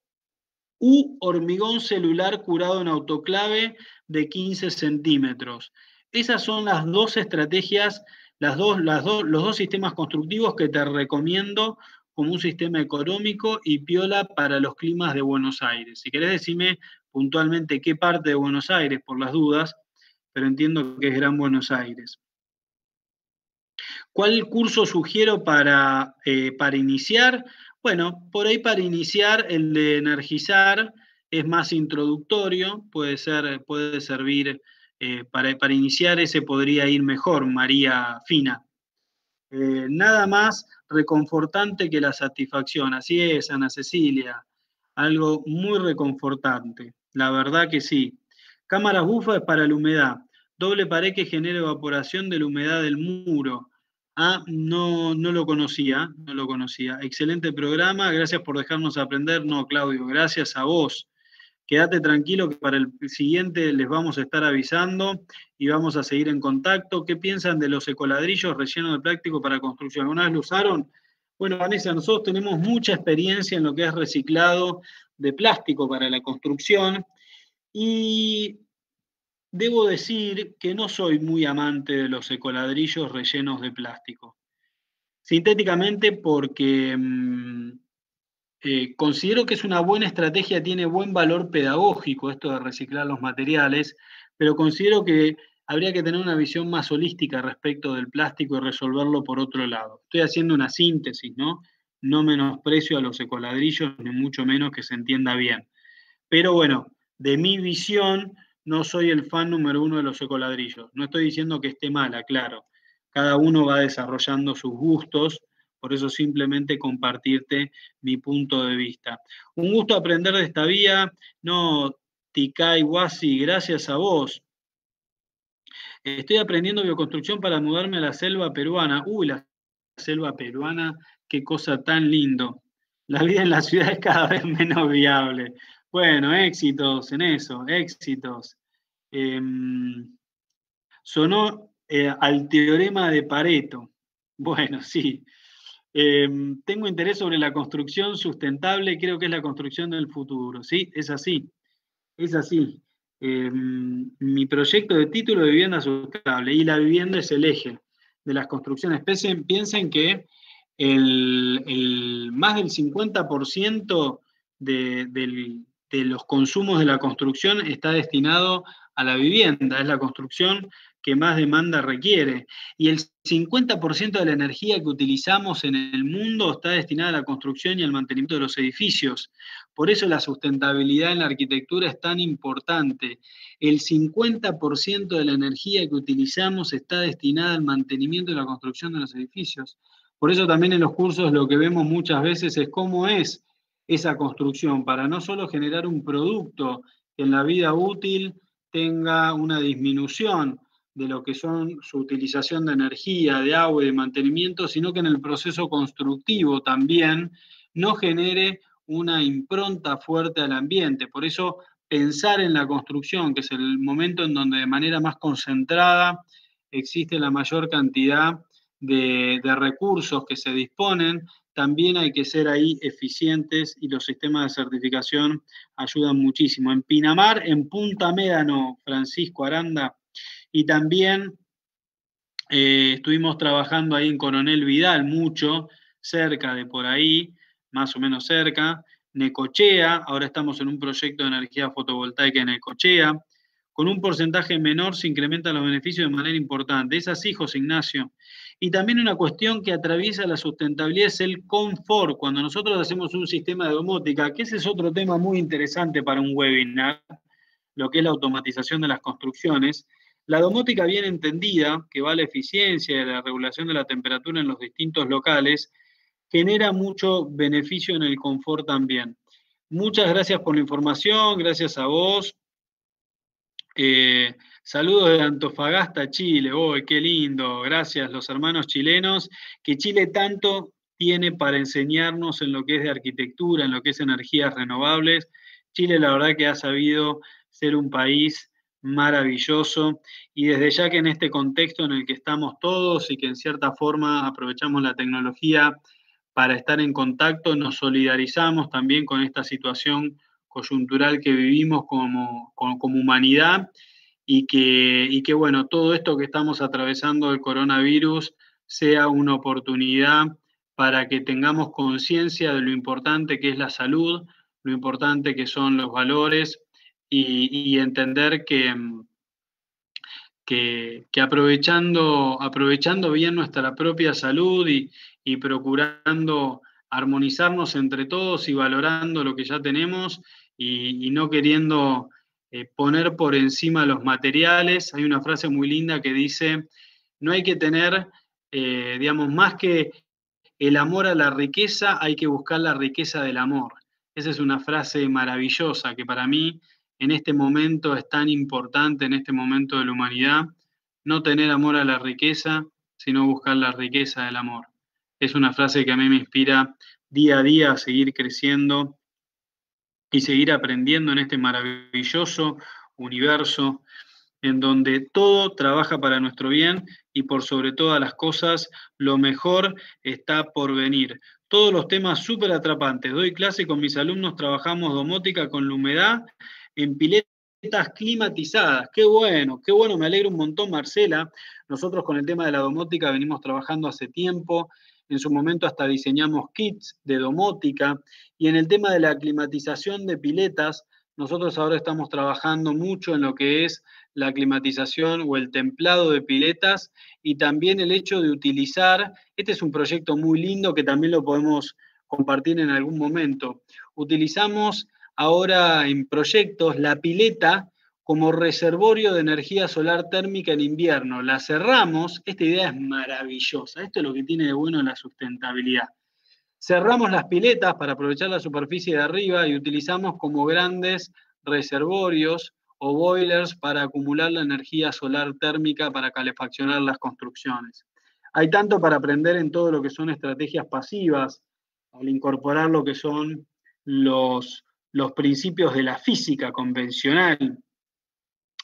U hormigón celular curado en autoclave de 15 centímetros. Esas son las dos estrategias, las dos, las los dos sistemas constructivos que te recomiendo como un sistema económico y piola para los climas de Buenos Aires. Si querés decirme puntualmente qué parte de Buenos Aires, por las dudas, pero entiendo que es Gran Buenos Aires. ¿Cuál curso sugiero para, eh, para iniciar? Bueno, por ahí para iniciar el de energizar es más introductorio, puede, ser, puede servir eh, para, para, iniciar ese podría ir mejor, María Fina. Eh, nada más reconfortante que la satisfacción, así es, Ana Cecilia, algo muy reconfortante, la verdad que sí. Cámaras bufa es para la humedad, doble pared que genera evaporación de la humedad del muro, Ah, no, no lo conocía, no lo conocía. Excelente programa, gracias por dejarnos aprender. No, Claudio, gracias a vos. Quédate tranquilo que para el siguiente les vamos a estar avisando y vamos a seguir en contacto. ¿Qué piensan de los ecoladrillos rellenos de plástico para construcción? ¿Alguna vez lo usaron? Bueno, Vanessa, nosotros tenemos mucha experiencia en lo que es reciclado de plástico para la construcción y Debo decir que no soy muy amante de los ecoladrillos rellenos de plástico. Sintéticamente porque mm, eh, considero que es una buena estrategia, tiene buen valor pedagógico esto de reciclar los materiales, pero considero que habría que tener una visión más holística respecto del plástico y resolverlo por otro lado. Estoy haciendo una síntesis, ¿no? No menosprecio a los ecoladrillos, ni mucho menos que se entienda bien. Pero bueno, de mi visión, no soy el fan número uno de los ecoladrillos. No estoy diciendo que esté mala, claro. Cada uno va desarrollando sus gustos, por eso simplemente compartirte mi punto de vista. Un gusto aprender de esta vía. No, Tikai Wasi, gracias a vos. Estoy aprendiendo bioconstrucción para mudarme a la selva peruana. Uy, la selva peruana, qué cosa tan lindo. La vida en la ciudad es cada vez menos viable. Bueno, éxitos en eso, éxitos. Em, sonó eh, al teorema de Pareto. Bueno, sí. Em, tengo interés sobre la construcción sustentable, creo que es la construcción del futuro. Sí, es así. Es así. Em, mi proyecto de título de vivienda sustentable y la vivienda es el eje de las construcciones. Piensen, piensen que el, más del 50% de, de los consumos de la construcción está destinado a la vivienda, es la construcción que más demanda requiere. Y el 50% de la energía que utilizamos en el mundo está destinada a la construcción y al mantenimiento de los edificios. Por eso la sustentabilidad en la arquitectura es tan importante. El 50% de la energía que utilizamos está destinada al mantenimiento y la construcción de los edificios. Por eso también en los cursos lo que vemos muchas veces es cómo es esa construcción, para no solo generar un producto que en la vida útil tenga una disminución de lo que son su utilización de energía, de agua y de mantenimiento, sino que en el proceso constructivo también no genere una impronta fuerte al ambiente. Por eso pensar en la construcción, que es el momento en donde de manera más concentrada existe la mayor cantidad de, de recursos que se disponen, también hay que ser ahí eficientes y los sistemas de certificación ayudan muchísimo. En Pinamar, en Punta Médano, Francisco Aranda, y también eh, estuvimos trabajando ahí en Coronel Vidal mucho, cerca de por ahí, más o menos cerca. Necochea, ahora estamos en un proyecto de energía fotovoltaica en Necochea. Con un porcentaje menor se incrementan los beneficios de manera importante. Es así, José Ignacio. Y también una cuestión que atraviesa la sustentabilidad es el confort. Cuando nosotros hacemos un sistema de domótica, que ese es otro tema muy interesante para un webinar, lo que es la automatización de las construcciones, la domótica bien entendida, que va a la eficiencia y la regulación de la temperatura en los distintos locales, genera mucho beneficio en el confort también. Muchas gracias por la información, gracias a vos. Saludos de Antofagasta, Chile. ¡Oh, qué lindo! Gracias, los hermanos chilenos, que Chile tanto tiene para enseñarnos en lo que es de arquitectura, en lo que es energías renovables. Chile, la verdad que ha sabido ser un país maravilloso y desde ya que en este contexto en el que estamos todos y que en cierta forma aprovechamos la tecnología para estar en contacto, nos solidarizamos también con esta situación coyuntural que vivimos como, como, humanidad y que, y que, bueno, todo esto que estamos atravesando del coronavirus sea una oportunidad para que tengamos conciencia de lo importante que es la salud, lo importante que son los valores y, entender que, que, aprovechando, aprovechando bien nuestra propia salud y, y procurando armonizarnos entre todos y valorando lo que ya tenemos y, no queriendo eh, poner por encima los materiales. Hay una frase muy linda que dice, no hay que tener, eh, digamos, más que el amor a la riqueza, hay que buscar la riqueza del amor. Esa es una frase maravillosa que para mí en este momento es tan importante, en este momento de la humanidad, no tener amor a la riqueza, sino buscar la riqueza del amor. Es una frase que a mí me inspira día a día a seguir creciendo y seguir aprendiendo en este maravilloso universo en donde todo trabaja para nuestro bien y por sobre todas las cosas, lo mejor está por venir. Todos los temas súper atrapantes. Doy clase con mis alumnos, trabajamos domótica con la humedad en piletas climatizadas. Qué bueno, qué bueno, me alegro un montón, Marcela. Nosotros con el tema de la domótica venimos trabajando hace tiempo en su momento hasta diseñamos kits de domótica y en el tema de la climatización de piletas, nosotros ahora estamos trabajando mucho en lo que es la climatización o el templado de piletas y también el hecho de utilizar, este es un proyecto muy lindo que también lo podemos compartir en algún momento. Utilizamos ahora en proyectos la pileta como reservorio de energía solar térmica en invierno. La cerramos, esta idea es maravillosa, esto es lo que tiene de bueno la sustentabilidad. Cerramos las piletas para aprovechar la superficie de arriba y utilizamos como grandes reservorios o boilers para acumular la energía solar térmica para calefaccionar las construcciones. Hay tanto para aprender en todo lo que son estrategias pasivas, al incorporar lo que son los, los principios de la física convencional,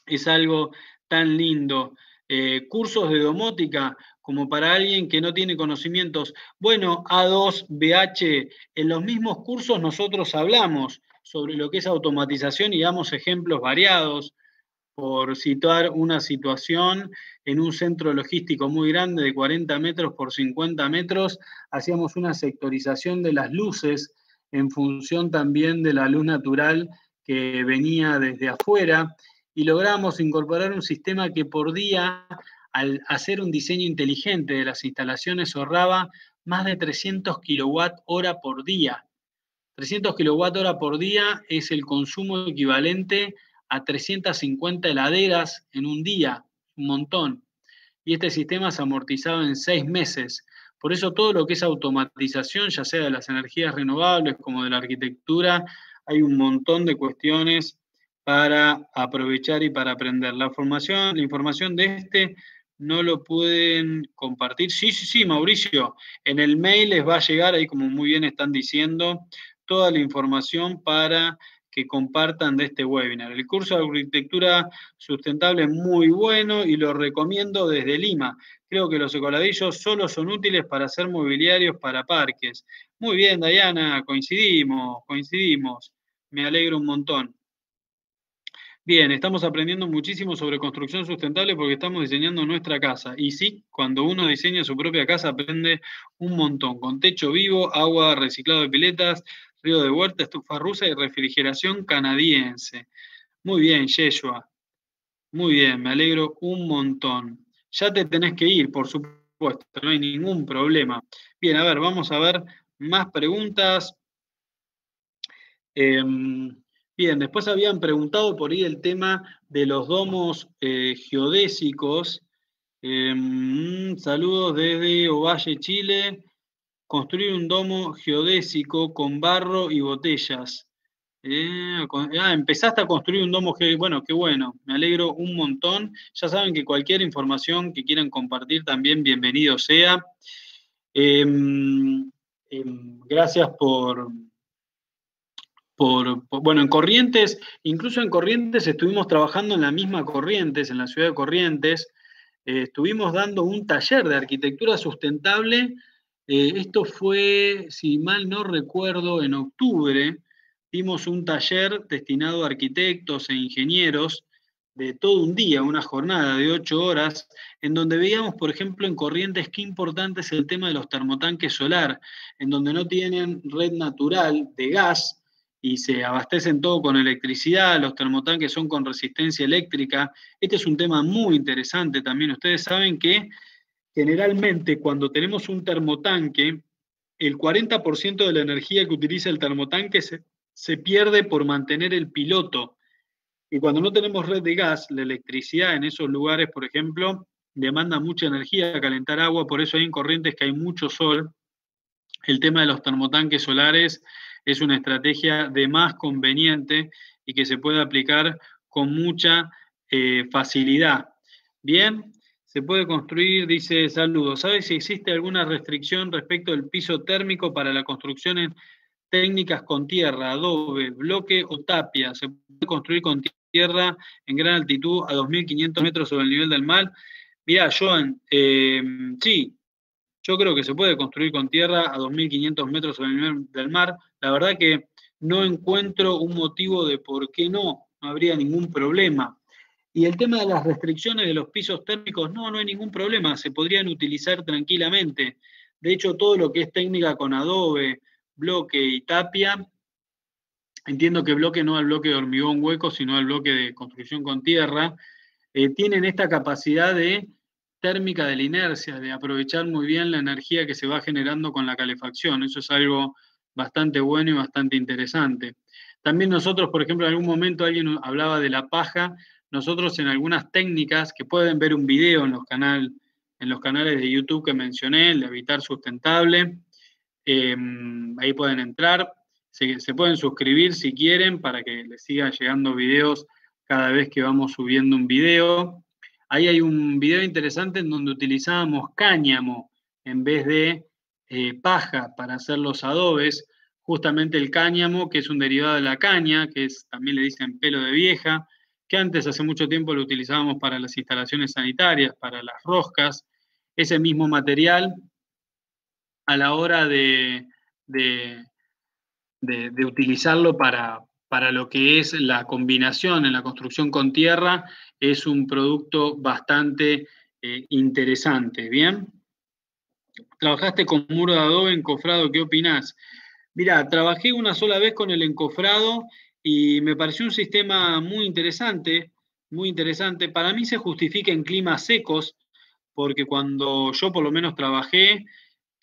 es algo tan lindo. Eh, cursos de domótica, como para alguien que no tiene conocimientos. Bueno, A2, BH, en los mismos cursos nosotros hablamos sobre lo que es automatización y damos ejemplos variados. Por situar una situación en un centro logístico muy grande de 40 metros por 50 metros, hacíamos una sectorización de las luces en función también de la luz natural que venía desde afuera y logramos incorporar un sistema que por día, al hacer un diseño inteligente de las instalaciones, ahorraba más de 300 kilowatt hora por día. 300 kilowatt hora por día es el consumo equivalente a 350 heladeras en un día, un montón. Y este sistema se amortizaba en seis meses. Por eso todo lo que es automatización, ya sea de las energías renovables como de la arquitectura, hay un montón de cuestiones para aprovechar y para aprender. La formación, la información de este no lo pueden compartir. Sí, sí, sí, Mauricio, en el mail les va a llegar, ahí como muy bien están diciendo, toda la información para que compartan de este webinar. El curso de arquitectura sustentable es muy bueno y lo recomiendo desde Lima. Creo que los ecoladillos solo son útiles para hacer mobiliarios para parques. Muy bien, Dayana, coincidimos, coincidimos. Me alegro un montón. Bien, estamos aprendiendo muchísimo sobre construcción sustentable porque estamos diseñando nuestra casa. Y sí, cuando uno diseña su propia casa aprende un montón, con techo vivo, agua, reciclado de piletas, río de huerta, estufa rusa y refrigeración canadiense. Muy bien, Yeshua. Muy bien, me alegro un montón. Ya te tenés que ir, por supuesto, no hay ningún problema. Bien, a ver, vamos a ver más preguntas. Em, Bien, después habían preguntado por ahí el tema de los domos eh, geodésicos. Em, saludos desde Ovalle, Chile. Construir un domo geodésico con barro y botellas. Eh, ah, empezaste a construir un domo geodésico. Bueno, qué bueno. Me alegro un montón. Ya saben que cualquier información que quieran compartir también, bienvenido sea. Em, em, gracias por, por, bueno, en Corrientes, incluso en Corrientes estuvimos trabajando en la misma Corrientes, en la ciudad de Corrientes, eh, estuvimos dando un taller de arquitectura sustentable. Eh, esto fue, si mal no recuerdo, en octubre. Dimos un taller destinado a arquitectos e ingenieros de todo un día, una jornada de ocho horas, en donde veíamos, por ejemplo, en Corrientes qué importante es el tema de los termotanques solar, en donde no tienen red natural de gas, y se abastecen todo con electricidad, los termotanques son con resistencia eléctrica. Este es un tema muy interesante también. Ustedes saben que generalmente cuando tenemos un termotanque, el 40% de la energía que utiliza el termotanque se, se pierde por mantener el piloto. Y cuando no tenemos red de gas, la electricidad en esos lugares, por ejemplo, demanda mucha energía, calentar agua, por eso hay en corrientes que hay mucho sol. El tema de los termotanques solares es una estrategia de más conveniente y que se puede aplicar con mucha eh, facilidad. Bien, se puede construir, dice saludos. ¿Sabes si existe alguna restricción respecto del piso térmico para la construcción en técnicas con tierra, adobe, bloque o tapia? ¿Se puede construir con tierra en gran altitud a 2.500 metros sobre el nivel del mar? Mira, Joan, eh, sí, yo creo que se puede construir con tierra a 2.500 metros sobre el nivel del mar. La verdad que no encuentro un motivo de por qué no, no habría ningún problema. Y el tema de las restricciones de los pisos térmicos, no, no hay ningún problema, se podrían utilizar tranquilamente. De hecho, todo lo que es técnica con adobe, bloque y tapia, entiendo que bloque no al bloque de hormigón hueco, sino al bloque de construcción con tierra, eh, tienen esta capacidad de térmica de la inercia, de aprovechar muy bien la energía que se va generando con la calefacción. Eso es algo bastante bueno y bastante interesante. También nosotros, por ejemplo, en algún momento alguien hablaba de la paja. Nosotros en algunas técnicas, que pueden ver un video en los, canal, en los canales de YouTube que mencioné, el de Habitar Sustentable, em, ahí pueden entrar. Se, se pueden suscribir si quieren para que les sigan llegando videos cada vez que vamos subiendo un video. Ahí hay un video interesante en donde utilizábamos cáñamo en vez de eh, paja para hacer los adobes. Justamente el cáñamo, que es un derivado de la caña, que es, también le dicen pelo de vieja, que antes hace mucho tiempo lo utilizábamos para las instalaciones sanitarias, para las roscas. Ese mismo material, a la hora de, de, de utilizarlo para, para lo que es la combinación en la construcción con tierra, es un producto bastante eh, interesante. ¿Bien? Trabajaste con muro de adobe encofrado, ¿qué opinás? Mira, trabajé una sola vez con el encofrado y me pareció un sistema muy interesante, muy interesante. Para mí se justifica en climas secos, porque cuando yo por lo menos trabajé,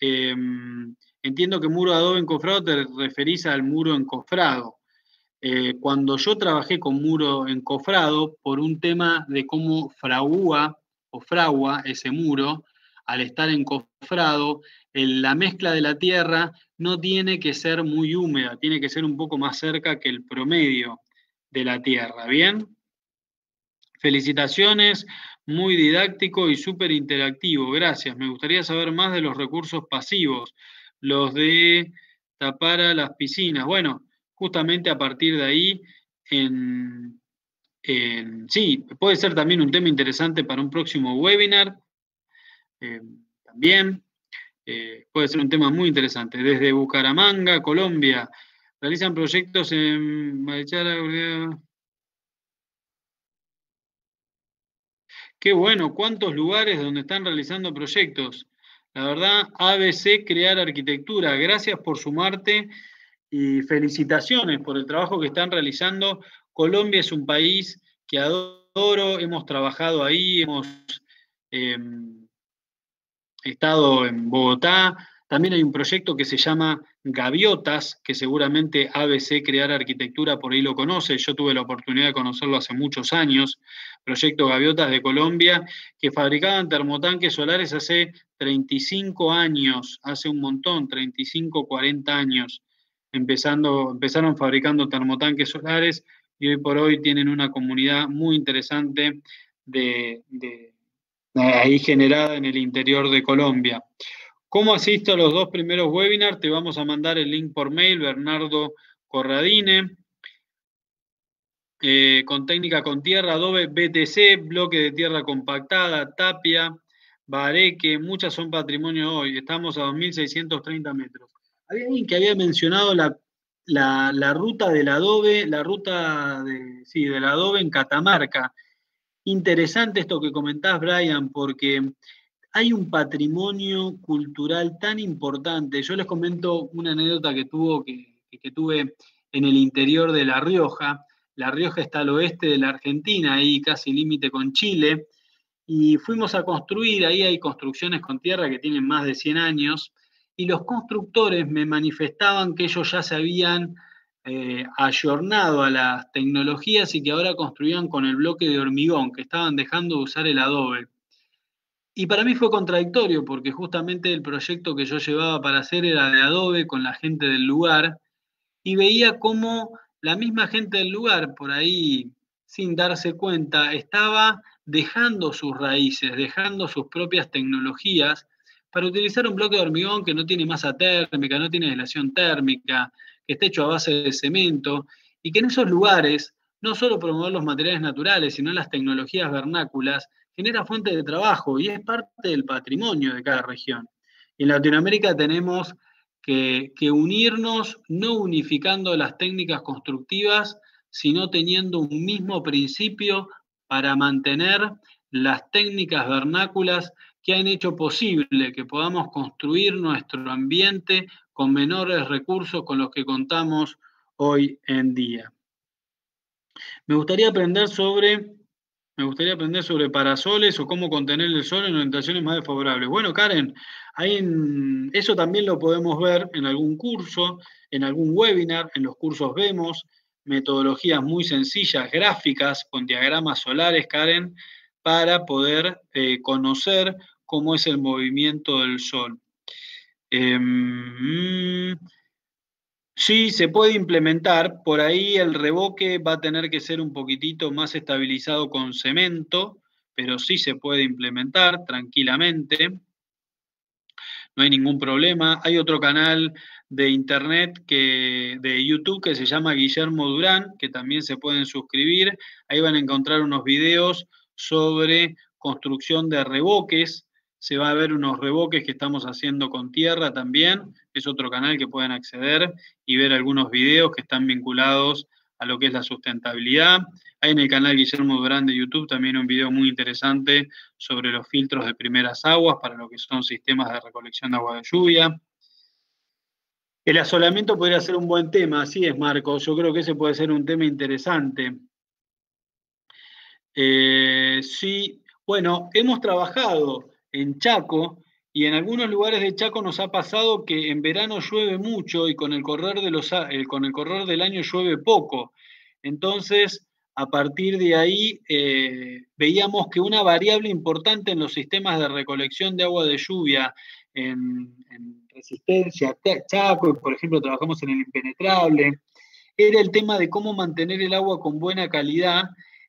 em, entiendo que muro de adobe encofrado te referís al muro encofrado. Eh, cuando yo trabajé con muro encofrado, por un tema de cómo fragua o fragua ese muro, al estar encofrado, la mezcla de la tierra no tiene que ser muy húmeda, tiene que ser un poco más cerca que el promedio de la tierra. ¿Bien? Felicitaciones, muy didáctico y súper interactivo. Gracias. Me gustaría saber más de los recursos pasivos, los de tapar a las piscinas. Bueno, justamente a partir de ahí, en, sí, puede ser también un tema interesante para un próximo webinar. Eh, también eh, puede ser un tema muy interesante. Desde Bucaramanga, Colombia, realizan proyectos en Qué bueno, cuántos lugares donde están realizando proyectos. La verdad, ABC Crear Arquitectura, gracias por sumarte y felicitaciones por el trabajo que están realizando. Colombia es un país que adoro, hemos trabajado ahí, hemos em, estado en Bogotá. También hay un proyecto que se llama Gaviotas, que seguramente ABC Crear Arquitectura por ahí lo conoce. Yo tuve la oportunidad de conocerlo hace muchos años. Proyecto Gaviotas de Colombia, que fabricaban termotanques solares hace 35 años, hace un montón, 35, 40 años empezando, empezaron fabricando termotanques solares y hoy por hoy tienen una comunidad muy interesante de, ahí generada en el interior de Colombia. ¿Cómo asisto a los dos primeros webinars? Te vamos a mandar el link por mail, Bernardo Corradine. Eh, con técnica con tierra, adobe, BTC, bloque de tierra compactada, tapia, bareque, muchas son patrimonio hoy. Estamos a 2.630 metros. Había alguien que había mencionado la, la, ruta del adobe, la ruta de, sí, del adobe en Catamarca. Interesante esto que comentás, Brian, porque hay un patrimonio cultural tan importante. Yo les comento una anécdota que, tuvo, que, que tuve en el interior de La Rioja. La Rioja está al oeste de la Argentina, ahí casi límite con Chile, y fuimos a construir, ahí hay construcciones con tierra que tienen más de 100 años, y los constructores me manifestaban que ellos ya se habían eh, ayornado a las tecnologías y que ahora construían con el bloque de hormigón, que estaban dejando de usar el adobe. Y para mí fue contradictorio porque justamente el proyecto que yo llevaba para hacer era de adobe con la gente del lugar y veía cómo la misma gente del lugar, por ahí sin darse cuenta, estaba dejando sus raíces, dejando sus propias tecnologías para utilizar un bloque de hormigón que no tiene masa térmica, no tiene aislación térmica, que esté hecho a base de cemento, y que en esos lugares, no solo promover los materiales naturales, sino las tecnologías vernáculas, genera fuente de trabajo y es parte del patrimonio de cada región. en Latinoamérica tenemos que, unirnos no unificando las técnicas constructivas, sino teniendo un mismo principio para mantener las técnicas vernáculas que han hecho posible que podamos construir nuestro ambiente con menores recursos con los que contamos hoy en día. Me gustaría aprender sobre, me gustaría aprender sobre parasoles o cómo contener el sol en orientaciones más desfavorables. Bueno, Karen, eso también lo podemos ver en algún curso, en algún webinar, en los cursos vemos metodologías muy sencillas, gráficas, con diagramas solares, Karen, para poder eh, conocer cómo es el movimiento del Sol. Em, sí, se puede implementar. Por ahí el reboque va a tener que ser un poquitito más estabilizado con cemento, pero sí se puede implementar tranquilamente no hay ningún problema. Hay otro canal de internet que, de YouTube que se llama Guillermo Durán, que también se pueden suscribir. Ahí van a encontrar unos videos sobre construcción de reboques. Se va a ver unos reboques que estamos haciendo con tierra también. Es otro canal que pueden acceder y ver algunos videos que están vinculados a lo que es la sustentabilidad. Hay en el canal Guillermo Durán de YouTube también un video muy interesante sobre los filtros de primeras aguas para lo que son sistemas de recolección de agua de lluvia. El asolamiento podría ser un buen tema, así es, Marcos. Yo creo que ese puede ser un tema interesante. Eh, sí, bueno, hemos trabajado en Chaco y en algunos lugares de Chaco nos ha pasado que en verano llueve mucho y con el correr, de los, con el correr del año llueve poco. Entonces, a partir de ahí, eh, veíamos que una variable importante en los sistemas de recolección de agua de lluvia en, en resistencia, Chaco, por ejemplo, trabajamos en el impenetrable, era el tema de cómo mantener el agua con buena calidad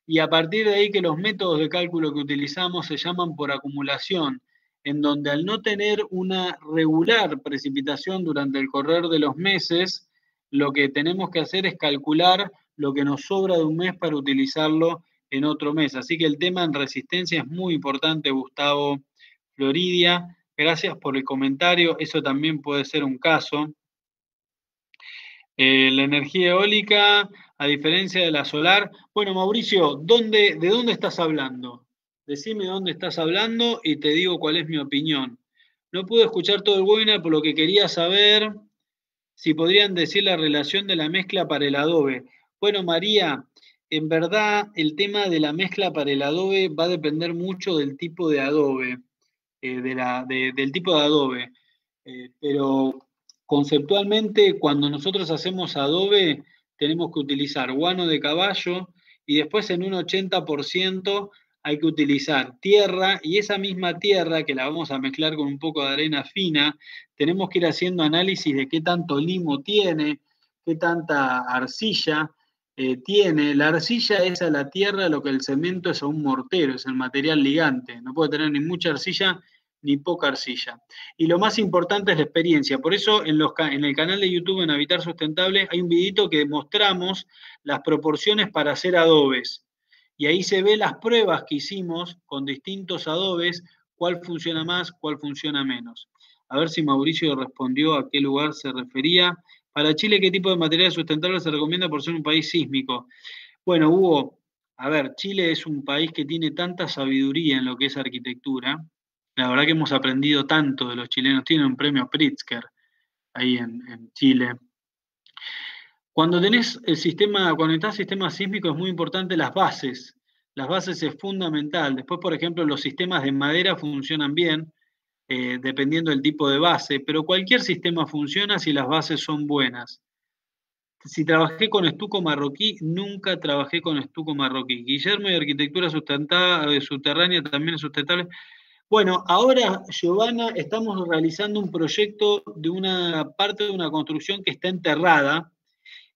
y a partir de ahí que los métodos de cálculo que utilizamos se llaman por acumulación en donde al no tener una regular precipitación durante el correr de los meses, lo que tenemos que hacer es calcular lo que nos sobra de un mes para utilizarlo en otro mes. Así que el tema en resistencia es muy importante, Gustavo Floridia. Gracias por el comentario. Eso también puede ser un caso. Eh, la energía eólica, a diferencia de la solar. Bueno, Mauricio, ¿dónde, ¿de dónde estás hablando? decime dónde estás hablando y te digo cuál es mi opinión. No pude escuchar todo el webinar por lo que quería saber si podrían decir la relación de la mezcla para el adobe. Bueno, María, en verdad el tema de la mezcla para el adobe va a depender mucho del tipo de adobe, eh, del tipo de adobe. Eh, pero conceptualmente, cuando nosotros hacemos adobe, tenemos que utilizar guano de caballo y después en un 80% hay que utilizar tierra y esa misma tierra que la vamos a mezclar con un poco de arena fina, tenemos que ir haciendo análisis de qué tanto limo tiene, qué tanta arcilla eh, tiene. La arcilla es a la tierra lo que el cemento es a un mortero, es el material ligante. No puede tener ni mucha arcilla ni poca arcilla. Y lo más importante es la experiencia. Por eso en, los, en el canal de YouTube en Habitar Sustentable hay un videito que mostramos las proporciones para hacer adobes. Y ahí se ve las pruebas que hicimos con distintos adobes, cuál funciona más, cuál funciona menos. A ver si Mauricio respondió a qué lugar se refería. Para Chile, ¿qué tipo de material sustentable se recomienda por ser un país sísmico? Bueno, Hugo, a ver, Chile es un país que tiene tanta sabiduría en lo que es arquitectura. La verdad que hemos aprendido tanto de los chilenos. Tienen un premio Pritzker ahí en, Chile. Cuando tenés el sistema, cuando estás sistema sísmico es muy importante las bases. Las bases es fundamental. Después, por ejemplo, los sistemas de madera funcionan bien, eh, dependiendo del tipo de base, pero cualquier sistema funciona si las bases son buenas. Si trabajé con estuco marroquí, nunca trabajé con estuco marroquí. Guillermo y arquitectura eh, subterránea también es sustentable. Bueno, ahora, Giovanna, estamos realizando un proyecto de una parte de una construcción que está enterrada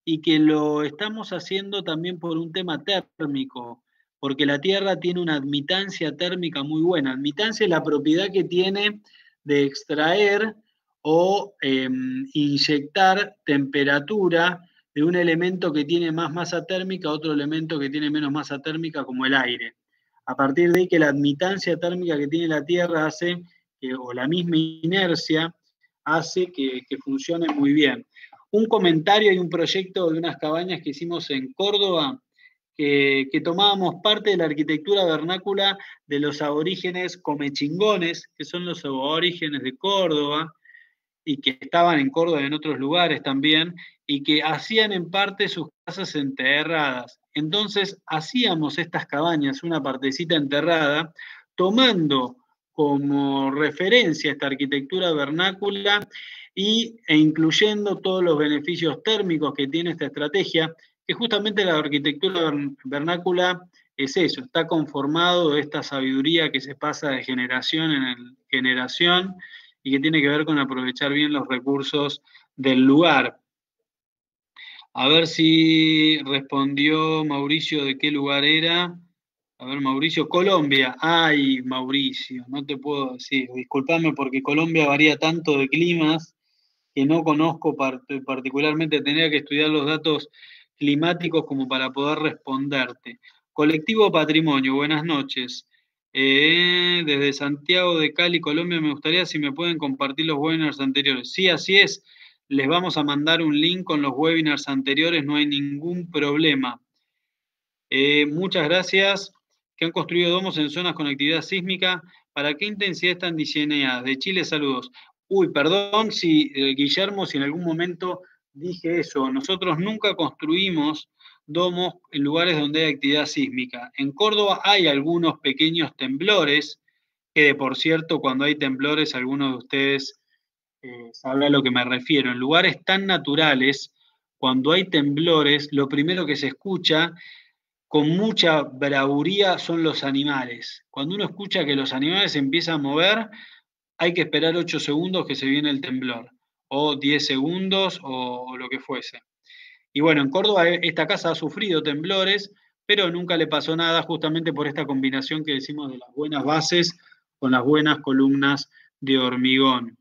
y que lo estamos haciendo también por un tema térmico porque la Tierra tiene una admitancia térmica muy buena. Admitancia es la propiedad que tiene de extraer o em, inyectar temperatura de un elemento que tiene más masa térmica a otro elemento que tiene menos masa térmica, como el aire. A partir de ahí que la admitancia térmica que tiene la Tierra hace, o la misma inercia, hace que, que funcione muy bien. Un comentario y un proyecto de unas cabañas que hicimos en Córdoba, que, tomábamos parte de la arquitectura vernácula de los aborígenes comechingones, que son los aborígenes de Córdoba, y que estaban en Córdoba y en otros lugares también, y que hacían en parte sus casas enterradas. Entonces hacíamos estas cabañas, una partecita enterrada, tomando como referencia esta arquitectura vernácula y, e incluyendo todos los beneficios térmicos que tiene esta estrategia, que justamente la arquitectura vernácula es eso, está conformado de esta sabiduría que se pasa de generación en generación y que tiene que ver con aprovechar bien los recursos del lugar. A ver si respondió Mauricio de qué lugar era. A ver, Mauricio, Colombia. Ay, Mauricio, no te puedo decir. Disculpame porque Colombia varía tanto de climas que no conozco particularmente. Tendría que estudiar los datos climáticos como para poder responderte. Colectivo Patrimonio, buenas noches. Eh, desde Santiago de Cali, Colombia, me gustaría si me pueden compartir los webinars anteriores. Sí, así es. Les vamos a mandar un link con los webinars anteriores, no hay ningún problema. Eh, muchas gracias. Que han construido domos en zonas con actividad sísmica. ¿Para qué intensidad están diseñadas? De Chile, saludos. Uy, perdón si, eh, Guillermo, si en algún momento dije eso, nosotros nunca construimos domos en lugares donde hay actividad sísmica. En Córdoba hay algunos pequeños temblores, que por cierto, cuando hay temblores, algunos de ustedes eh, sabrán a lo que me refiero. En lugares tan naturales, cuando hay temblores, lo primero que se escucha con mucha bravuría son los animales. Cuando uno escucha que los animales empiezan a mover, hay que esperar 8 segundos que se viene el temblor o 10 segundos o, lo que fuese. Y bueno, en Córdoba eh, esta casa ha sufrido temblores, pero nunca le pasó nada justamente por esta combinación que decimos de las buenas bases con las buenas columnas de hormigón.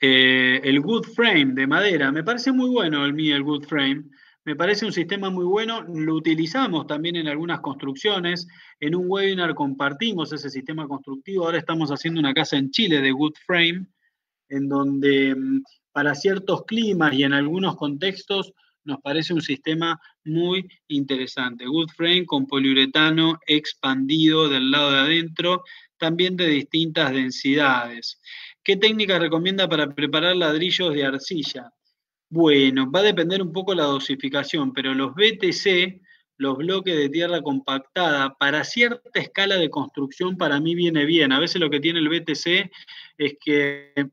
Eh, el Good Frame de madera, me parece muy bueno el mío, el Good Frame. Me parece un sistema muy bueno, lo utilizamos también en algunas construcciones. En un webinar compartimos ese sistema constructivo. Ahora estamos haciendo una casa en Chile de Good Frame en donde mm, para ciertos climas y en algunos contextos nos parece un sistema muy interesante. Wood frame con poliuretano expandido del lado de adentro, también de distintas densidades. ¿Qué técnica recomienda para preparar ladrillos de arcilla? Bueno, va a depender un poco la dosificación, pero los BTC, los bloques de tierra compactada, para cierta escala de construcción para mí viene bien. A veces lo que tiene el BTC es que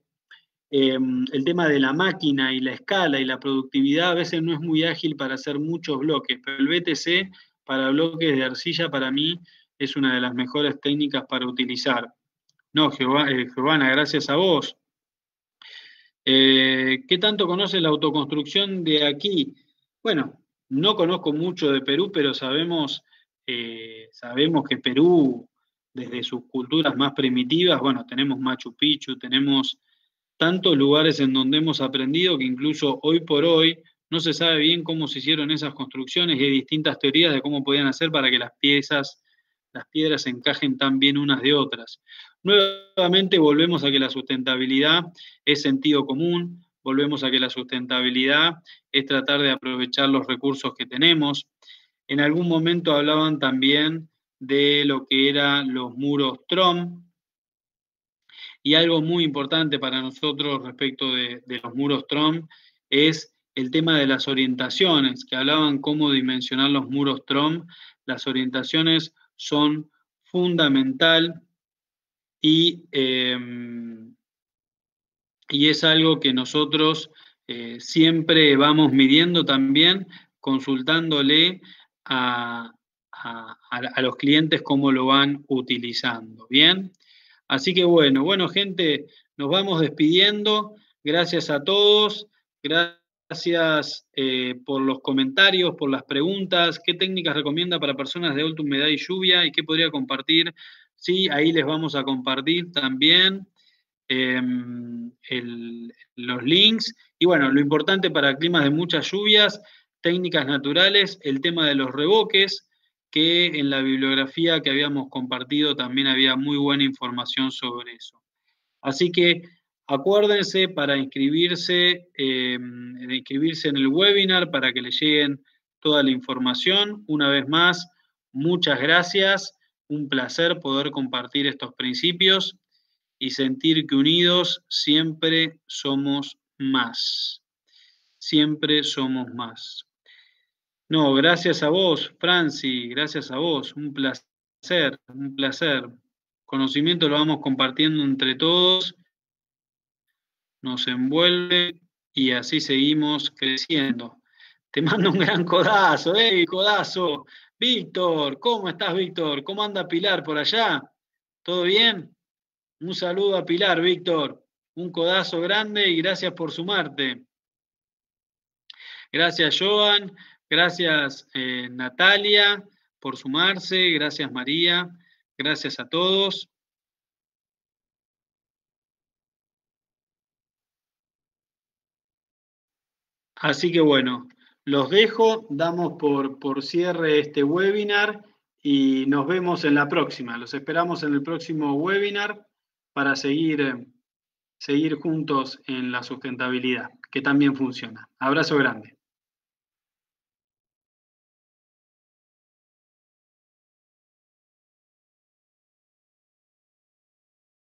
Em, el tema de la máquina y la escala y la productividad a veces no es muy ágil para hacer muchos bloques, pero el BTC para bloques de arcilla para mí es una de las mejores técnicas para utilizar. No, eh, Giovanna, gracias a vos. Eh, ¿Qué tanto conoces la autoconstrucción de aquí? Bueno, no conozco mucho de Perú, pero sabemos, eh, sabemos que Perú desde sus culturas más primitivas, bueno, tenemos Machu Picchu, tenemos tantos lugares en donde hemos aprendido que incluso hoy por hoy no se sabe bien cómo se hicieron esas construcciones y hay distintas teorías de cómo podían hacer para que las piezas, las piedras encajen tan bien unas de otras. Nuevamente volvemos a que la sustentabilidad es sentido común, volvemos a que la sustentabilidad es tratar de aprovechar los recursos que tenemos. En algún momento hablaban también de lo que eran los muros Trump, y algo muy importante para nosotros respecto de, los muros Trump es el tema de las orientaciones, que hablaban cómo dimensionar los muros Trump. Las orientaciones son fundamental y, em, y es algo que nosotros eh, siempre vamos midiendo también, consultándole a, a, los clientes cómo lo van utilizando. Bien. Así que bueno, bueno gente, nos vamos despidiendo. Gracias a todos. Gracias eh, por los comentarios, por las preguntas. ¿Qué técnicas recomienda para personas de alta humedad y lluvia? ¿Y qué podría compartir? Sí, ahí les vamos a compartir también em, los links. Y bueno, lo importante para climas de muchas lluvias, técnicas naturales, el tema de los revoques que en la bibliografía que habíamos compartido también había muy buena información sobre eso. Así que acuérdense para inscribirse, eh, inscribirse en el webinar para que le lleguen toda la información. Una vez más, muchas gracias. Un placer poder compartir estos principios y sentir que unidos siempre somos más. Siempre somos más. No, gracias a vos, Franci, gracias a vos. Un placer, un placer. Conocimiento lo vamos compartiendo entre todos, nos envuelve y así seguimos creciendo. Te mando un gran codazo, ¡eh! Codazo. Víctor, ¿cómo estás, Víctor? ¿Cómo anda Pilar por allá? ¿Todo bien? Un saludo a Pilar, Víctor. Un codazo grande y gracias por sumarte. Gracias, Joan. Gracias eh, Natalia por sumarse, gracias María, gracias a todos. Así que bueno, los dejo, damos por, por cierre este webinar y nos vemos en la próxima. Los esperamos en el próximo webinar para seguir, seguir juntos en la sustentabilidad, que también funciona. Abrazo grande.